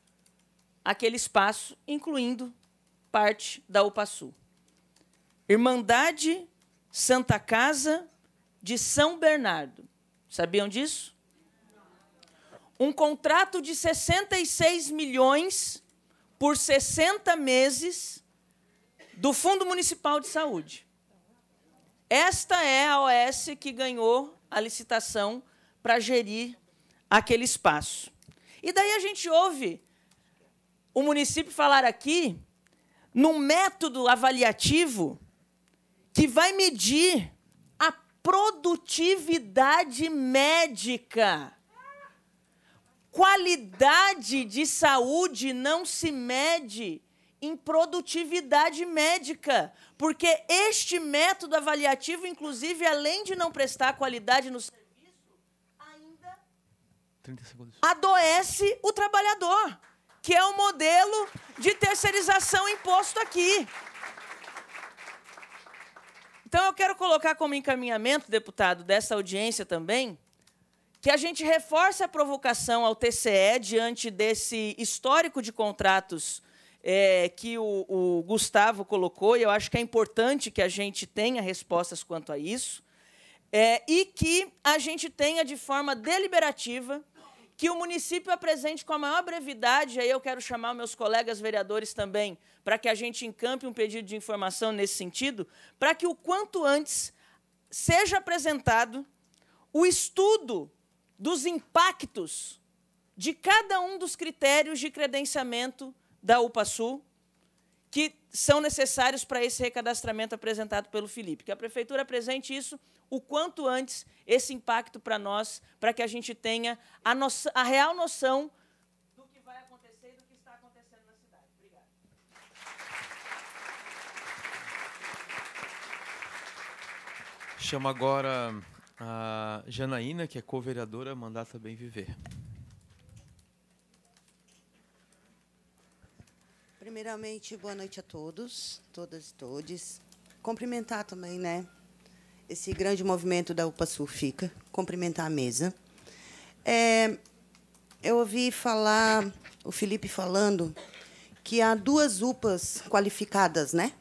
aquele espaço, incluindo parte da UPASU. Irmandade Santa Casa de São Bernardo. Sabiam disso? Um contrato de 66 milhões por 60 meses do Fundo Municipal de Saúde. Esta é a OS que ganhou a licitação para gerir aquele espaço. E daí a gente ouve o município falar aqui num método avaliativo que vai medir a produtividade médica. Qualidade de saúde não se mede em produtividade médica, porque este método avaliativo, inclusive, além de não prestar qualidade no serviço, ainda adoece o trabalhador, que é o modelo de terceirização imposto aqui. Então, eu quero colocar como encaminhamento, deputado, dessa audiência também, que a gente reforce a provocação ao TCE diante desse histórico de contratos é, que o, o, Gustavo colocou, e eu acho que é importante que a gente tenha respostas quanto a isso, é, e que a gente tenha de forma deliberativa que o município apresente com a maior brevidade, aí eu quero chamar meus colegas vereadores também, para que a gente encampe um pedido de informação nesse sentido, para que o quanto antes seja apresentado o estudo dos impactos de cada um dos critérios de credenciamento da UPASU que são necessários para esse recadastramento apresentado pelo Felipe. Que a Prefeitura apresente isso o quanto antes, esse impacto para nós, para que a gente tenha a, noção, a real noção do que vai acontecer e do que está acontecendo na cidade. Obrigada. Chamo agora a Janaína, que é co-vereadora, mandata Bem Viver. Primeiramente, boa noite a todos, todas e todes. Cumprimentar também, né, esse grande movimento da UPA Sul fica, cumprimentar a mesa. É, eu ouvi falar, o Felipe falando, que há duas UPAs qualificadas, né,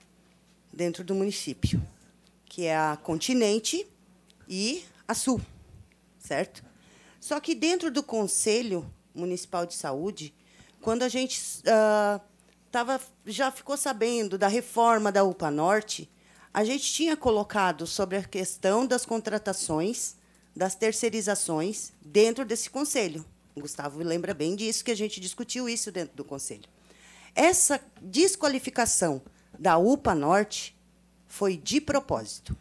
dentro do município, que é a Continente e a Sul, certo? Só que dentro do Conselho Municipal de Saúde, quando a gente uh, tava, já ficou sabendo da reforma da UPA Norte, a gente tinha colocado sobre a questão das contratações, das terceirizações, dentro desse conselho. O Gustavo lembra bem disso, que a gente discutiu isso dentro do conselho. Essa desqualificação da UPA Norte foi de propósito.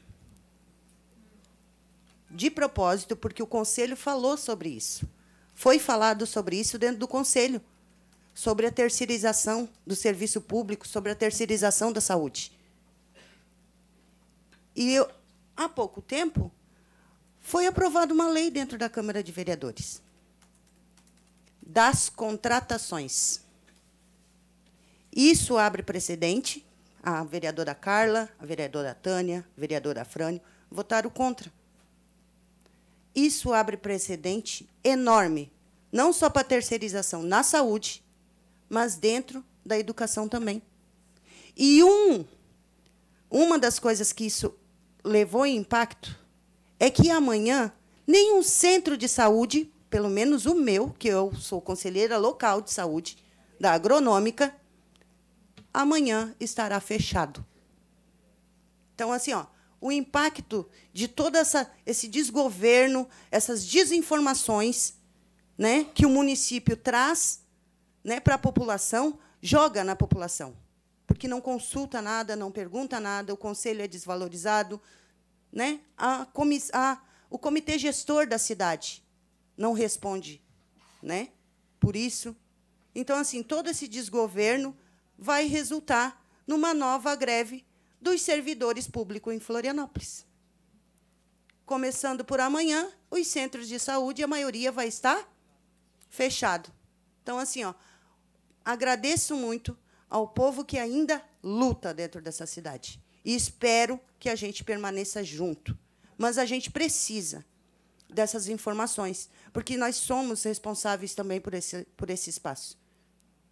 De propósito, porque o conselho falou sobre isso. Foi falado sobre isso dentro do conselho sobre a terceirização do serviço público, sobre a terceirização da saúde. E eu, há pouco tempo foi aprovada uma lei dentro da Câmara de Vereadores das contratações. Isso abre precedente. A vereadora Carla, a vereadora Tânia, a vereadora Frânio votaram contra. Isso abre precedente enorme, não só para a terceirização na saúde, mas dentro da educação também. E um, uma das coisas que isso levou em impacto é que amanhã nenhum centro de saúde, pelo menos o meu, que eu sou conselheira local de saúde da agronômica, amanhã estará fechado. Então, assim, ó, o impacto de todo essa, esse desgoverno, essas desinformações né, que o município traz né, para a população, joga na população, porque não consulta nada, não pergunta nada, o conselho é desvalorizado, né? A, a, o comitê gestor da cidade não responde, né? Por isso, então assim todo esse desgoverno vai resultar numa nova greve dos servidores públicos em Florianópolis. Começando por amanhã, os centros de saúde, a maioria vai estar fechado Então, assim, ó, agradeço muito ao povo que ainda luta dentro dessa cidade. E espero que a gente permaneça junto. Mas a gente precisa dessas informações, porque nós somos responsáveis também por esse, por esse espaço.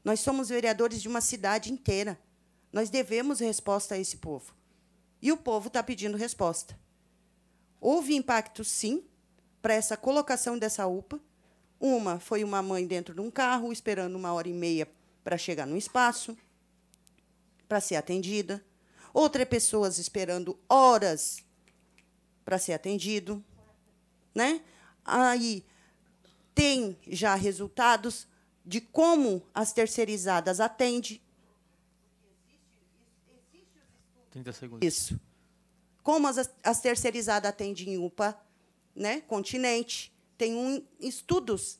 Nós somos vereadores de uma cidade inteira. Nós devemos resposta a esse povo. E o povo está pedindo resposta. Houve impacto, sim, para essa colocação dessa UPA. Uma foi uma mãe dentro de um carro, esperando uma hora e meia para chegar no espaço, para ser atendida. Outra é pessoas esperando horas para ser atendido. Né? Aí tem já resultados de como as terceirizadas atendem. 30 segundos. Isso. Como as, as terceirizadas atendem em UPA, né, continente, tem um, estudos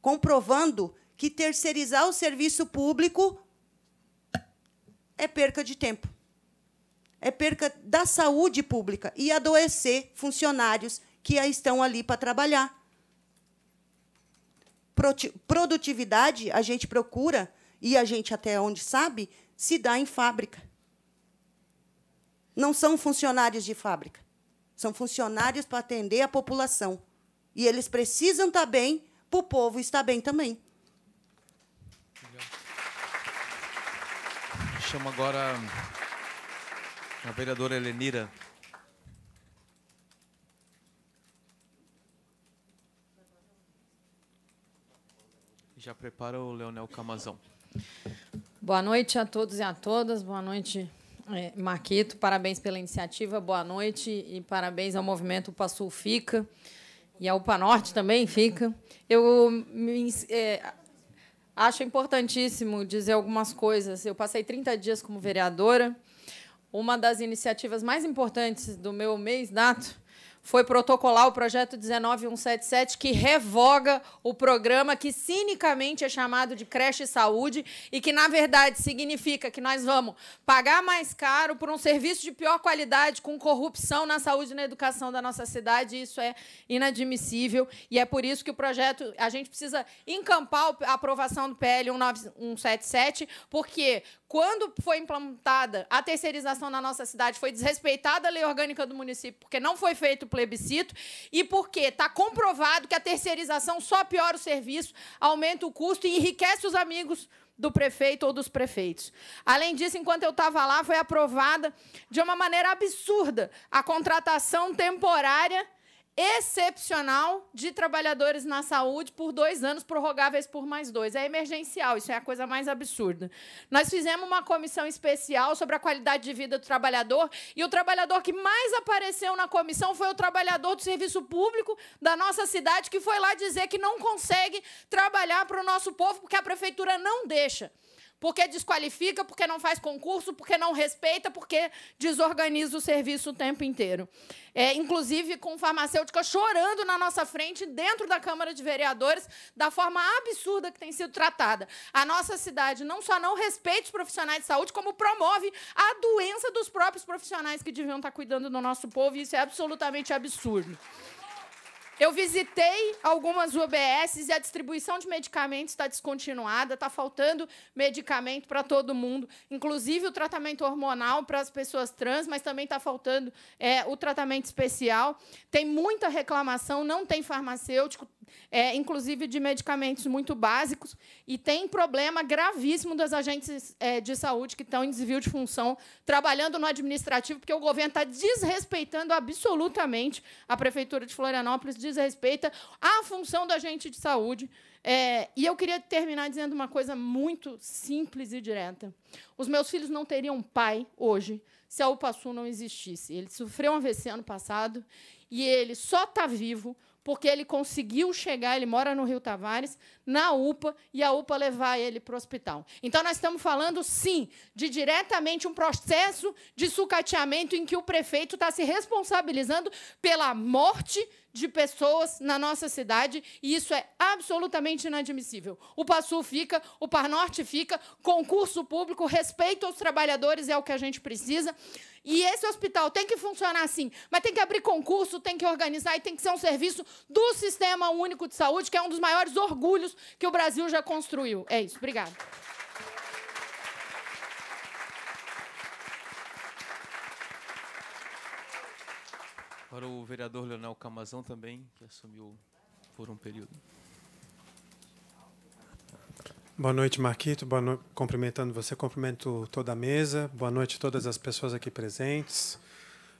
comprovando que terceirizar o serviço público é perca de tempo. É perca da saúde pública e adoecer funcionários que estão ali para trabalhar. Produtividade, a gente procura, e a gente até onde sabe, se dá em fábrica. Não são funcionários de fábrica. São funcionários para atender a população. E eles precisam estar bem para o povo estar bem também. Chamo agora a vereadora Helenira. Já prepara o Leonel Camazão. Boa noite a todos e a todas. Boa noite, é, Marquito, parabéns pela iniciativa, boa noite e parabéns ao movimento UPA Sul Fica e a UPA Norte também fica. Eu me, é, acho importantíssimo dizer algumas coisas. Eu passei 30 dias como vereadora. Uma das iniciativas mais importantes do meu mês dato foi protocolar o projeto 19177, que revoga o programa que cinicamente é chamado de creche saúde e que, na verdade, significa que nós vamos pagar mais caro por um serviço de pior qualidade, com corrupção na saúde e na educação da nossa cidade. Isso é inadmissível e é por isso que o projeto, a gente precisa encampar a aprovação do PL 19177, porque quando foi implantada a terceirização na nossa cidade, foi desrespeitada a lei orgânica do município, porque não foi feito plebiscito, e porque está comprovado que a terceirização só piora o serviço, aumenta o custo e enriquece os amigos do prefeito ou dos prefeitos. Além disso, enquanto eu estava lá, foi aprovada de uma maneira absurda a contratação temporária excepcional de trabalhadores na saúde por dois anos, prorrogáveis por mais dois. É emergencial, isso é a coisa mais absurda. Nós fizemos uma comissão especial sobre a qualidade de vida do trabalhador e o trabalhador que mais apareceu na comissão foi o trabalhador do serviço público da nossa cidade, que foi lá dizer que não consegue trabalhar para o nosso povo porque a prefeitura não deixa porque desqualifica, porque não faz concurso, porque não respeita, porque desorganiza o serviço o tempo inteiro. É, inclusive com farmacêutica chorando na nossa frente, dentro da Câmara de Vereadores, da forma absurda que tem sido tratada. A nossa cidade não só não respeita os profissionais de saúde, como promove a doença dos próprios profissionais que deviam estar cuidando do nosso povo, e isso é absolutamente absurdo. Eu visitei algumas UBSs e a distribuição de medicamentos está descontinuada, está faltando medicamento para todo mundo, inclusive o tratamento hormonal para as pessoas trans, mas também está faltando é, o tratamento especial. Tem muita reclamação, não tem farmacêutico, é, inclusive de medicamentos muito básicos, e tem problema gravíssimo das agentes é, de saúde que estão em desvio de função, trabalhando no administrativo, porque o governo está desrespeitando absolutamente a Prefeitura de Florianópolis, desrespeita a função do agente de saúde. É, e eu queria terminar dizendo uma coisa muito simples e direta. Os meus filhos não teriam pai hoje se a UPASU não existisse. Ele sofreu um AVC ano passado e ele só está vivo porque ele conseguiu chegar, ele mora no Rio Tavares, na UPA, e a UPA levar ele para o hospital. Então, nós estamos falando, sim, de diretamente um processo de sucateamento em que o prefeito está se responsabilizando pela morte de pessoas na nossa cidade, e isso é absolutamente inadmissível. O PASSU fica, o Par Norte fica, concurso público, respeito aos trabalhadores é o que a gente precisa. E esse hospital tem que funcionar assim, mas tem que abrir concurso, tem que organizar e tem que ser um serviço do Sistema Único de Saúde, que é um dos maiores orgulhos que o Brasil já construiu. É isso. Obrigada. Para o vereador Leonel Camazão também, que assumiu por um período. Boa noite, Marquito. Boa noite, cumprimentando você, cumprimento toda a mesa. Boa noite a todas as pessoas aqui presentes.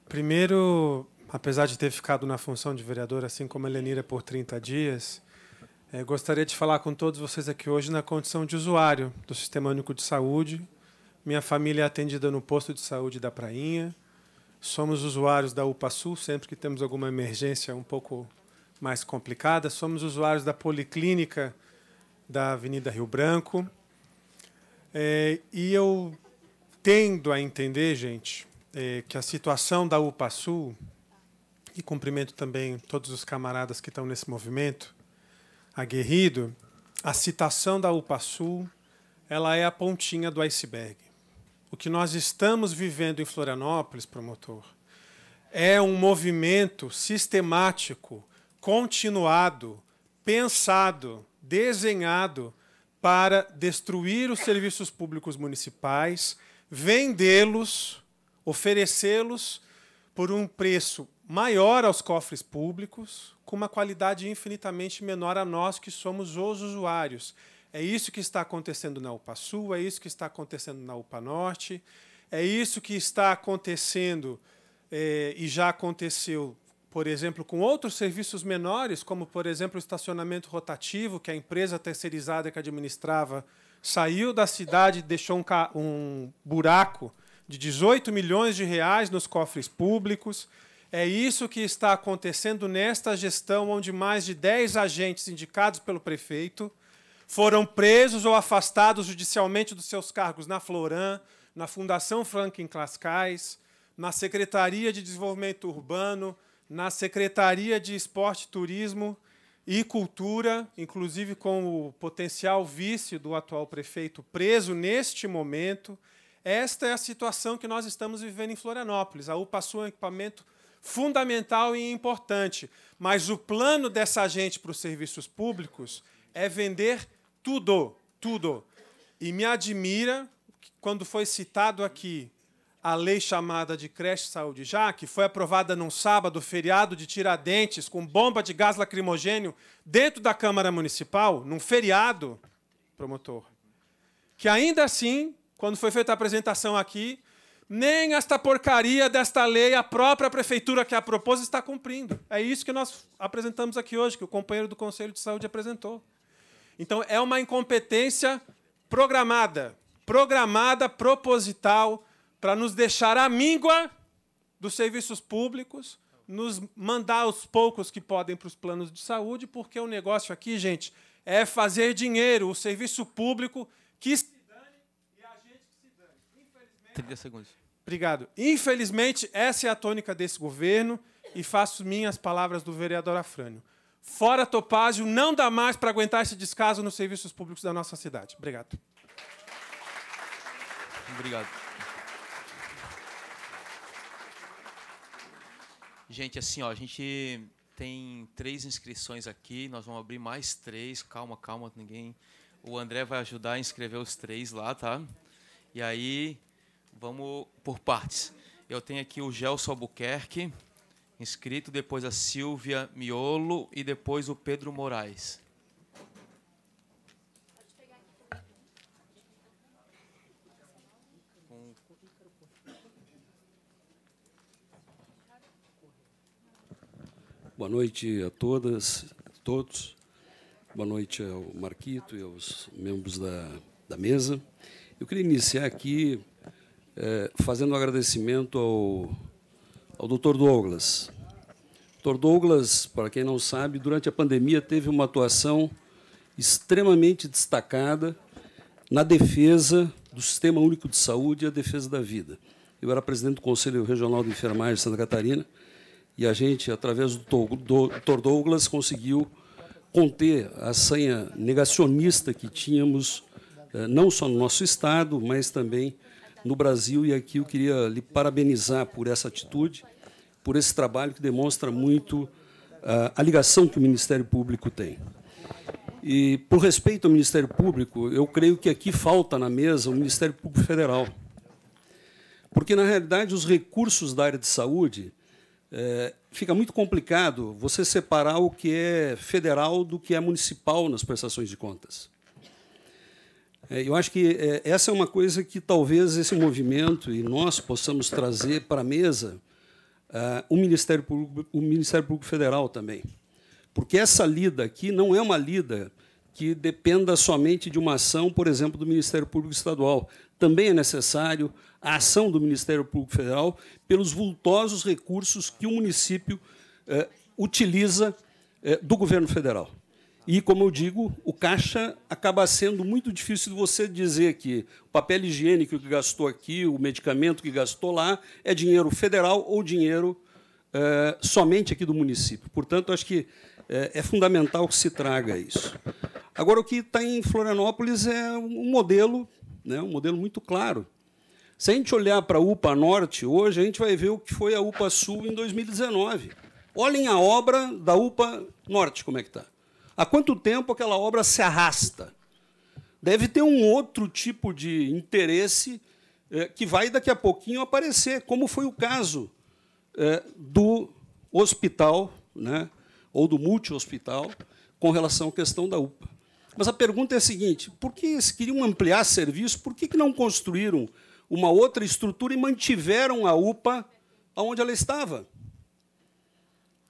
Primeiro, apesar de ter ficado na função de vereador, assim como a Lenira, por 30 dias, eh, gostaria de falar com todos vocês aqui hoje na condição de usuário do Sistema Único de Saúde. Minha família é atendida no posto de saúde da Prainha. Somos usuários da UPA Sul, sempre que temos alguma emergência um pouco mais complicada. Somos usuários da Policlínica da Avenida Rio Branco. É, e eu tendo a entender, gente, é, que a situação da UPA Sul, e cumprimento também todos os camaradas que estão nesse movimento aguerrido, a citação da UPA Sul ela é a pontinha do iceberg. O que nós estamos vivendo em Florianópolis, promotor, é um movimento sistemático, continuado, pensado, desenhado para destruir os serviços públicos municipais, vendê-los, oferecê-los por um preço maior aos cofres públicos, com uma qualidade infinitamente menor a nós que somos os usuários. É isso que está acontecendo na UPA Sul, é isso que está acontecendo na UPA Norte, é isso que está acontecendo é, e já aconteceu, por exemplo, com outros serviços menores, como, por exemplo, o estacionamento rotativo, que a empresa terceirizada que administrava saiu da cidade e deixou um, um buraco de 18 milhões de reais nos cofres públicos. É isso que está acontecendo nesta gestão, onde mais de 10 agentes indicados pelo prefeito foram presos ou afastados judicialmente dos seus cargos na Floran, na Fundação Franklin Cascais, na Secretaria de Desenvolvimento Urbano, na Secretaria de Esporte, Turismo e Cultura, inclusive com o potencial vice do atual prefeito preso neste momento. Esta é a situação que nós estamos vivendo em Florianópolis. A UPA é um equipamento fundamental e importante, mas o plano dessa gente para os serviços públicos é vender tudo, tudo. E me admira quando foi citado aqui a lei chamada de creche saúde já, que foi aprovada num sábado, feriado de Tiradentes, com bomba de gás lacrimogênio dentro da Câmara Municipal, num feriado, promotor. Que ainda assim, quando foi feita a apresentação aqui, nem esta porcaria desta lei a própria prefeitura que a propôs está cumprindo. É isso que nós apresentamos aqui hoje, que o companheiro do Conselho de Saúde apresentou. Então, é uma incompetência programada, programada, proposital, para nos deixar à míngua dos serviços públicos, nos mandar os poucos que podem para os planos de saúde, porque o negócio aqui, gente, é fazer dinheiro, o serviço público que se dane e a gente que se dane. Infelizmente, 30 segundos. Obrigado. Infelizmente, essa é a tônica desse governo e faço minhas palavras do vereador Afrânio. Fora Topázio, não dá mais para aguentar esse descaso nos serviços públicos da nossa cidade. Obrigado. Obrigado. Gente, assim, ó, a gente tem três inscrições aqui, nós vamos abrir mais três. Calma, calma, ninguém. O André vai ajudar a inscrever os três lá, tá? E aí, vamos por partes. Eu tenho aqui o Gelson Albuquerque inscrito, depois a Silvia Miolo e depois o Pedro Moraes. Boa noite a todas, a todos. Boa noite ao Marquito e aos membros da, da mesa. Eu queria iniciar aqui é, fazendo um agradecimento ao ao Dr. Douglas. Dr. Douglas, para quem não sabe, durante a pandemia teve uma atuação extremamente destacada na defesa do Sistema Único de Saúde e a defesa da vida. Eu era presidente do Conselho Regional de Enfermagem de Santa Catarina e a gente, através do Dr. Douglas, conseguiu conter a sanha negacionista que tínhamos, eh, não só no nosso Estado, mas também no Brasil, e aqui eu queria lhe parabenizar por essa atitude, por esse trabalho que demonstra muito uh, a ligação que o Ministério Público tem. E, por respeito ao Ministério Público, eu creio que aqui falta na mesa o Ministério Público Federal. Porque, na realidade, os recursos da área de saúde é, fica muito complicado você separar o que é federal do que é municipal nas prestações de contas. É, eu acho que é, essa é uma coisa que talvez esse movimento e nós possamos trazer para a mesa uh, o, Ministério Público, o Ministério Público Federal também. Porque essa lida aqui não é uma lida que dependa somente de uma ação, por exemplo, do Ministério Público Estadual. Também é necessário a ação do Ministério Público Federal pelos vultosos recursos que o município utiliza do governo federal. E, como eu digo, o caixa acaba sendo muito difícil de você dizer que o papel higiênico que gastou aqui, o medicamento que gastou lá, é dinheiro federal ou dinheiro eh, somente aqui do município. Portanto, acho que é, é fundamental que se traga isso. Agora, o que está em Florianópolis é um modelo, né, um modelo muito claro. Se a gente olhar para a UPA Norte hoje, a gente vai ver o que foi a UPA Sul em 2019. Olhem a obra da UPA Norte, como é que está. Há quanto tempo aquela obra se arrasta? Deve ter um outro tipo de interesse é, que vai daqui a pouquinho aparecer, como foi o caso é, do hospital, né, ou do multi-hospital, com relação à questão da UPA. Mas a pergunta é a seguinte: por que se queriam ampliar serviço, por que não construíram uma outra estrutura e mantiveram a UPA onde ela estava?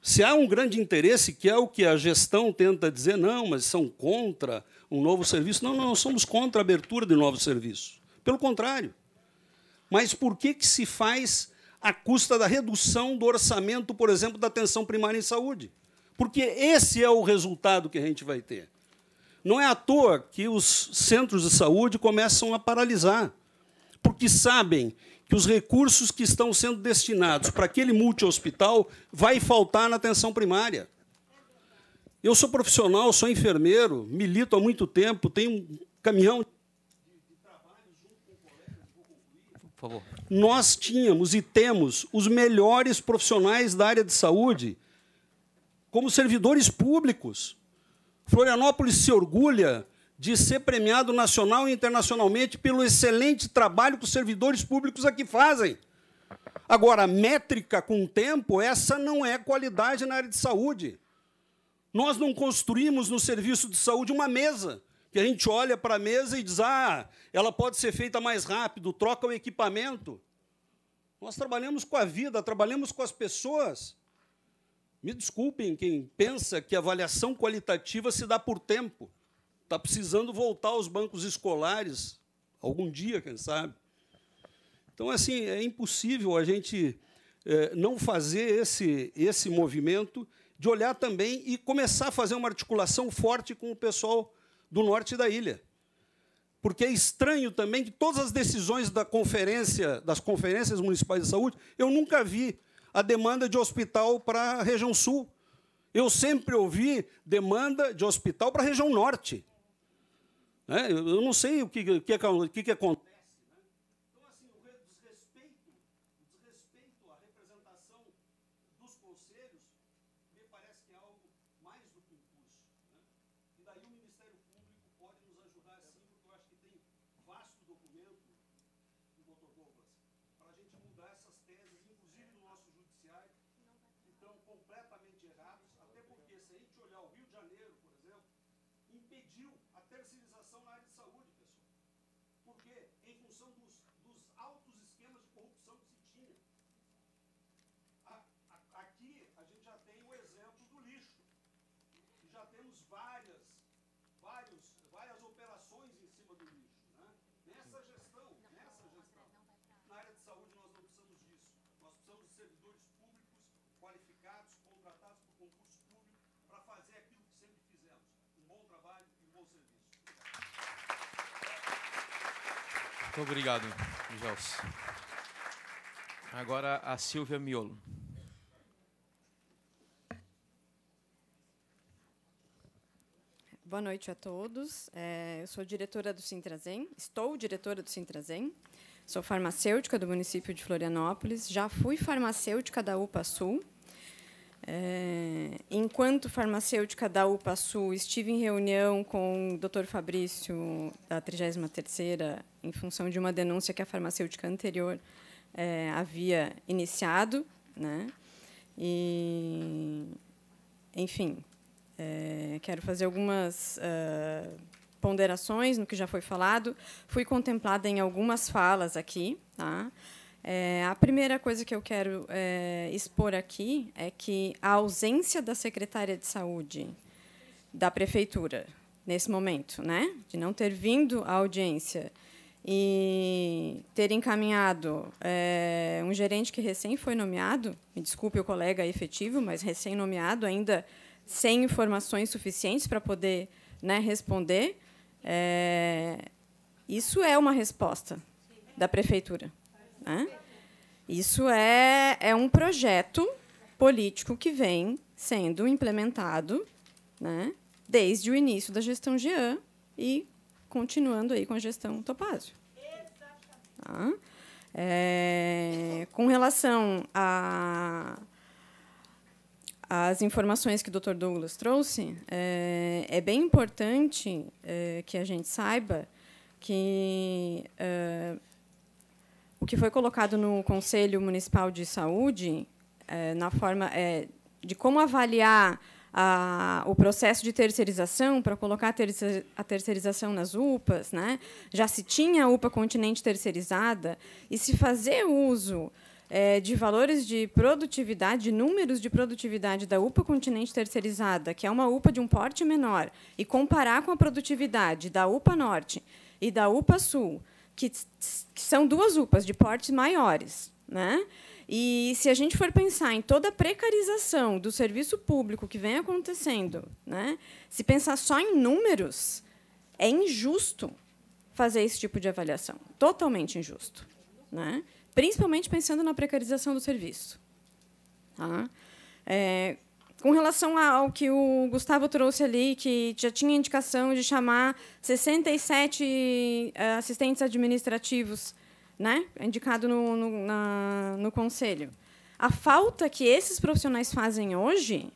Se há um grande interesse, que é o que a gestão tenta dizer, não, mas são contra um novo serviço. Não, não, somos contra a abertura de novos serviços. Pelo contrário. Mas por que, que se faz à custa da redução do orçamento, por exemplo, da atenção primária em saúde? Porque esse é o resultado que a gente vai ter. Não é à toa que os centros de saúde começam a paralisar, porque sabem que os recursos que estão sendo destinados para aquele multi-hospital vai faltar na atenção primária. Eu sou profissional, sou enfermeiro, milito há muito tempo, tenho um caminhão. Nós tínhamos e temos os melhores profissionais da área de saúde como servidores públicos. Florianópolis se orgulha de ser premiado nacional e internacionalmente pelo excelente trabalho que os servidores públicos aqui fazem. Agora, métrica com o tempo, essa não é qualidade na área de saúde. Nós não construímos no serviço de saúde uma mesa, que a gente olha para a mesa e diz, ah, ela pode ser feita mais rápido, troca o equipamento. Nós trabalhamos com a vida, trabalhamos com as pessoas. Me desculpem quem pensa que avaliação qualitativa se dá por tempo. Está precisando voltar aos bancos escolares, algum dia, quem sabe. Então, assim, é impossível a gente é, não fazer esse, esse movimento de olhar também e começar a fazer uma articulação forte com o pessoal do norte da ilha. Porque é estranho também que todas as decisões da conferência, das conferências municipais de saúde, eu nunca vi a demanda de hospital para a região sul. Eu sempre ouvi demanda de hospital para a região norte. É, eu não sei o que, que, que, que acontece. Muito obrigado, Gelson. Agora a Silvia Miolo. Boa noite a todos. É, eu sou diretora do Sintrazem, estou diretora do Sintrazem. Sou farmacêutica do município de Florianópolis. Já fui farmacêutica da UPA Sul. É, enquanto farmacêutica da UPA Sul, estive em reunião com o Dr. Fabrício, da 33ª, em função de uma denúncia que a farmacêutica anterior é, havia iniciado. Né? E, enfim, é, quero fazer algumas uh, ponderações no que já foi falado. Fui contemplada em algumas falas aqui. Tá? É, a primeira coisa que eu quero é, expor aqui é que a ausência da secretária de saúde da prefeitura nesse momento, né, de não ter vindo à audiência e ter encaminhado é, um gerente que recém foi nomeado, me desculpe o colega efetivo, mas recém nomeado, ainda sem informações suficientes para poder né, responder, é, isso é uma resposta da prefeitura. Né? Isso é, é um projeto político que vem sendo implementado né, desde o início da gestão Jean e continuando aí com a gestão Topázio. Tá? É, com relação a as informações que o Dr. Douglas trouxe, é, é bem importante é, que a gente saiba que é, o que foi colocado no Conselho Municipal de Saúde, é, na forma é, de como avaliar a, o processo de terceirização para colocar a terceirização nas UPAs, né? já se tinha a UPA continente terceirizada, e se fazer uso é, de valores de produtividade, de números de produtividade da UPA continente terceirizada, que é uma UPA de um porte menor, e comparar com a produtividade da UPA Norte e da UPA Sul, que, que são duas UPAs de portes maiores, né? E se a gente for pensar em toda a precarização do serviço público que vem acontecendo, né? se pensar só em números, é injusto fazer esse tipo de avaliação. Totalmente injusto. Né? principalmente pensando na precarização do serviço. Tá? É, com relação ao que o Gustavo trouxe ali, que já tinha indicação de chamar 67 eh, assistentes administrativos, né, indicado no, no, na, no conselho. A falta que esses profissionais fazem hoje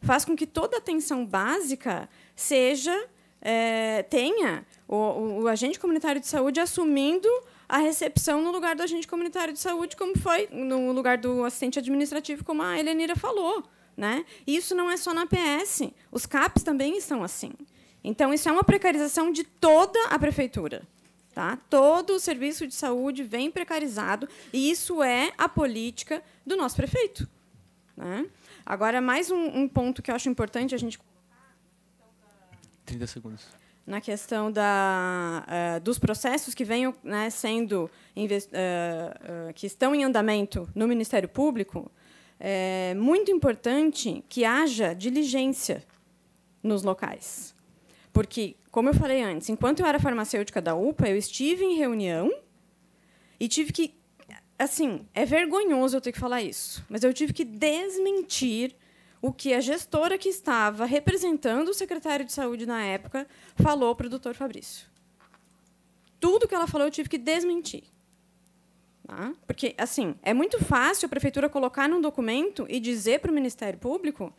faz com que toda a atenção básica seja é, tenha o, o agente comunitário de saúde assumindo a recepção no lugar do agente comunitário de saúde, como foi no lugar do assistente administrativo, como a Helenira falou. Né? E isso não é só na PS, os CAPs também estão assim. Então, isso é uma precarização de toda a prefeitura. Tá? Todo o serviço de saúde vem precarizado, e isso é a política do nosso prefeito. Né? Agora, mais um, um ponto que eu acho importante a gente. 30 segundos na questão da, uh, dos processos que venham né, sendo uh, uh, que estão em andamento no Ministério Público, é muito importante que haja diligência nos locais, porque, como eu falei antes, enquanto eu era farmacêutica da UPA, eu estive em reunião e tive que, assim, é vergonhoso eu ter que falar isso, mas eu tive que desmentir o que a gestora que estava representando o secretário de saúde na época falou para o doutor Fabrício. Tudo que ela falou eu tive que desmentir. Tá? Porque, assim, é muito fácil a prefeitura colocar num documento e dizer para o Ministério Público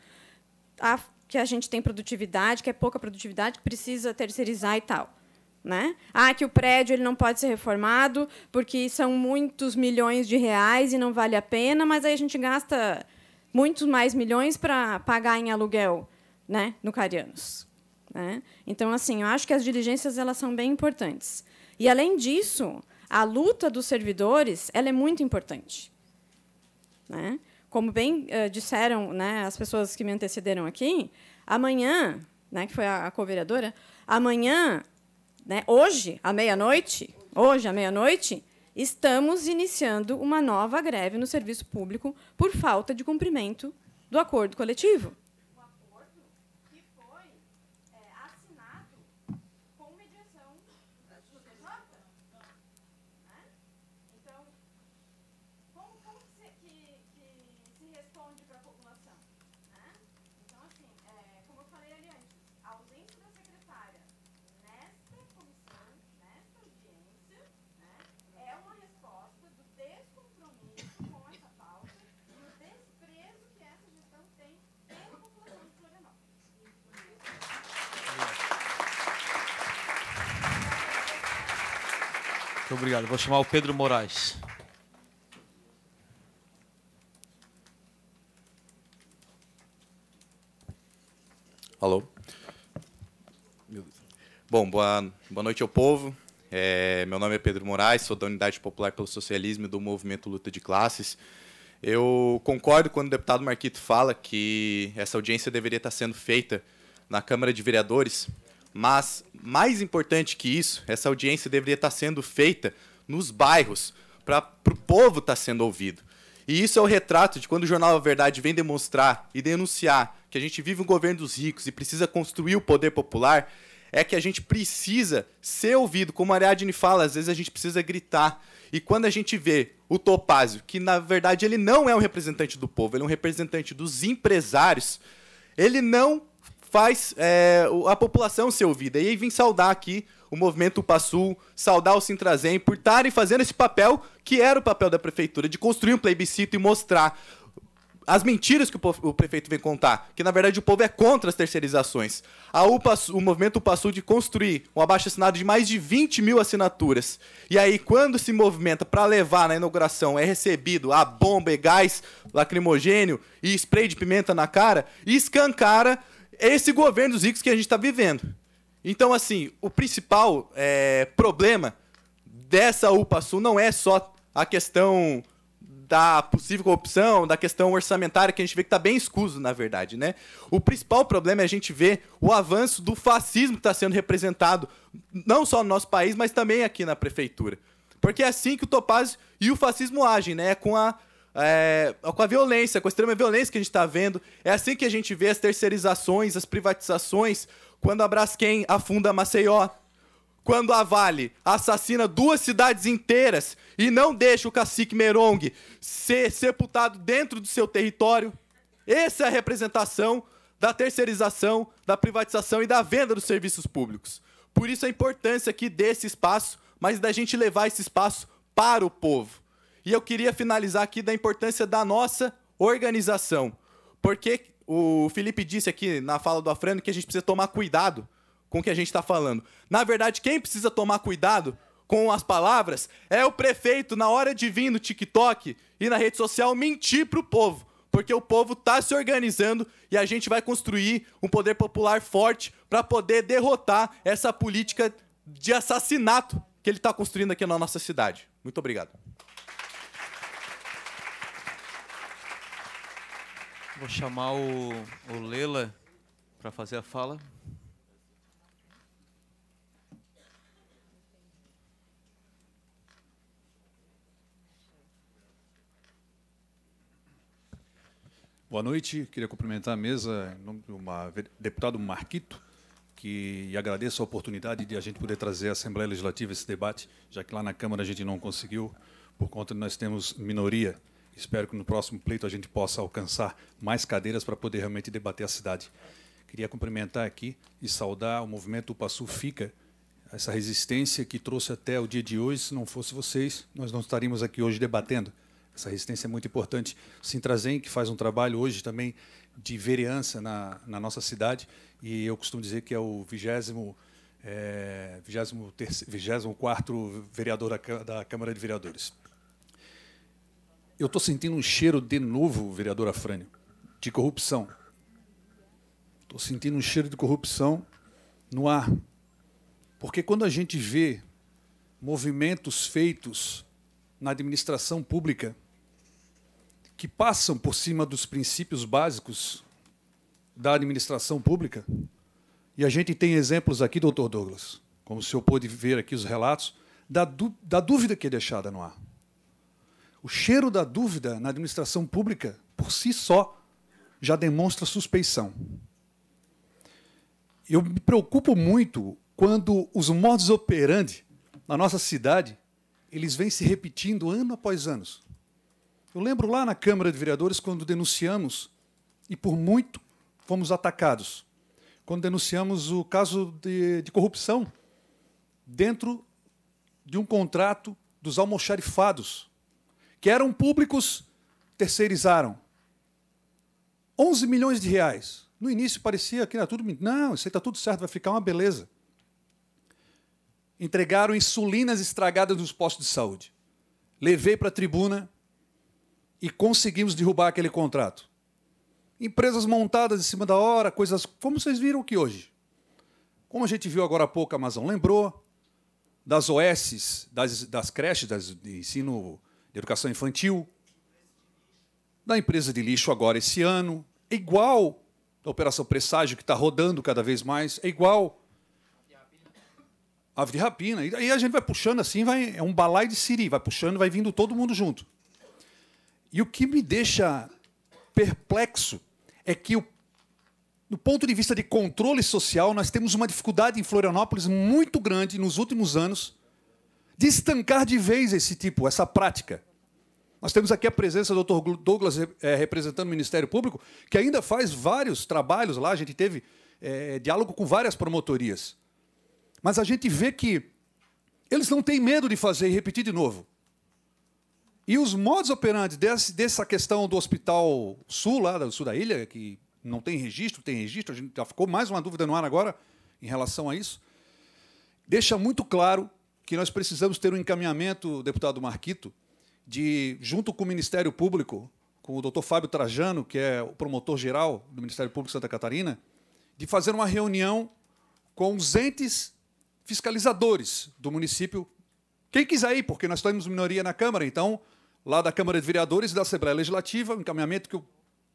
a, que a gente tem produtividade, que é pouca produtividade, que precisa terceirizar e tal. Né? Ah, que o prédio ele não pode ser reformado porque são muitos milhões de reais e não vale a pena, mas aí a gente gasta muitos mais milhões para pagar em aluguel né, no Carianos. Né? Então, assim, eu acho que as diligências elas são bem importantes. E, além disso, a luta dos servidores ela é muito importante. Né? Como bem uh, disseram né, as pessoas que me antecederam aqui, amanhã, né, que foi a, a co-vereadora, amanhã, né, hoje, à meia-noite, hoje, à meia-noite, estamos iniciando uma nova greve no serviço público por falta de cumprimento do acordo coletivo. Obrigado. Vou chamar o Pedro Moraes. Alô? Bom, boa, boa noite ao povo. É, meu nome é Pedro Moraes, sou da Unidade Popular pelo Socialismo e do Movimento Luta de Classes. Eu concordo quando o deputado Marquito fala que essa audiência deveria estar sendo feita na Câmara de Vereadores, mas mais importante que isso, essa audiência deveria estar sendo feita nos bairros, para o povo estar sendo ouvido. E isso é o retrato de quando o Jornal A Verdade vem demonstrar e denunciar que a gente vive um governo dos ricos e precisa construir o poder popular, é que a gente precisa ser ouvido. Como a Ariadne fala, às vezes a gente precisa gritar. E quando a gente vê o Topázio, que na verdade ele não é um representante do povo, ele é um representante dos empresários, ele não faz é, a população ser ouvida. E aí vim saudar aqui o movimento Passul, saudar o Sintrazem por estarem fazendo esse papel que era o papel da prefeitura, de construir um plebiscito e mostrar as mentiras que o, prefeito vem contar, que na verdade o povo é contra as terceirizações. A UPA, o movimento passou de construir um abaixo-assinado de mais de 20 mil assinaturas. E aí, quando se movimenta para levar na inauguração, é recebido a bomba e gás lacrimogênio e spray de pimenta na cara, escancara esse governo dos ricos que a gente está vivendo. Então, assim, o principal é, problema dessa UPA Sul não é só a questão da possível corrupção, da questão orçamentária, que a gente vê que está bem escuso, na verdade, né? O principal problema é a gente ver o avanço do fascismo que está sendo representado, não só no nosso país, mas também aqui na prefeitura. Porque é assim que o Topazio e o fascismo agem, né? Com a, é, com a violência, com a extrema violência que a gente está vendo. É assim que a gente vê as terceirizações, as privatizações, quando a Braskem afunda Maceió, quando a Vale assassina duas cidades inteiras e não deixa o cacique Merong ser sepultado dentro do seu território. Essa é a representação da terceirização, da privatização e da venda dos serviços públicos. Por isso a importância aqui desse espaço, mas da gente levar esse espaço para o povo. E eu queria finalizar aqui da importância da nossa organização. Porque o Felipe disse aqui na fala do Afrano que a gente precisa tomar cuidado com o que a gente está falando. Na verdade, quem precisa tomar cuidado com as palavras é o prefeito, na hora de vir no TikTok e na rede social, mentir para o povo. Porque o povo está se organizando e a gente vai construir um poder popular forte para poder derrotar essa política de assassinato que ele está construindo aqui na nossa cidade. Muito obrigado. Vou chamar o, o Lela para fazer a fala. Boa noite, queria cumprimentar a mesa em nome do deputado Marquito, que agradeço a oportunidade de a gente poder trazer à Assembleia Legislativa esse debate, já que lá na Câmara a gente não conseguiu, por conta de nós temos minoria. Espero que no próximo pleito a gente possa alcançar mais cadeiras para poder realmente debater a cidade. Queria cumprimentar aqui e saudar o movimento Upassu Fica, essa resistência que trouxe até o dia de hoje. Se não fosse vocês, nós não estaríamos aqui hoje debatendo. Essa resistência é muito importante. Sintrazen, que faz um trabalho hoje também de vereança na, na nossa cidade, e eu costumo dizer que é o vigésimo, é, vigésimo, vigésimo quarto vereador da, da Câmara de Vereadores. Eu estou sentindo um cheiro de novo, vereador Afrânio, de corrupção. Estou sentindo um cheiro de corrupção no ar. Porque quando a gente vê movimentos feitos na administração pública, que passam por cima dos princípios básicos da administração pública. E a gente tem exemplos aqui, doutor Douglas, como o senhor pôde ver aqui os relatos, da, da dúvida que é deixada no ar. O cheiro da dúvida na administração pública, por si só, já demonstra suspeição. Eu me preocupo muito quando os modus operandi na nossa cidade eles vêm se repetindo ano após ano. Eu lembro lá na Câmara de Vereadores quando denunciamos, e por muito fomos atacados, quando denunciamos o caso de, de corrupção dentro de um contrato dos almoxarifados, que eram públicos, terceirizaram. 11 milhões de reais. No início parecia que era tudo. Não, isso aí está tudo certo, vai ficar uma beleza. entregaram insulinas estragadas nos postos de saúde. Levei para a tribuna e conseguimos derrubar aquele contrato. Empresas montadas em cima da hora, coisas como vocês viram aqui hoje. Como a gente viu agora há pouco, a Amazon lembrou, das OS, das, das creches das, de ensino educação infantil, da empresa de lixo agora esse ano, é igual da Operação Presságio, que está rodando cada vez mais, é igual ave de rapina. E aí a gente vai puxando assim, vai, é um balai de siri, vai puxando, vai vindo todo mundo junto. E o que me deixa perplexo é que, do ponto de vista de controle social, nós temos uma dificuldade em Florianópolis muito grande nos últimos anos de estancar de vez esse tipo, essa prática. Nós temos aqui a presença do Dr. Douglas, é, representando o Ministério Público, que ainda faz vários trabalhos lá. A gente teve é, diálogo com várias promotorias. Mas a gente vê que eles não têm medo de fazer e repetir de novo. E os modos operantes desse, dessa questão do Hospital Sul, lá do sul da ilha, que não tem registro, tem registro, a gente já ficou mais uma dúvida no ar agora em relação a isso, deixa muito claro que nós precisamos ter um encaminhamento, deputado Marquito, de, junto com o Ministério Público, com o doutor Fábio Trajano, que é o promotor-geral do Ministério Público de Santa Catarina, de fazer uma reunião com os entes fiscalizadores do município. Quem quiser ir, porque nós temos minoria na Câmara, então, lá da Câmara de Vereadores e da Assembleia Legislativa, o encaminhamento que eu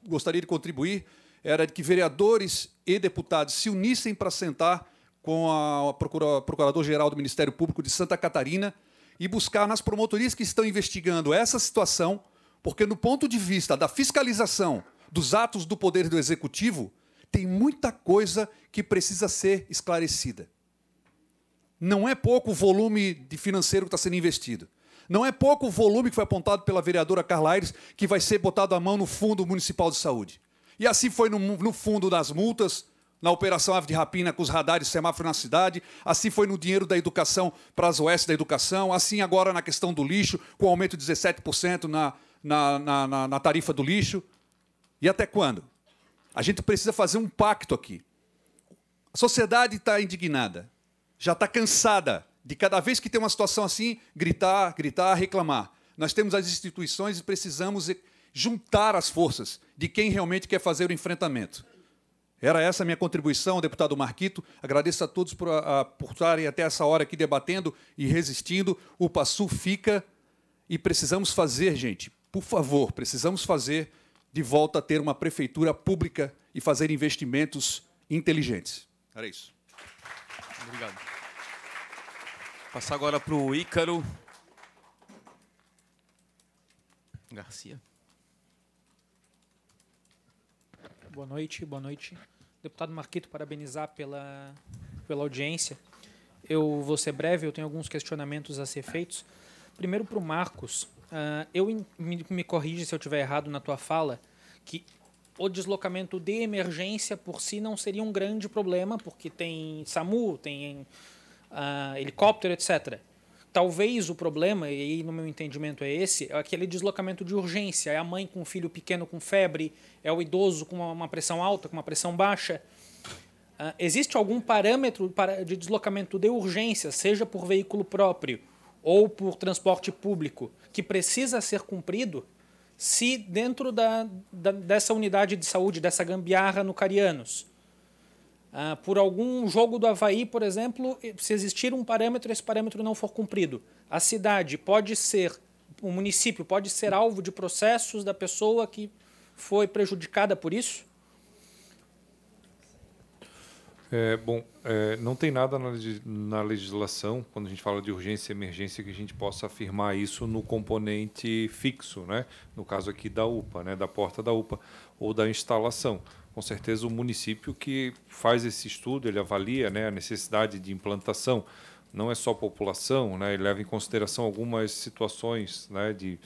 gostaria de contribuir era de que vereadores e deputados se unissem para sentar com a Procurador-Geral do Ministério Público de Santa Catarina e buscar nas promotorias que estão investigando essa situação, porque, no ponto de vista da fiscalização dos atos do Poder do Executivo, tem muita coisa que precisa ser esclarecida. Não é pouco o volume de financeiro que está sendo investido. Não é pouco o volume que foi apontado pela vereadora Carla Aires, que vai ser botado à mão no Fundo Municipal de Saúde. E assim foi no, no fundo das multas, na Operação Ave de Rapina com os radares semáforo na cidade, assim foi no dinheiro da educação para as OS da educação, assim agora na questão do lixo, com aumento de 17% na, na, na, na tarifa do lixo. E até quando? A gente precisa fazer um pacto aqui. A sociedade está indignada, já está cansada de cada vez que tem uma situação assim, gritar, gritar, reclamar. Nós temos as instituições e precisamos juntar as forças de quem realmente quer fazer o enfrentamento. Era essa a minha contribuição, deputado Marquito. Agradeço a todos por, a, por estarem até essa hora aqui debatendo e resistindo. O Passu fica e precisamos fazer, gente, por favor, precisamos fazer de volta ter uma prefeitura pública e fazer investimentos inteligentes. Era isso. Obrigado. Passar agora para o Ícaro Garcia. Boa noite, boa noite. Deputado Marquito, parabenizar pela, pela audiência. Eu vou ser breve, eu tenho alguns questionamentos a ser feitos. Primeiro para o Marcos. Uh, eu me, me corrige se eu estiver errado na tua fala, que o deslocamento de emergência por si não seria um grande problema, porque tem SAMU, tem uh, helicóptero, etc. Talvez o problema, e aí no meu entendimento é esse, é aquele deslocamento de urgência. É a mãe com um filho pequeno com febre, é o idoso com uma pressão alta, com uma pressão baixa. Uh, existe algum parâmetro de deslocamento de urgência, seja por veículo próprio ou por transporte público, que precisa ser cumprido se dentro da, da, dessa unidade de saúde, dessa gambiarra no Carianos, ah, por algum jogo do Havaí, por exemplo, se existir um parâmetro, esse parâmetro não for cumprido, a cidade pode ser, o município pode ser alvo de processos da pessoa que foi prejudicada por isso? É, bom, é, não tem nada na, na, legislação, quando a gente fala de urgência e emergência, que a gente possa afirmar isso no componente fixo, né? no caso aqui da UPA, né? da porta da UPA, ou da instalação com certeza o município que faz esse estudo, ele avalia né, a necessidade de implantação, não é só a população, né, ele leva em consideração algumas situações né, de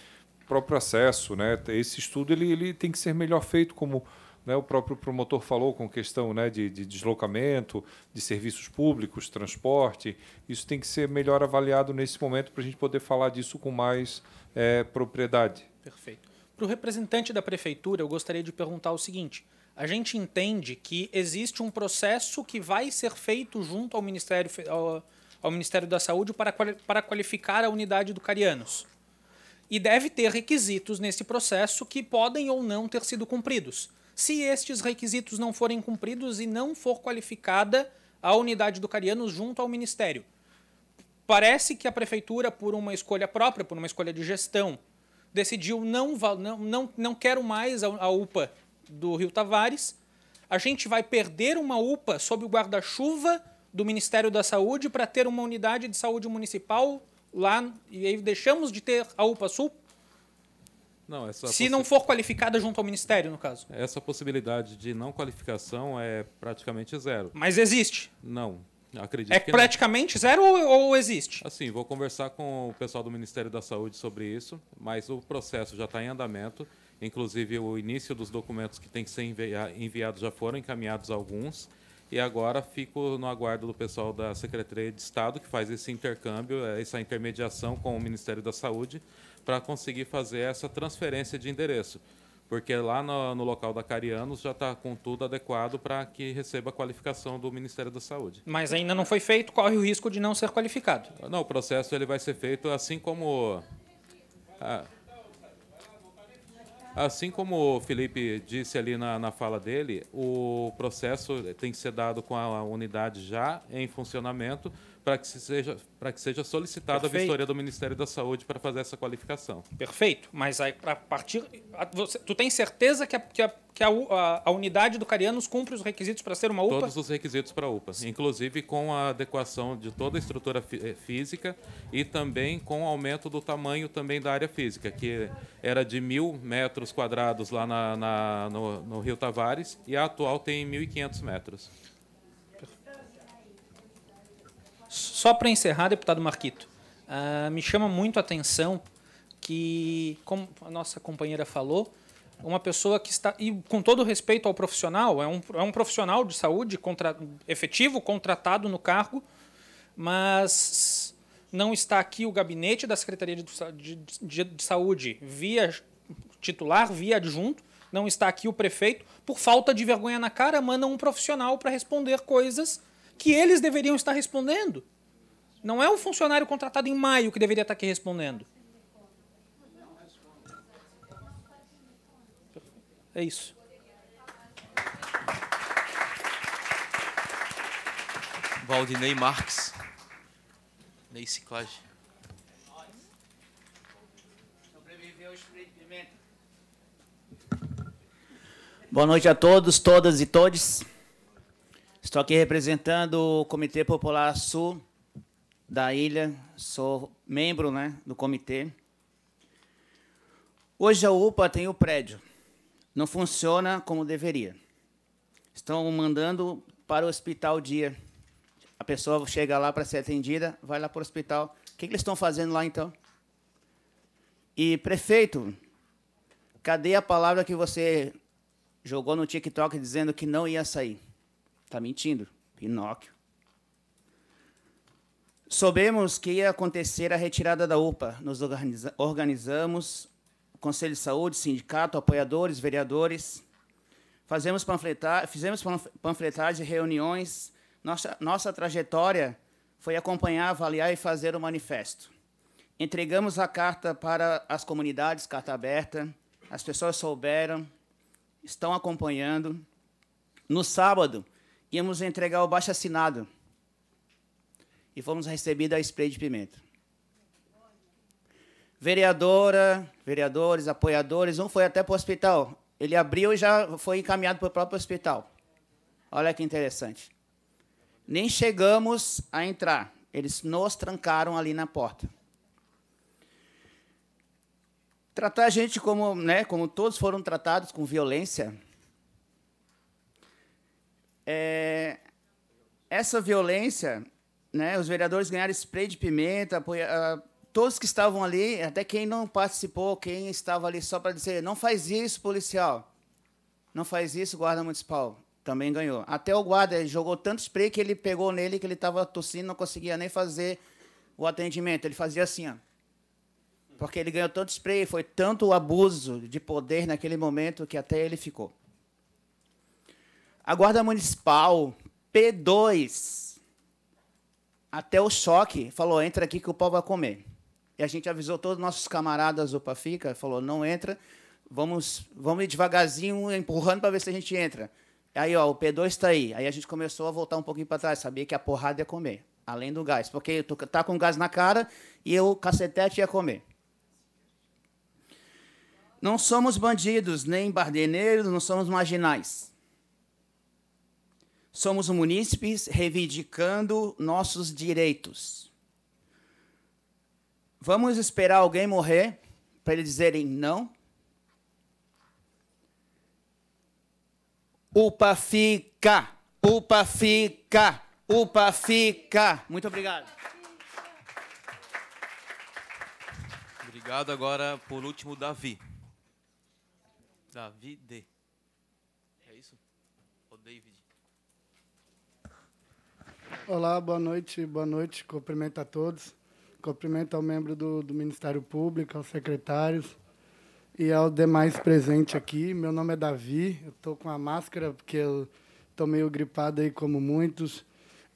próprio acesso. Né, esse estudo ele, ele tem que ser melhor feito, como né, o próprio promotor falou, com questão né, de, de deslocamento, de serviços públicos, transporte. Isso tem que ser melhor avaliado nesse momento para a gente poder falar disso com mais é, propriedade. Perfeito. Para o representante da prefeitura, eu gostaria de perguntar o seguinte: a gente entende que existe um processo que vai ser feito junto ao Ministério, ao, ao Ministério da Saúde para, para qualificar a unidade do Carianos. E deve ter requisitos nesse processo que podem ou não ter sido cumpridos. Se estes requisitos não forem cumpridos e não for qualificada a unidade do Carianos junto ao Ministério, parece que a Prefeitura, por uma escolha própria, por uma escolha de gestão, decidiu não, não, não, não quero mais a, a UPA do Rio Tavares, a gente vai perder uma UPA sob o guarda-chuva do Ministério da Saúde para ter uma unidade de saúde municipal lá e aí deixamos de ter a UPA Sul? Não, essa Se não for qualificada junto ao Ministério, no caso. Essa possibilidade de não qualificação é praticamente zero. Mas existe? Não. Acredito é que praticamente não. zero ou, ou, existe? Assim, vou conversar com o pessoal do Ministério da Saúde sobre isso, mas o processo já está em andamento. Inclusive, o início dos documentos que tem que ser enviados já foram encaminhados alguns. E agora fico no aguardo do pessoal da Secretaria de Estado, que faz esse intercâmbio, essa intermediação com o Ministério da Saúde, para conseguir fazer essa transferência de endereço. Porque lá no, no local da Carianos já está com tudo adequado para que receba a qualificação do Ministério da Saúde. Mas ainda não foi feito, corre o risco de não ser qualificado. Não, o processo ele vai ser feito assim como. Ah, Assim como o Felipe disse ali na, na fala dele, o processo tem que ser dado com a unidade já em funcionamento para que seja para que seja solicitada Perfeito. a vistoria do Ministério da Saúde para fazer essa qualificação. Perfeito, mas aí para partir você, tu tem certeza que a, que a, que a, a, a unidade do Carianos cumpre os requisitos para ser uma UPA? Todos os requisitos para UPA, inclusive com a adequação de toda a estrutura eh, física e também com o aumento do tamanho também da área física, que era de mil metros quadrados lá na, na no, no Rio Tavares e a atual tem 1.500 metros. Só para encerrar, deputado Marquito, uh, me chama muito a atenção que, como a nossa companheira falou, uma pessoa que está, e com todo respeito ao profissional, é um, é um profissional de saúde contra, efetivo, contratado no cargo, mas não está aqui o gabinete da Secretaria de, de, de, de Saúde via titular, via adjunto, não está aqui o prefeito, por falta de vergonha na cara, manda um profissional para responder coisas que eles deveriam estar respondendo. Não é um funcionário contratado em maio que deveria estar aqui respondendo. É isso. Valdinei Marques. Ney Ciclagem. Boa noite a todos, todas e todes. Estou aqui representando o Comitê Popular Sul da ilha, sou membro né, do comitê. Hoje a UPA tem o prédio, não funciona como deveria. Estão mandando para o hospital dia. A pessoa chega lá para ser atendida, vai lá para o hospital. O que, eles estão fazendo lá então? E prefeito, cadê a palavra que você jogou no TikTok dizendo que não ia sair? Está mentindo, Pinóquio. Soubemos que ia acontecer a retirada da UPA. Nos organiza organizamos, Conselho de Saúde, sindicato, apoiadores, vereadores. Fazemos panfletar, fizemos panfletagem, reuniões. Nossa, nossa trajetória foi acompanhar, avaliar e fazer o manifesto. Entregamos a carta para as comunidades, carta aberta. As pessoas souberam, estão acompanhando. No sábado, íamos entregar o baixo assinado e fomos recebidos a spray de pimenta. Vereadora, vereadores, apoiadores, um foi até para o hospital. Ele abriu e já foi encaminhado para o próprio hospital. Olha que interessante. Nem chegamos a entrar. Eles nos trancaram ali na porta. Tratar a gente como, né, como todos foram tratados com violência, é, essa violência, né, os vereadores ganharam spray de pimenta, apoia, uh, todos que estavam ali, até quem não participou, quem estava ali só para dizer, não faz isso, policial, não faz isso, guarda municipal, também ganhou. Até o guarda jogou tanto spray que ele pegou nele que ele estava tossindo, não conseguia nem fazer o atendimento. Ele fazia assim, ó. Porque ele ganhou tanto spray, foi tanto o abuso de poder naquele momento que até ele ficou. A Guarda Municipal, P2, até o choque, falou: entra aqui que o pau vai comer. E a gente avisou todos os nossos camaradas do Pafica, falou: não entra, vamos, vamos devagarzinho, empurrando para ver se a gente entra. Aí, ó, o P2 está aí. Aí a gente começou a voltar um pouquinho para trás, sabia que a porrada ia comer, além do gás, porque tu tá com gás na cara e o cacetete ia comer. Não somos bandidos, nem bardeneiros, não somos marginais. Somos munícipes reivindicando nossos direitos. Vamos esperar alguém morrer para eles dizerem não? Upa fica, upa fica, upa fica. Muito obrigado. Obrigado agora por último Davi. Davi D. É isso? O David. Olá, boa noite, boa noite. Cumprimento a todos. Cumprimento ao membro do, do Ministério Público, aos secretários e aos demais presentes aqui. Meu nome é Davi, eu estou com a máscara porque eu estou meio gripado aí, como muitos.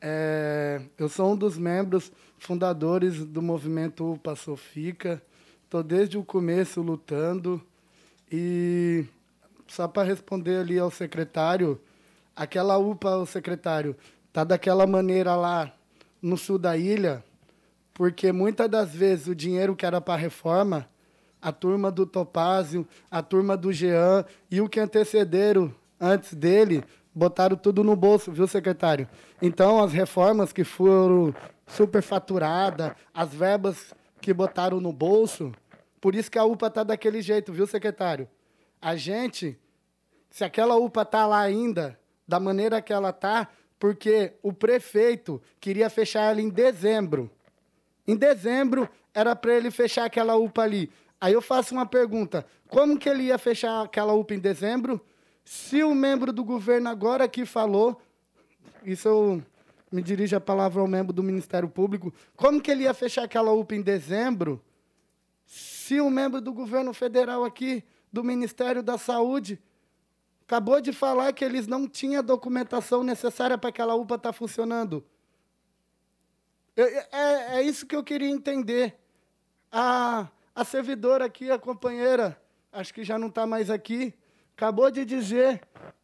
É, eu sou um dos membros fundadores do movimento UPA Sofica. Estou desde o começo lutando. E só para responder ali ao secretário, aquela UPA, o secretário, tá daquela maneira lá no sul da ilha, porque muitas das vezes o dinheiro que era para reforma, a turma do Topázio, a turma do Jean e o que antecederam antes dele, botaram tudo no bolso, viu, secretário? Então, as reformas que foram superfaturadas, as verbas que botaram no bolso, por isso que a UPA está daquele jeito, viu, secretário? A gente, se aquela UPA está lá ainda, da maneira que ela está, porque o prefeito queria fechar ela em dezembro. Em dezembro era para ele fechar aquela UPA ali. Aí eu faço uma pergunta: como que ele ia fechar aquela UPA em dezembro? Se o membro do governo agora que falou, isso eu me dirijo a palavra ao membro do Ministério Público, como que ele ia fechar aquela UPA em dezembro? se um membro do governo federal aqui, do Ministério da Saúde, acabou de falar que eles não tinham a documentação necessária para aquela UPA estar tá funcionando. É, é isso que eu queria entender. A, a servidora aqui, a companheira, acho que já não está mais aqui, acabou de dizer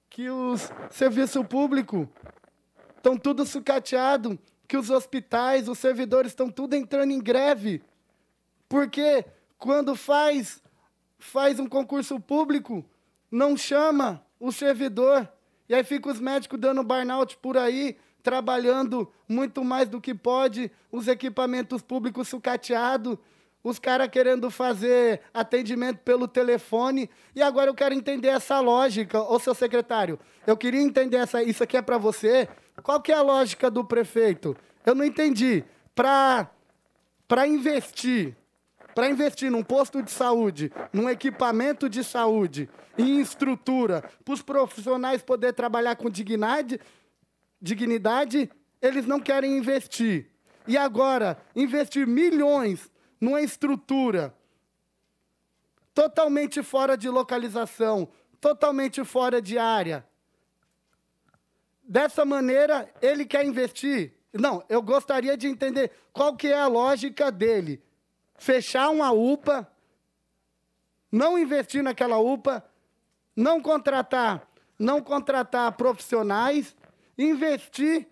que os serviços públicos estão tudo sucateado, que os hospitais, os servidores estão tudo entrando em greve. Porque quando faz, faz um concurso público, não chama o servidor. E aí fica os médicos dando burnout por aí, trabalhando muito mais do que pode, os equipamentos públicos sucateados, os caras querendo fazer atendimento pelo telefone. E agora eu quero entender essa lógica, ô seu secretário. Eu queria entender essa. Isso aqui é para você. Qual que é a lógica do prefeito? Eu não entendi. Para investir para investir num posto de saúde, num equipamento de saúde, em estrutura, para os profissionais poder trabalhar com dignidade, dignidade, eles não querem investir. E agora, investir milhões numa estrutura totalmente fora de localização, totalmente fora de área. Dessa maneira, ele quer investir. Não, eu gostaria de entender qual que é a lógica dele fechar uma UPA, não investir naquela UPA, não contratar, não contratar profissionais, investir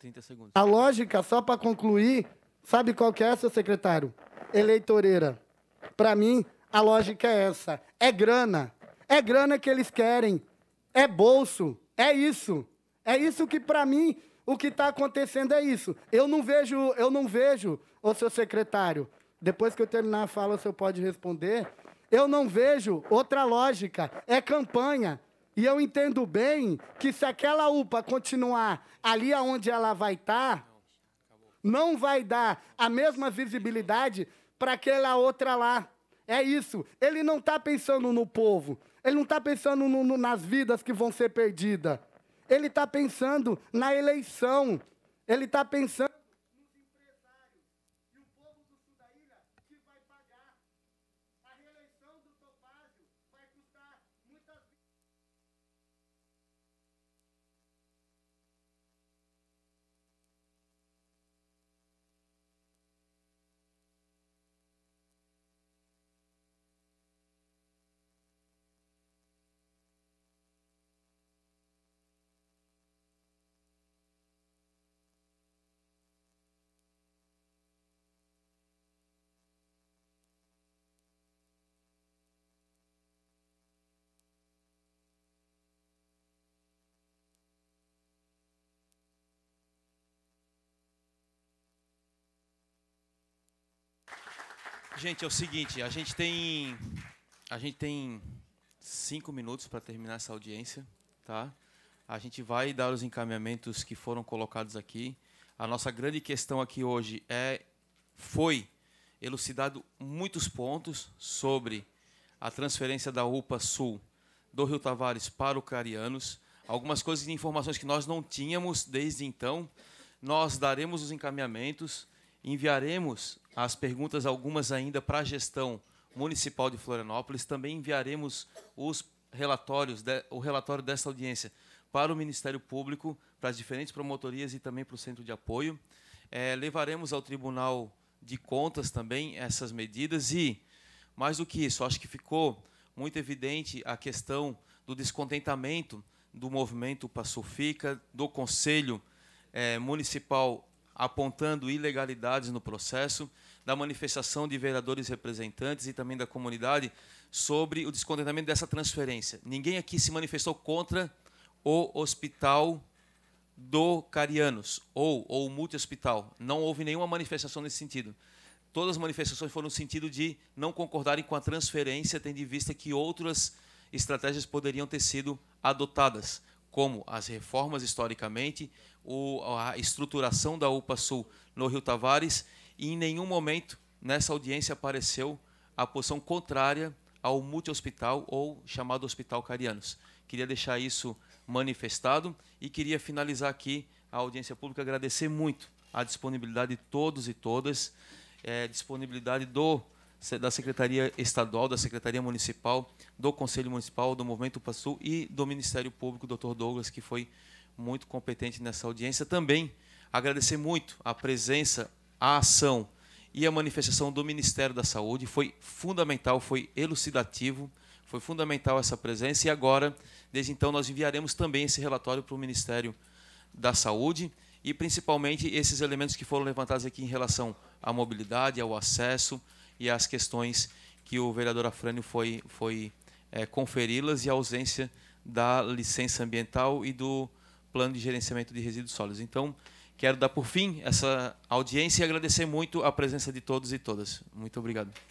30 segundos. A lógica, só para concluir, sabe qual que é, seu secretário? Eleitoreira. Para mim, a lógica é essa. É grana. É grana que eles querem. É bolso. É isso. É isso que, para mim, o que está acontecendo é isso. Eu não vejo, eu não vejo, o seu secretário, depois que eu terminar a fala, o senhor pode responder. Eu não vejo outra lógica. É campanha. E eu entendo bem que se aquela UPA continuar ali aonde ela vai estar, tá, não vai dar a mesma visibilidade para aquela outra lá. É isso. Ele não está pensando no povo. Ele não está pensando no, no, nas vidas que vão ser perdidas. Ele está pensando na eleição. Ele está pensando Gente, é o seguinte, a gente tem a gente tem cinco minutos para terminar essa audiência, tá? A gente vai dar os encaminhamentos que foram colocados aqui. A nossa grande questão aqui hoje é foi elucidado muitos pontos sobre a transferência da UPA Sul do Rio Tavares para o Carianos, algumas coisas e informações que nós não tínhamos desde então. Nós daremos os encaminhamentos, enviaremos as perguntas, algumas ainda para a gestão municipal de Florianópolis, também enviaremos os relatórios, o relatório dessa audiência para o Ministério Público, para as diferentes promotorias e também para o Centro de Apoio. É, levaremos ao Tribunal de Contas também essas medidas e, mais do que isso, acho que ficou muito evidente a questão do descontentamento do movimento Pacifica, do Conselho é, Municipal apontando ilegalidades no processo, da manifestação de vereadores representantes e também da comunidade sobre o descontentamento dessa transferência. Ninguém aqui se manifestou contra o hospital do Carianos ou, o multi-hospital. Não houve nenhuma manifestação nesse sentido. Todas as manifestações foram no sentido de não concordarem com a transferência, tendo em vista que outras estratégias poderiam ter sido adotadas, como as reformas historicamente, a estruturação da UPA Sul no Rio Tavares, e em nenhum momento nessa audiência apareceu a posição contrária ao multi-hospital ou chamado Hospital Carianos. Queria deixar isso manifestado e queria finalizar aqui a audiência pública agradecer muito a disponibilidade de todos e todas é, disponibilidade do da Secretaria Estadual, da Secretaria Municipal, do Conselho Municipal, do Movimento Passul e do Ministério Público, Dr. Douglas, que foi muito competente nessa audiência. Também agradecer muito a presença, a ação e a manifestação do Ministério da Saúde. Foi fundamental, foi elucidativo, foi fundamental essa presença. E agora, desde então, nós enviaremos também esse relatório para o Ministério da Saúde e principalmente esses elementos que foram levantados aqui em relação à mobilidade, ao acesso e às questões que o vereador Afrânio foi, foi é, conferi-las e a ausência da licença ambiental e do plano de gerenciamento de resíduos sólidos. Então, quero dar por fim essa audiência e agradecer muito a presença de todos e todas. Muito obrigado.